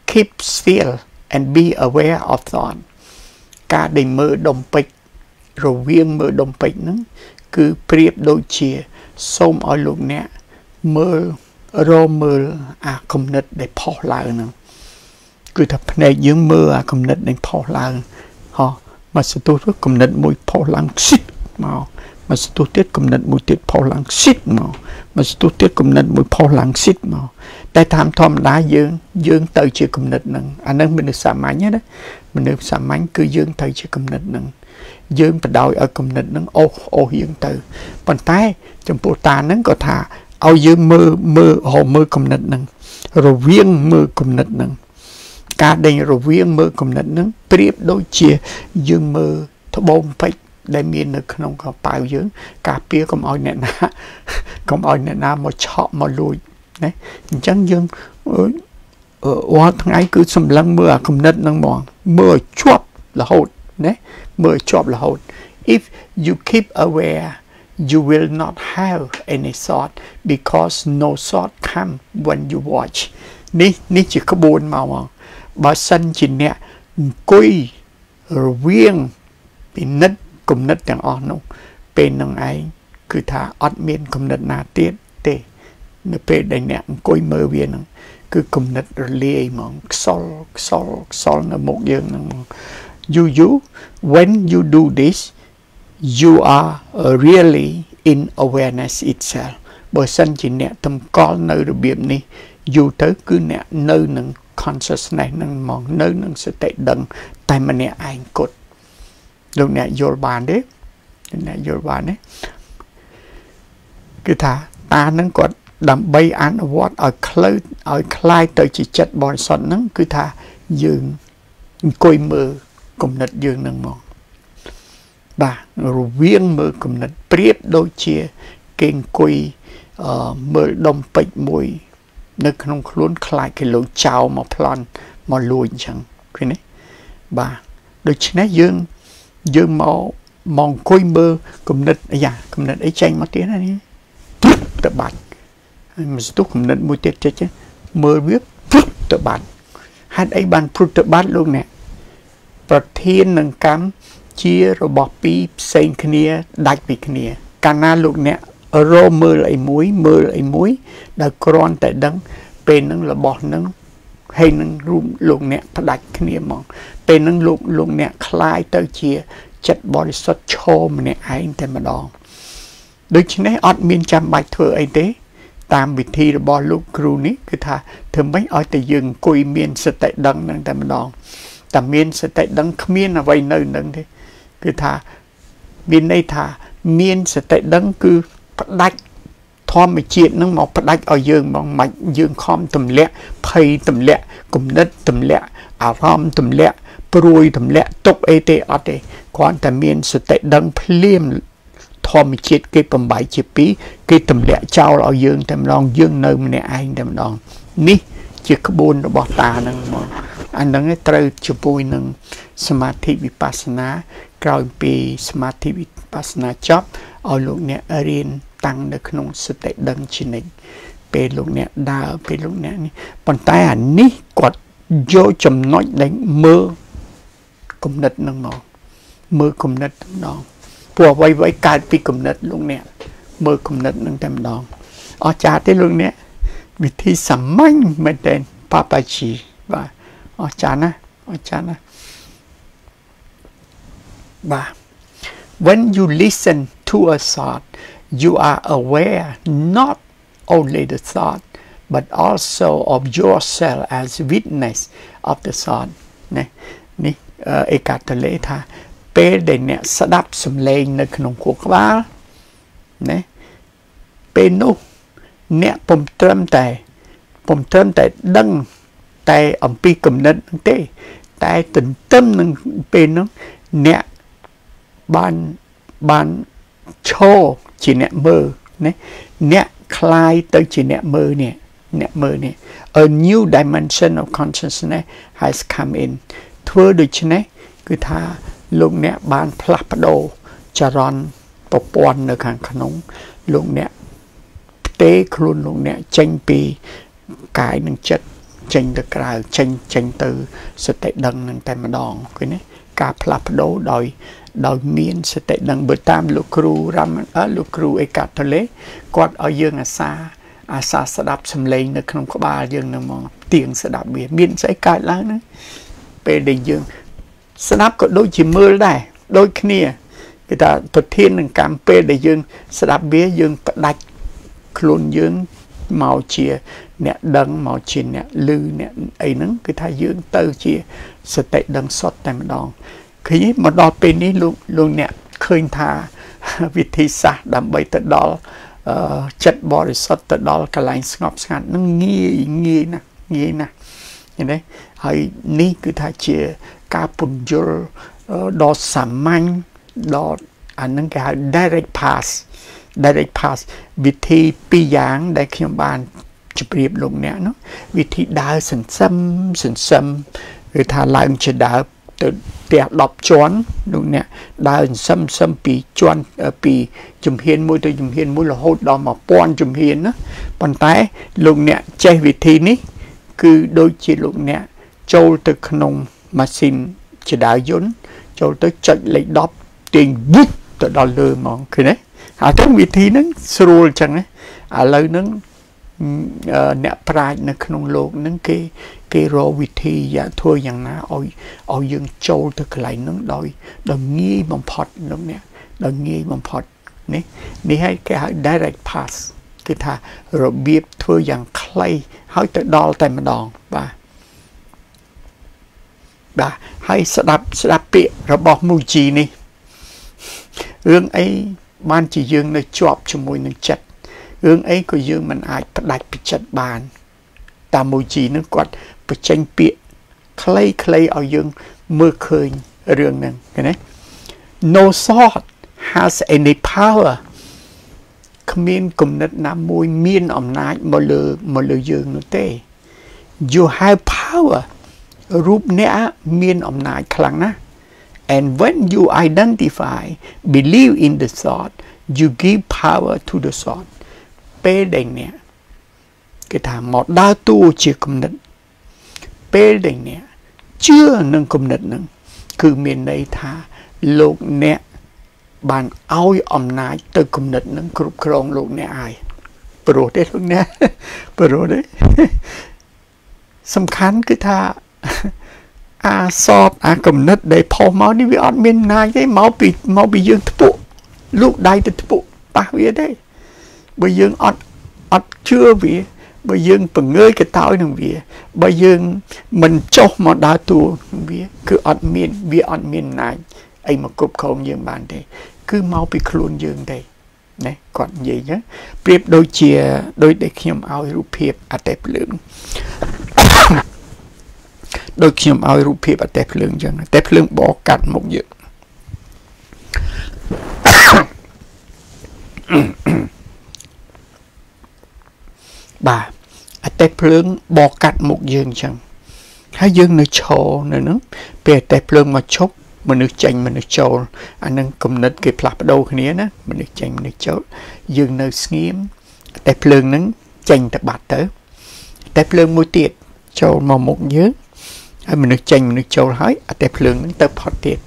[SPEAKER 1] keep still and be aware of thought ការដែលមើលដុំពេជ្ររវាងមើលដុំពេជ្រហ្នឹងគឺប្រៀបដូចជាសូមឲ្យលោកអ្នកមើលរមើលអាគំនិតដែលផុសឡើងហ្នឹងគឺថាភ្នែកយើងមើលអាគំនិតនឹងផុសឡើងហោះមកសទុះគំនិតមួយផុសឡើងស៊ីមក មកសទុះទៀតគំនិតមួយទៀតផុសឡើងស៊ីមកមកសទុះទៀតគំនិតមួយផុសឡើងស៊ីមកតែតាមធម្មតាយើងយើងទៅជាគំនិតនឹងអានឹងមនុស្សសាមញ្ញណាមនុស្សសាមញ្ញគឺយើងទៅជាគំនិតនឹងយើងបដោយឲ្យគំនិតនឹងអូសអូសយើងទៅប៉ុន្តែចំពោះតានឹងក៏ថាឲ្យយើងមើលមើលហៅមើលគំនិតនឹងរវាងមើលគំនិតនឹងការដេញរវាងមើលគំនិតនឹងប្រៀបដូចជាយើងមើលត្បូងពេជ្រ ដែលមាននៅក្នុងកប៉ៅយើង ការពារកុំឲ្យអ្នកណាកុំឲ្យអ្នកណាមកឆក់មកលួចណាអញ្ចឹងយើងរាល់ថ្ងៃគឺសម្លឹងមើលអាគំនិតនឹងហ្មងមើលជាប់រហូតណាមើលជាប់រហូត if you keep aware you will not have any thought because no thought come when you watch នេះនេះជាក្បួនមកមកបើសិនជាអ្នកអង្គុយរវាងពិនិត្យ គំនិតទាំងអស់នោះ ពេលនឹងឯងគឺថាអត់មានគំនិតណាទៀតទេ នៅពេលដែលអ្នកអង្គុយមើលវានឹងគឺគំនិតរលាយហ្មងខ្សលខ្សលខ្សលនៅមុខយើងនឹង you you when you do this you are really in awareness itself បើសិនជាអ្នកតម្កល់នៅរបៀបនេះយូរទៅគឺអ្នកនៅនឹង consciousness នឹងហ្មងនៅនឹងសតិដឹងតែម្នាក់ឯងគត់ លោកអ្នកយល់បានទេលោកអ្នកយល់បានទេគឺថាតានឹងគាត់ដើម្បីអនុវត្តឲ្យខ្លៅឲ្យคล้ายទៅជាចិត្តបរិសុទ្ធហ្នឹងគឺថាយើងអង្គុយមើលគំនិតយើងនឹងមកបាទរវាងមើលគំនិតប្រៀបដូចជាគេអង្គុយអឺមើលដុំពេជ្រមួយ នៅក្នុងខ្លួនខ្លាចគេលោកចោលមកប្លន់មកលួចអញ្ចឹងឃើញទេបាទដូច្នេះយើង យើងមកមកអង្គុយមើលគំនិតអាយ៉ាគំនិតអីចេញមកទៀតណានេះទៅបាច់ហើយមិនស្ទុះគំនិតមួយទៀតចេះមើលវាទៅបាច់ហេតុអីបានព្រុតទៅបាត់លោកអ្នកប្រធាននឹងកម្មជារបស់ពីរផ្សេងគ្នាដាច់ពីគ្នា កាលណាលោកអ្នករោមើលអីមួយមើលអីមួយដែលគ្រាន់តែដឹងពេលហ្នឹងរបស់ហ្នឹង ហើយនឹងរូបលោកអ្នកផ្ដាច់គ្នាហ្មងពេលហ្នឹងលោកលោកអ្នកคลายទៅជាចិត្តបរិសុទ្ធឈរម្នាក់ឯងតែម្ដងដូច្នេះអត់មានចាំបាច់ធ្វើអីទេ តាមវិធីរបស់លោកគ្រូនេះគឺថាធ្វើម៉េចឲ្យតែយើងអង្គុយមានសតិដឹងនឹងតែម្ដងតែមានសតិដឹងគ្មានអ្វីនៅនឹងទេគឺថាមានន័យថាមានសតិដឹងគឺផ្ដាច់ធ ម្មជាតិនឹងមកផ្ដាច់ឲ្យយើងមកមិនយើងខំទម្លាក់ភ័យទម្លាក់គំនិតទម្លាក់អារម្មណ៍ទម្លាក់ព្រួយទម្លាក់ទុកអីទេអត់ទេគ្រាន់តែមានសតិដឹងភ្លាមធម្មជាតិគេបំបីជាពីរគេទម្លាក់ចោលឲ្យយើងតែម្ដងយើងនៅម្នាក់ឯងតែម្ដងនេះជាក្បួនរបស់តានឹងមកអានឹងត្រូវជាមួយនឹងសមាធិវិបស្សនាក្រោយពីសមាធិវិបស្សនាចប់ឲ្យលោកអ្នករៀន តាំងនៅក្នុងសតិដឹងជានិច្ចពេលលោកអ្នកដើរពេលលោកអ្នកនេះប៉ុន្តែអានេះគាត់យកចំណុចដែលមើលគំនិតនឹងមកមើលគំនិតម្ដងព្រោះអ្វីអ្វីកើតពីគំនិតលោកអ្នកមើលគំនិតនឹងតែម្ដងអស្ចារ្យទេលោកអ្នកវិធីសាមញ្ញមែនតើប៉ាប៉ាជីបាទអស្ចារ្យណាស់អស្ចារ្យណាស់បាទ when you listen to a thought you are aware not only the thought but also of yourself as witness of the thought នេះនេះអេកាតលេថាពេលដែលអ្នកស្ដាប់សំឡេងនៅក្នុងខួរក្បាលណាពេលនោះអ្នកពុំត្រឹមតែពុំត្រឹមតែដឹងតែអំពីគំនិតហ្នឹងទេ តែទន្ទឹមនឹងពេលហ្នឹងអ្នកបានបាន ឈរជាអ្នកមើលណាអ្នកคลายទៅជាអ្នកមើលនេះអ្នកមើលនេះ a new dimension of consciousness has come in ធ្វើដូច្នេះគឺថាលោកអ្នកបានផ្លាស់ប្ដូរចរន្តប្រព័ន្ធនៅខាងក្នុងលោកអ្នកផ្ទេខ្លួនលោកអ្នកចេញពីកាយនិងចិត្តចេញទៅក្រៅចេញចេញទៅសតិដឹងនឹងតែម្ដងឃើញទេការផ្លាស់ប្ដូរដោយ ដោយមានសតិដឹងបើតាមលោកគ្រូរ៉ាំលោកគ្រូអេកាតូលេគាត់ឲ្យយើងអាសាអាសាស្ដាប់សំឡេងនៅក្នុងក្បាលយើងនឹងមកទៀងស្ដាប់វាមានស្អីកើតឡើងហ្នឹងពេលដែលយើង ស្ដាប់ក៏ដូចជាមើលដែរដូចគ្នាគេថាប្រធាននឹងកម្មពេលដែលយើង ស្ដាប់វាយើងផ្ដាច់ខ្លួនយើងមកជា អ្នកដឹងមកជាអ្នកឮអ្នកអីហ្នឹងគឺថាយើងទៅជាសតិដឹងសុទ្ធតែម្ដង ឃើញមកដល់ពេលនេះលោកលោកអ្នកឃើញថាវិធីសាស្ត្រដើម្បីទៅដល់ចិត្តបរិសុទ្ធទៅដល់កន្លែងស្ងប់ស្ងាត់នឹងងាយងាយណាស់ងាយណាស់ឃើញទេហើយនេះគឺថាជាការពន្យល់ដ៏សាមញ្ញដ៏អានឹងគេហៅ direct pass direct pass វិធីពីរយ៉ាងដែលខ្ញុំបានជម្រាបលោកអ្នកនោះវិធីដើរសន្សឹមសន្សឹមគឺថាឡើងជាដើរទៅ ផ្ទះ10ជាន់លោកអ្នកដើរសឹមសឹមពីជាន់ពីជំហានមួយទៅជំហានមួយរហូតដល់1000ជំហានណាប៉ុន្តែលោកអ្នកចេះវិធីនេះ គឺដូចជាលោកអ្នកចូលទៅក្នុងម៉ាស៊ីនជាដើរយន្តចូលទៅចុចលេខ10ទាញវឹកទៅដល់លើហ្មងឃើញទេហើយទៅវិធីហ្នឹងស្រួលអញ្ចឹងណាឥឡូវហ្នឹង អ្នកប្រាជ្ញនៅក្នុងលោកហ្នឹងគេគេរកវិធីយ៉ាងធ្វើយ៉ាងណាឲ្យឲ្យយើងចូលទៅកន្លែងហ្នឹងដោយដោយងាយបំផុតលោកអ្នកដោយងាយបំផុតនេះនេះឲ្យគេហៅ direct pass គឺថារបៀបធ្វើយ៉ាងខ្លីហើយទៅដល់តែម្ដងបាទបាទហើយស្ដាប់ស្ដាប់ពាក្យរបស់មូជីនេះរឿងអីបានជាយើងនៅជាប់ជាមួយនឹងចិត្ត រឿងអីក៏យើងមិនអាចផ្ដាច់ពីចិត្តបាន តាមមូជីនឹងគាត់បញ្ចេញពាក្យខ្លីៗឲ្យយើងមើលឃើញរឿងហ្នឹងឃើញទេ No thought has any power គ្មានគំនិតណាមួយមានអំណាចមកលើមកលើយើងនោះទេ you have power រូបអ្នកមានអំណាចខ្លាំងណាស់ and when you identify believe in the thought you give power to the thought ពេលដែលអ្នកគេថាមកដើរតួជាគំនិត ពេលដែលអ្នកជឿនឹងគំនិតនឹងគឺមានន័យថាលោកអ្នកបានឲ្យអំណាចទៅគំនិតនឹងគ្រប់គ្រងលោកអ្នកហើយព្រោះទេលោកអ្នកព្រោះទេសំខាន់គឺថាអាសតអាគំនិតដែលផុសមកនេះវាអត់មានអំណាចទេមកពីមកពីយើងធ្ពក់លោកដៃទៅធ្ពក់ប៉ះវាទេ បើយើងអត់អត់ជឿវាបើយើងពង្រើយកតោយនឹងវាបើយើងមិនចុះមកដើរតួនឹងវា គឺអត់មានវាអត់មានអំណាចអីមកគ្រប់គ្រងយើងបានទេ គឺមកពីខ្លួនយើងទេណាគាត់និយាយចឹងប្រៀបដូចជាដូចដែលខ្ញុំឲ្យរូបភាពអតេភ្លើងដូចខ្ញុំឲ្យរូបភាពអតេភ្លើងចឹងអតេភ្លើងបកកាត់មុខយើង បាទអតេភ្លើងបកកាត់មុខយើងអញ្ចឹងហើយយើងនៅឈរនៅហ្នឹងពេលអតេភ្លើងមកឈប់មនុស្សចេញមនុស្សចូលអានឹងគំនិតគេផ្លាស់ប្ដូរគ្នាណាមនុស្សចេញមនុស្សចូលយើងនៅស្ងៀមតែភ្លើងហ្នឹងចេញទៅបាត់ទៅតែភ្លើងមួយទៀតចូលមកមុខយើងហើយមនុស្សចេញមនុស្សចូលហើយអតែភ្លើងហ្នឹងទៅផុតទៀត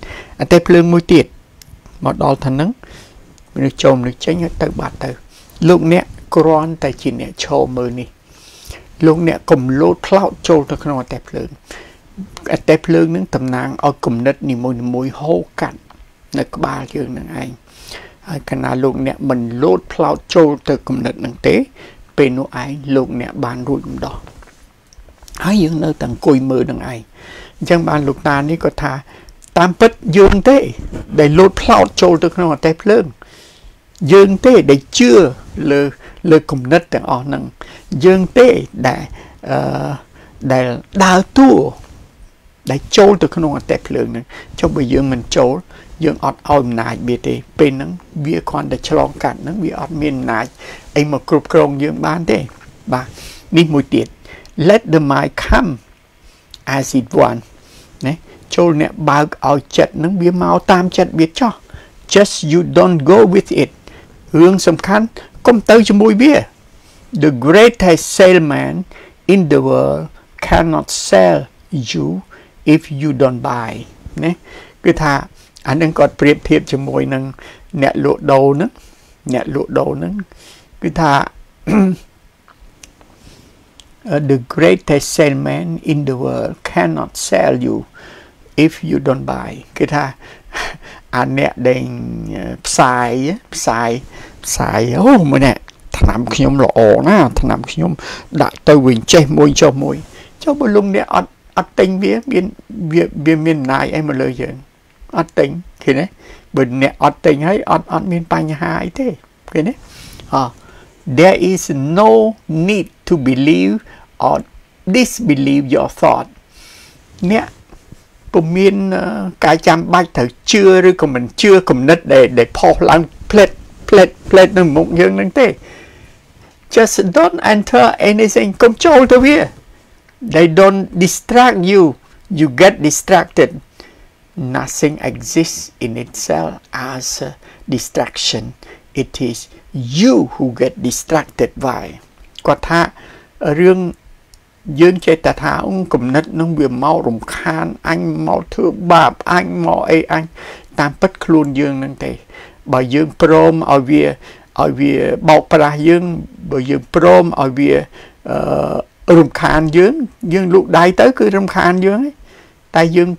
[SPEAKER 1] អតែភ្លើងមួយទៀតមកដល់ថាហ្នឹងមនុស្សចូលមនុស្សចេញហើយទៅបាត់ទៅលោកអ្នក គ្រាន់តែជាអ្នកឈរមើលនេះលោកអ្នកកំលោតផ្លោតចូលទៅក្នុងអតេភ្លើងអតេភ្លើងនឹងតំណាងឲ្យគំនិតនីមួយៗហូរកាត់នៅក្បាលយើងនឹងឯងហើយគណៈលោកអ្នកមិនលោតផ្លោតចូលទៅគំនិតនឹងទេ ពេលនោះឯងលោកអ្នកបានរួចម្ដោះហើយយើងនៅតែអង្គុយមើលនឹងឯងអញ្ចឹងបានលោកតានេះក៏ថាតាមពិតយើងទេ ដែលលោតផ្លោតចូលទៅក្នុងអតេភ្លើងយើងទេដែលជឿលើ លើគំនិតទាំងអស់ហ្នឹងយើងទេដែលអឺដែលដើរតួដែលចូលទៅក្នុងអតិភ្លើងហ្នឹងចុះបើយើងមិនចូលយើងអត់ឲ្យអំណាចវាទេពេលហ្នឹងវាគ្រាន់តែឆ្លងកាត់ហ្នឹងវាអត់មានអំណាចអីមកគ្រប់គ្រងយើងបានទេបាទនេះមួយទៀត let the mind come as it want ណាចូលអ្នកបើកឲ្យចិត្តហ្នឹងវាមកតាមចិត្តវាចោះ just you don't go with it រឿងសំខាន់ កុំទៅជាមួយវា The greatest salesman in the world cannot sell you if you don't buy ណាគឺថាអានឹងគាត់ប្រៀបធៀបជាមួយនឹងអ្នកលក់ដូរហ្នឹងអ្នកលក់ដូរហ្នឹងគឺថា uh, the greatest salesman in the world cannot sell you if you don't buy គឺថាអាអ្នកដែលផ្សាយផ្សាយ ផ្សាយអូមួយនេះឆ្នាំខ្ញុំល្អណាឆ្នាំខ្ញុំដាក់ទៅវិញចេះមួយចុះមួយចុះបើលុងអ្នកអត់អត់ទិញវាមានវាវាមានអំណាយអីមកលើយើងអត់ទិញឃើញទេបើអ្នកអត់ទិញហើយអត់អត់មានបញ្ហាអីទេឃើញទេអ there is no need to believe or disbelieve your thought អ្នកពុំមានការចាំបាច់ត្រូវជឿឬក៏មិនជឿគំនិតដែលដែលផុសឡើងផ្លេត ផ្លេតផ្លេតនៅមុខយើងនឹងទេ just don't enter anything កុំចូលទៅវា they don't distract you you get distracted nothing exists in itself as a distraction it is you who get distracted by គាត់ថារឿងយើងចេះតែថាអគំនិតនឹងវាមករំខានអញមកធ្វើបាបអញមកអីអញតាមពិតខ្លួនយើងនឹងទេ បើយើងព្រមឲ្យវាឲ្យវាបោកប្រាស់យើងបើយើងព្រមឲ្យវាអឺរំខានយើងយើងលូកដៃទៅគឺរំខានយើងតែយើង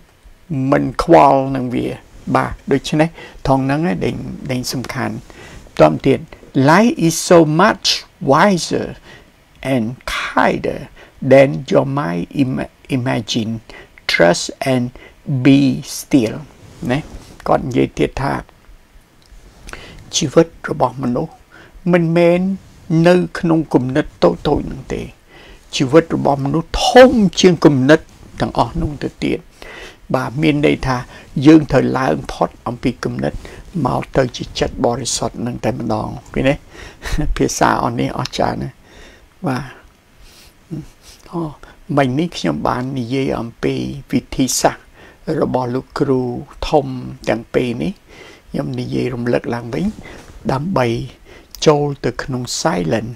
[SPEAKER 1] មិនខ្វល់នឹងវា បាទដូច្នេះថងហ្នឹងឯងដែលសំខាន់តមទៀត life is so much wiser and kinder than your mind imagine trust and be still ណាគាត់និយាយទៀតថា ជីវិតរបស់មនុស្សមិនមែននៅក្នុងគំនិតតូចតូចនោះទេជីវិតរបស់មនុស្សធំជាងគំនិតទាំងអស់នោះទៅទៀតបាទមានន័យថាយើងត្រូវឡើងផុតអំពីគំនិតមកទៅជាចិត្តបរិសុទ្ធនឹងតែម្ដងឃើញទេភាសាអននេះអស្ចារ្យណាស់បាទអូមិញនេះខ្ញុំបាននិយាយអំពីវិធីសាស្ត្ររបស់លោកគ្រូធំទាំងពីរនេះ ខ្ញុំនិយាយរំលឹកឡើងវិញដើម្បីចូលទៅក្នុង silent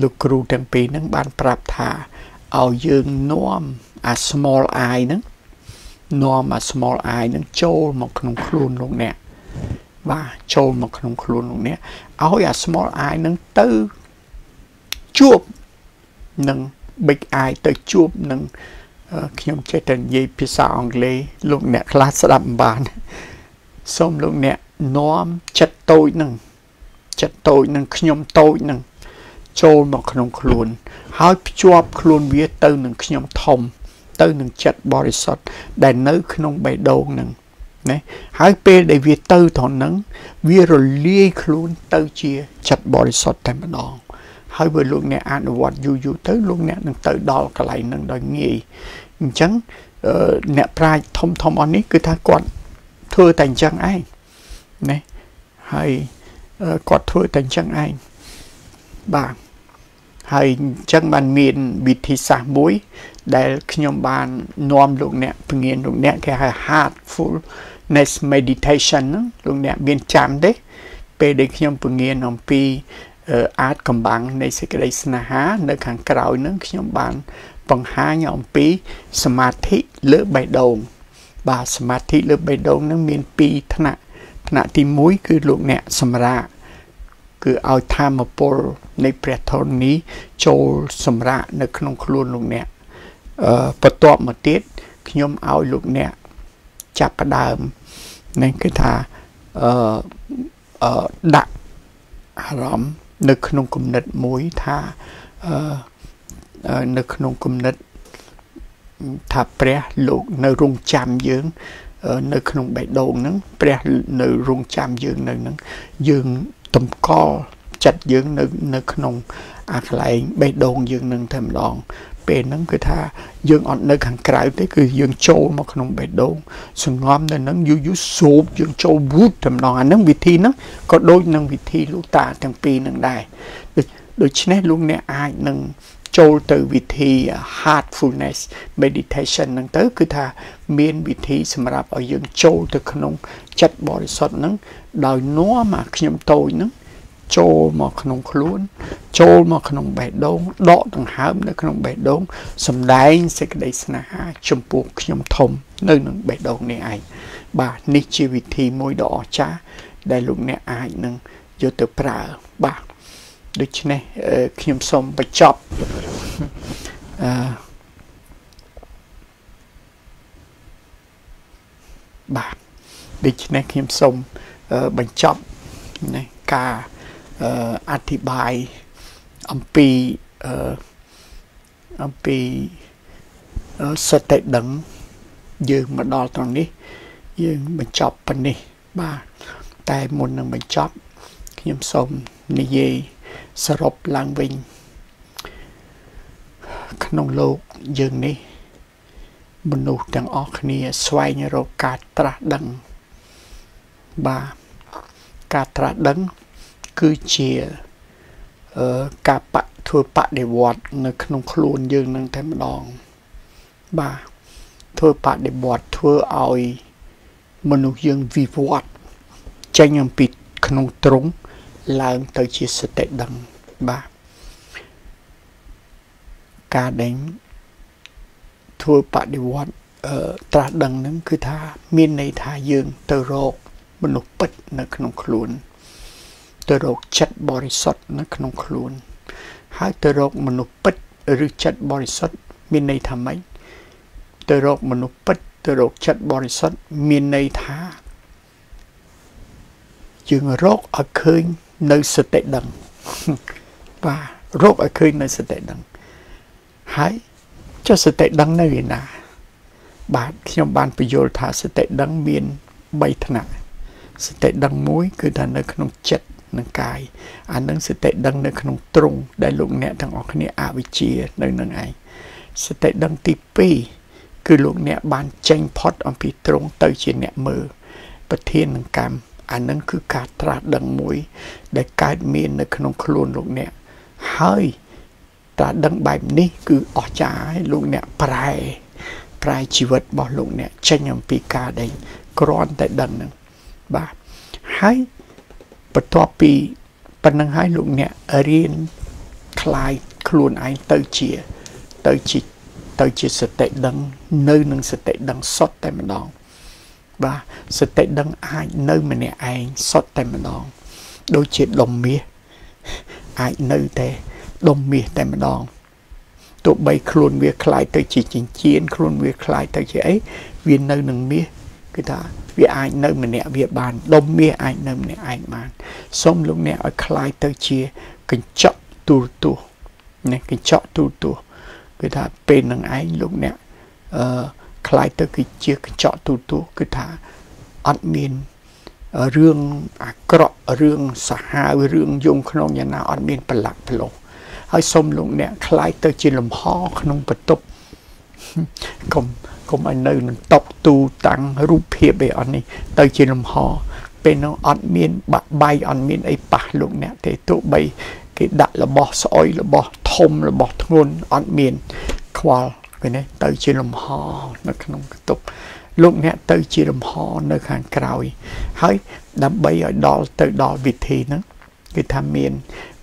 [SPEAKER 1] លោកគ្រូទាំងពីរហ្នឹងបានប្រាប់ថាឲ្យយើងនាំអា small i ហ្នឹងនាំអា small i ហ្នឹងចូលមកក្នុងខ្លួនលោកអ្នកបាទចូលមកក្នុងខ្លួនលោកអ្នកឲ្យអា small i ហ្នឹងទៅជួបនឹង big i ទៅជួបនឹងខ្ញុំចេះតែនិយាយភាសាអង់គ្លេសលោកអ្នកខ្លះស្ដាប់មិនបាន សូមលោកអ្នកនាំចិត្តតូចនឹងចិត្តតូចនឹងខ្ញុំតូចនឹងចូលមកក្នុងខ្លួន ហើយភ្ជាប់ខ្លួនវាទៅនឹងខ្ញុំធំ ទៅនឹងចិត្តបរិសុទ្ធដែលនៅក្នុងបេះដូងនឹងណាហើយពេលដែលវាទៅត្រង់ហ្នឹងវារលាយខ្លួនទៅជាចិត្តបរិសុទ្ធតែម្ដងហើយបើលោកអ្នកអនុវត្តយូរយូរទៅលោកអ្នកនឹងទៅដល់កន្លែងហ្នឹងដោយងាយអញ្ចឹងអ្នកប្រាជ្ញធំធំអស់នេះគឺថាគាត់ ធ្វើតែអញ្ចឹងឯងណាហើយគាត់ធ្វើតែអញ្ចឹងឯងបាទហើយអញ្ចឹងបានមានវិធីសាស្ត្រមួយ ដែលខ្ញុំបាននាំលោកអ្នកពងានលោកអ្នកគេហៅ heartfulness meditation ហ្នឹងលោកអ្នកមានចាំទេពេលដែលខ្ញុំពងានអំពីអាចកំបាំងនៃសេចក្តីស្នេហា នៅខាងក្រោយនឹងខ្ញុំបានបង្ហាញអំពីសមាធិលើបេះដូង បាទសមាធិលើបេះដូងនឹងមាន2ថ្នាក់ថ្នាក់ទី1គឺលោកអ្នកសម្រាកគឺឲ្យធម៌ពលនៃព្រះធម៌នេះចូលសម្រាកនៅក្នុងខ្លួនលោកអ្នកអឺបន្ទាប់មកទៀតខ្ញុំឲ្យលោកអ្នកចាប់ផ្ដើមនឹងគឺថាអឺអឺដាក់អារម្មណ៍នៅក្នុងគំនិតមួយថាអឺនៅក្នុងគំនិត ថាព្រះលោកនៅរងចាំយើង នៅក្នុងបេះដូងហ្នឹងព្រះនៅរងចាំយើងនៅហ្នឹងយើងតម្កល់ចិត្តយើងនៅនៅក្នុងអាកន្លែងបេះដូងយើងនឹងតែម្ដងពេលហ្នឹងគឺថាយើងអត់នៅខាងក្រៅទេគឺយើងចូលមកក្នុងបេះដូងសង្ងំនៅហ្នឹងយូរយូរសូបយើងចូលវូតតែម្ដងអាហ្នឹងវិធីហ្នឹងក៏ដូចនឹងវិធីលោកតាទាំងពីរហ្នឹងដែរដូច្នេះលោកអ្នកអាចនឹង ចូលទៅវិធី heartfulness meditation ហ្នឹងទៅ គឺថាមានវិធីសម្រាប់ឲ្យយើងចូលទៅក្នុង ចិត្តបរិសុទ្ធហ្នឹងដោយនាំអាខ្ញុំតូចហ្នឹងចូលមកក្នុងខ្លួន ចូលមកក្នុងបេះដូងដកដង្ហើមនៅក្នុងបេះដូងសំដែងសេចក្តីស្នេហាចំពោះខ្ញុំធំ នៅក្នុងបេះដូងនេះឯងបាទនេះជាវិធីមួយដ៏អស្ចារ្យដែលលោកអ្នកអាចនឹងយកទៅប្រើបាទ ដូច្នេះខ្ញុំសូមបញ្ចប់អឺបាទដូច្នេះខ្ញុំសូមបញ្ចប់ណាការអធិប្បាយអំពីអំពីសតិដឹងយើងមកដល់ត្រង់នេះ យើងបញ្ចប់ប៉ុណ្នេះបាទតែមុននឹងបញ្ចប់ខ្ញុំសូមនិយាយ សរុបឡើងវិញ ក្នុងលោកយើងនេះ មនុស្សទាំងអស់គ្នា ស្វែងរកការត្រាស់ដឹង បាទការត្រាស់ដឹង គឺជាអឺការបធ្វើបដិវត្តនៅក្នុងខ្លួនយើងនឹងតែម្ដង បាទធ្វើបដិវត្តធ្វើឲ្យមនុស្សយើងវិវត្តចេញអំពីក្នុងទ្រង់ ឡើងទៅជាសតិដឹងបាទការដែលធ្វើបដិវត្តអឺត្រាស់ដឹងហ្នឹងគឺថាមានន័យថាយើងទៅរកមនុស្សពិតនៅក្នុងខ្លួន ទៅរកចិត្តបរិសុទ្ធនៅក្នុងខ្លួន ហើយទៅរកមនុស្សពិតឬចិត្តបរិសុទ្ធមានន័យថាម៉េចទៅរកមនុស្សពិតទៅរកចិត្តបរិសុទ្ធមានន័យថាយើងរកឲ្យឃើញ នៅសតិដឹងបាទរកឲ្យឃើញនៅសតិដឹងហើយចុះសតិដឹងនៅឯណា បាទខ្ញុំបានបញ្យល់ថាសតិដឹងមាន3ថ្នាក់សតិដឹងមួយគឺថានៅក្នុងចិត្តនិងកាយអានឹងសតិដឹងនៅក្នុងទ្រង់ដែលលោកអ្នកទាំងអស់គ្នាអវិជ្ជានៅនឹងឯងសតិដឹងទី2គឺលោកអ្នកបានចេញផុតអំពីទ្រង់ទៅជាអ្នកមើលប្រធាននឹងកម្ម អានឹងគឺការត្រាស់ដឹងមួយ ដែលកើតមាននៅក្នុងខ្លួនលោកអ្នកហើយត្រាស់ដឹងបែបនេះគឺអស្ចារ្យហើយលោកអ្នកប្រែប្រែជីវិតរបស់លោកអ្នកចេញអំពីការដែលគ្រាន់តែដឹងនឹងបាទហើយបន្ទាប់ពីប៉ុណ្្នឹងហើយលោកអ្នករៀនคลายខ្លួនឯងទៅជាទៅជាទៅជាសតិដឹងនៅនឹងសតិដឹងសុទ្ធតែម្ដង បាទសតិដឹងអាចនៅម្នាក់ឯងសុទ្ធតែម្ដងដូចជាដុំមាសអាចនៅតែដុំមាសតែម្ដងទោះបីខ្លួនវាคล้ายទៅជាចិញ្ចៀនខ្លួនវាคล้ายទៅជាអីវានៅនឹងមាសគឺថាវាអាចនៅម្នាក់វាបានដុំមាសអាចនៅម្នាក់ឯងបានសូមលោកអ្នកឲ្យคล้ายទៅជាកញ្ចក់ទូរទស្សន៍ណាកញ្ចក់ទូរទស្សន៍គឺថាពេលនឹងឯងលោកអ្នកអឺ คล้ายទៅគឺជាកញ្ចក់ទូរទស្សន៍គឺថាអត់មានរឿងអាក្រក់រឿងសាហាវរឿងយងក្នុងយ៉ាងណាអត់មានប្រឡាក់ប្រឡោះហើយសូមលោកអ្នកคล้ายទៅជាលំហក្នុងបន្ទប់កុំកុំឲ្យនៅនឹងតបទូតាំងរូបភាពអីអត់នេះទៅជាលំហពេលនោះអត់មានបាក់បាយអត់មានអីប៉ះលោកអ្នកទេទោះបីគេដាក់របស់ស្អុយរបស់ធំរបស់ធ្ងន់អត់មានខ្វល់ ឃើញទេទៅជាលំហនៅក្នុងបន្ទប់លោកអ្នកទៅជាលំហនៅខាងក្រោយ ហើយដើម្បីឲ្យដល់ទៅដល់វិធីហ្នឹងគឺថាមាន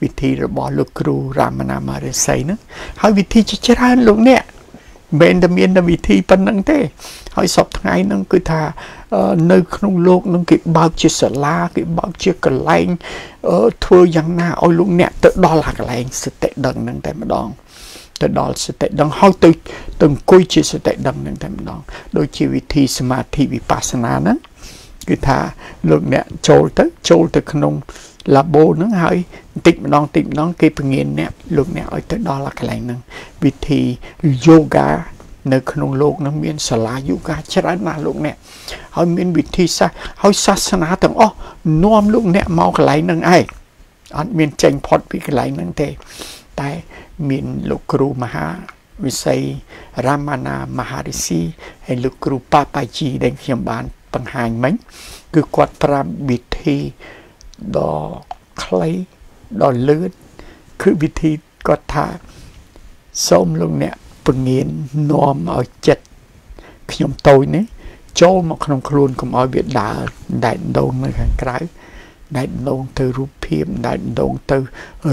[SPEAKER 1] វិធីរបស់លោកគ្រូរាមណាមារិស័យហ្នឹងហើយវិធីជាច្រើនលោកអ្នកមិនតែមានតែវិធីប៉ុណ្្នឹងទេ ហើយសពថ្ងៃហ្នឹងគឺថានៅក្នុងលោកនឹងគេបើកជាសាលាគេបើកជាកន្លែងធ្វើយ៉ាងណាឲ្យលោកអ្នកទៅដល់អាកន្លែងសតិដឹងហ្នឹងតែម្ដង ទៅដល់សតិដឹងហើយទៅទៅអង្គុយជាសតិដឹងហ្នឹងតែម្ដងដូចជាវិធីសមាធិវិបស្សនាហ្នឹងគឺថាលោកអ្នកចូលទៅចូលទៅក្នុងឡាបូហ្នឹងហើយបន្តិចម្ដងបន្តិចម្ដងគេពងានអ្នកលោកអ្នកឲ្យទៅដល់កន្លែងហ្នឹងវិធីយូហ្គានៅក្នុងโลกនឹងមានសាលាយូហ្គាច្រើនណាស់លោកអ្នកហើយមានវិធីសាស្ត្រហើយសាសនាទាំងអស់នាំលោកអ្នកមកកន្លែងហ្នឹងឯងអត់មានចេញផុតពីកន្លែងហ្នឹងទេ តែ មានលោកគ្រូមហាវិស័យរាមាណាមហារិសីហើយលោកគ្រូប៉ាប៉ាជីដែលខ្ញុំបានបង្ហាញមិញគឺគាត់ប្រាប់វិធីដ៏ខ្លីដ៏លឿនគឺវិធីគាត់ថាសូមលោកអ្នកពងៀននាំឲ្យចិត្តខ្ញុំតូចនេះចូលមកក្នុងខ្លួនកុំឲ្យវាដើរដែកដងនៅខាងក្រៅ ដែកដងទៅរូបភាពដែកដងទៅ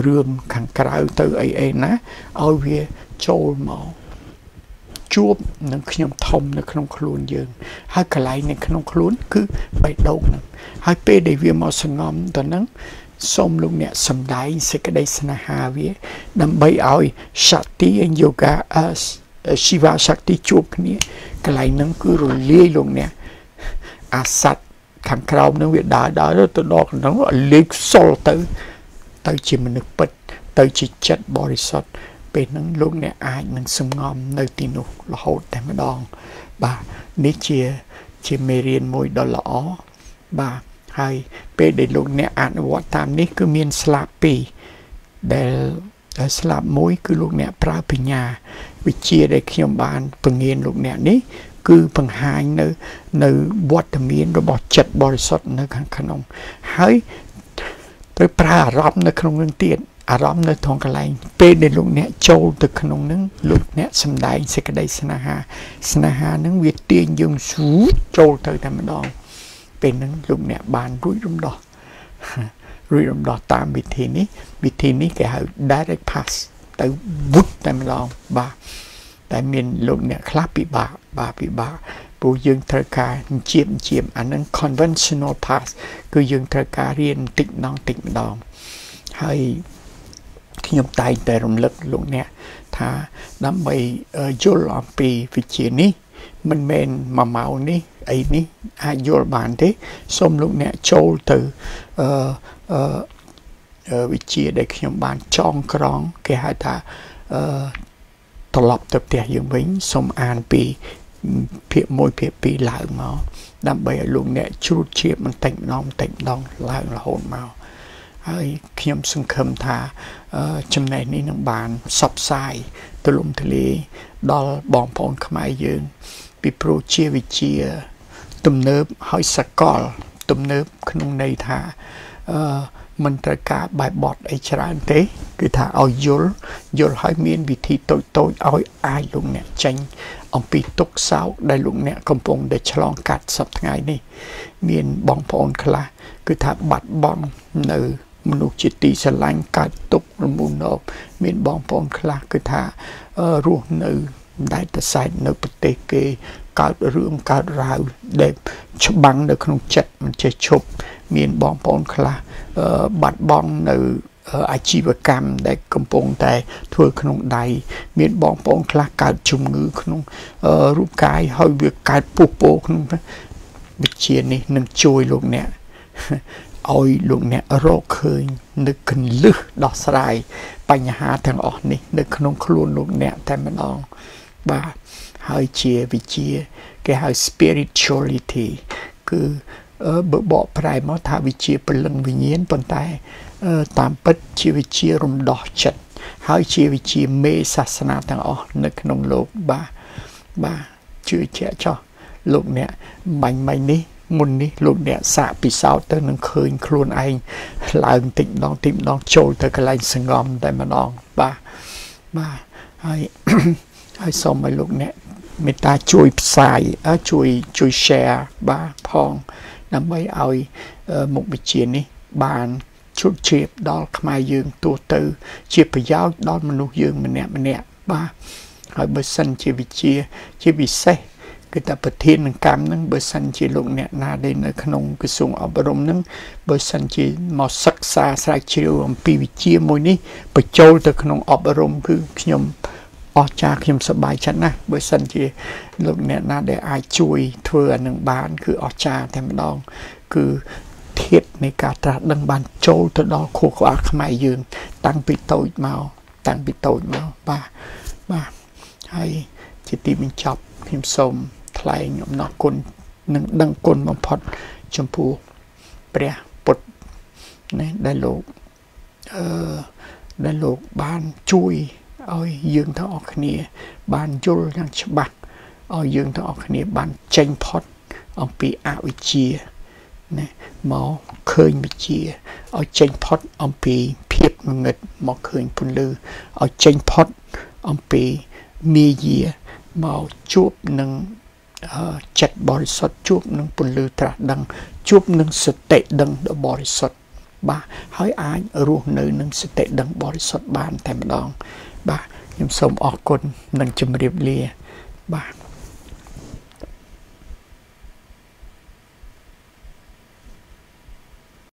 [SPEAKER 1] រឿងខាងក្រៅទៅអីអីណាឲ្យវាចូលមកជួបនឹងខ្ញុំធំនៅក្នុងខ្លួនយើង ហើយកន្លែងនៅក្នុងខ្លួន គឺបេះដូងហ្នឹងហើយពេលដែលវាមកសងំទៅហ្នឹងសូមលោកអ្នកសំដែងសេចក្តីស្នេហាវា ដើម្បីឲ្យសតិយូហ្គាអសជីវសតិជួបគ្នាកន្លែងហ្នឹងគឺរលាយលោកអ្នកអាសត្វ ខាងក្រោមនឹងវាដើរដើរទៅដល់ក្នុងលេខសុលទៅ ទៅជាមនុស្សពិត ទៅជាចិត្តបរិសុទ្ធពេលហ្នឹងលោកអ្នកអាចនឹងសងំនៅទីនោះរហូតតែម្ដង បាទនេះជាជាមេរៀនមួយដ៏ល្អបាទហើយពេលដែលលោកអ្នកអនុវត្តតាមនេះគឺមានស្លាប់ពីរដែលស្លាប់មួយគឺលោកអ្នកប្រើបញ្ញាវិជាដែលខ្ញុំបានពង្រៀនលោកអ្នកនេះ គឺបង្ហាញនៅនៅវត្តមានរបស់ចិត្តបរិសុទ្ធនៅខាងក្នុង ហើយត្រូវប្រើអារម្មណ៍នៅក្នុងនឹងទៀតអារម្មណ៍នៅក្នុងកន្លែងពេលដែលលោកអ្នកចូលទៅក្នុងនឹងលោកអ្នកសំដែងសេចក្តីស្នេហា ស្នេហានឹងវាទាញយើងស្វូចូលទៅតែម្ដង ពេលហ្នឹងលោកអ្នកបានរួចរំដោះរួចរំដោះតាមវិធីនេះវិធីនេះគេហៅ direct pass ទៅវុតតែម្ដងបាទតែមានលោកអ្នកខ្លះពិបាក បាទពិបាកព្រោះយើងត្រូវការជាមជាមអានឹង conventional pass គឺយើងត្រូវការរៀនតិចម្ដងតិចម្ដងហើយខ្ញុំតែងតែរំលឹកលោកអ្នកថាដើម្បីយល់អំពីវិជានេះមិនមែនមួយម៉ោងនេះអីនេះអាចយល់បានទេសូមលោកអ្នកចូលទៅអឺអឺវិជាដែលខ្ញុំបានចងក្រង គេហៅថាអឺត្រឡប់ទៅផ្ទះយើងវិញសូមអានពី ភាគ1ភាគ2ឡើងមកដើម្បីឲ្យលោកអ្នកជ្រួតជ្រាបបន្តិចម្ដងបន្តិចម្ដងឡើងរហូតមកហើយខ្ញុំសង្ឃឹមថាចំណេះនេះនឹងបានសបផ្សាយទូលំទូលាយដល់បងប្អូនខ្មែរយើង ពីព្រោះជាវិជា ទំនើបហើយសកល ទំនើបក្នុងន័យថាអឺ មិនត្រូវការបែបបត់អីច្រើនទេ គឺថាឲ្យយល់យល់ឲ្យមានវិធីតូចតូចឲ្យអាចលោកអ្នកចេញអំពីទុកសោកដែលលោកអ្នកកំពុងតែឆ្លងកាត់សប្តាហ៍ថ្ងៃនេះ មានបងប្អូនខ្លះគឺថាបាត់បង់នៅមនុស្សជាទីស្រឡាញ់កើតទុករមូលនប់មានបងប្អូនខ្លះគឺថារស់នៅដែលតសែកនៅប្រទេសគេកើតរឿងកើតរាវដែលច្បាំងនៅក្នុងចិត្តមិនចេះឈប់ មានបងប្អូនខ្លះបាត់បង់នៅអាជីវកម្មដែលកំពុងតែធ្វើក្នុងដៃមានបងប្អូនខ្លះកើតជំងឺក្នុងរូបកាយហើយវាកើតពុះពោក្នុងវិជានេះនឹងជួយលោកអ្នកឲ្យលោកអ្នករកឃើញនៅកលឹះដោះស្រាយបញ្ហាទាំងអស់នេះ នៅក្នុងខ្លួនលោកអ្នកតែម្ដងបាទហើយជាវិជា គេហៅ spirituality គឺ បើបកប្រែមកថាវិជាពលឹងវិញ្ញាណប៉ុន្តែតាមពិតជាវិជារំដោះចិត្តហើយជាវិជាមេសាសនាទាំងអស់នៅក្នុងលោកបាទបាទជឿជាក់ចោះលោកអ្នកបាញ់មិញនេះមុននេះលោកអ្នកសាកពិសោធន៍ទៅនឹងឃើញខ្លួនឯងឡើងតិចម្ដងតិចម្ដងចូលទៅកន្លែងសងំតែម្ដងបាទបាទហើយហើយសូមឲ្យលោកអ្នកមេត្តាជួយផ្សាយជួយជួយ share បាទផង ដើម្បីឲ្យមុខវិជ្ជានេះបានជុតជ្រាបដល់ខ្មែរយើងទូទៅ ជាប្រយោជន៍ដល់មនុស្សយើងម្នាក់ម្នាក់បាទហើយបើសិនជាវិជា ជាពិសេសគឺថាប្រធាននឹងកម្មនឹងបើសិនជាលោកអ្នកណាដែលនៅក្នុងក្រសួងអប់រំនឹងបើសិនជាមកសិក្សាស្រាវជ្រាវអំពីវិជាមួយនេះបញ្ចូលទៅក្នុងអប់រំគឺខ្ញុំ អស្ចារ្យខ្ញុំសប្បាយចិត្តណាស់បើសិនជាលោកអ្នកណាដែលអាចជួយធ្វើអានឹងបាន គឺអស្ចារ្យតែម្ដង គឺធាតនៃការត្រាស់ដឹងបានចូលទៅដល់ខួរក្បាលខ្មែរយើង តាំងពីតូចមកតាំងពីតូចមកបាទបាទហើយជាទីបញ្ចប់ខ្ញុំសូមថ្លែងអំណរគុណនិងដឹងគុណបំផុត ចំពោះព្រះពុទ្ធណាដែលលោកអឺដែលលោកបានជួយ ឲ្យយើងទាំងអស់គ្នា បានយល់យ៉ាងច្បាស់ឲ្យយើងទាំងអស់គ្នាបានចេញផុតអំពីអវិជ្ជាណាមកឃើញវិជ្ជាឲ្យចេញផុតអំពីភាពងងឹតមកឃើញពន្លឺឲ្យចេញផុតអំពីមាយាមកជួបនឹងចិត្តបរិសុទ្ធជួបនឹងពន្លឺត្រាស់ដឹងជួបនឹងសតិដឹងដ៏បរិសុទ្ធបាទហើយអាចរស់នៅនឹងសតិដឹងបរិសុទ្ធបានតែម្ដង បាទខ្ញុំសូមអរគុណនិងជម្រាបលាបាទ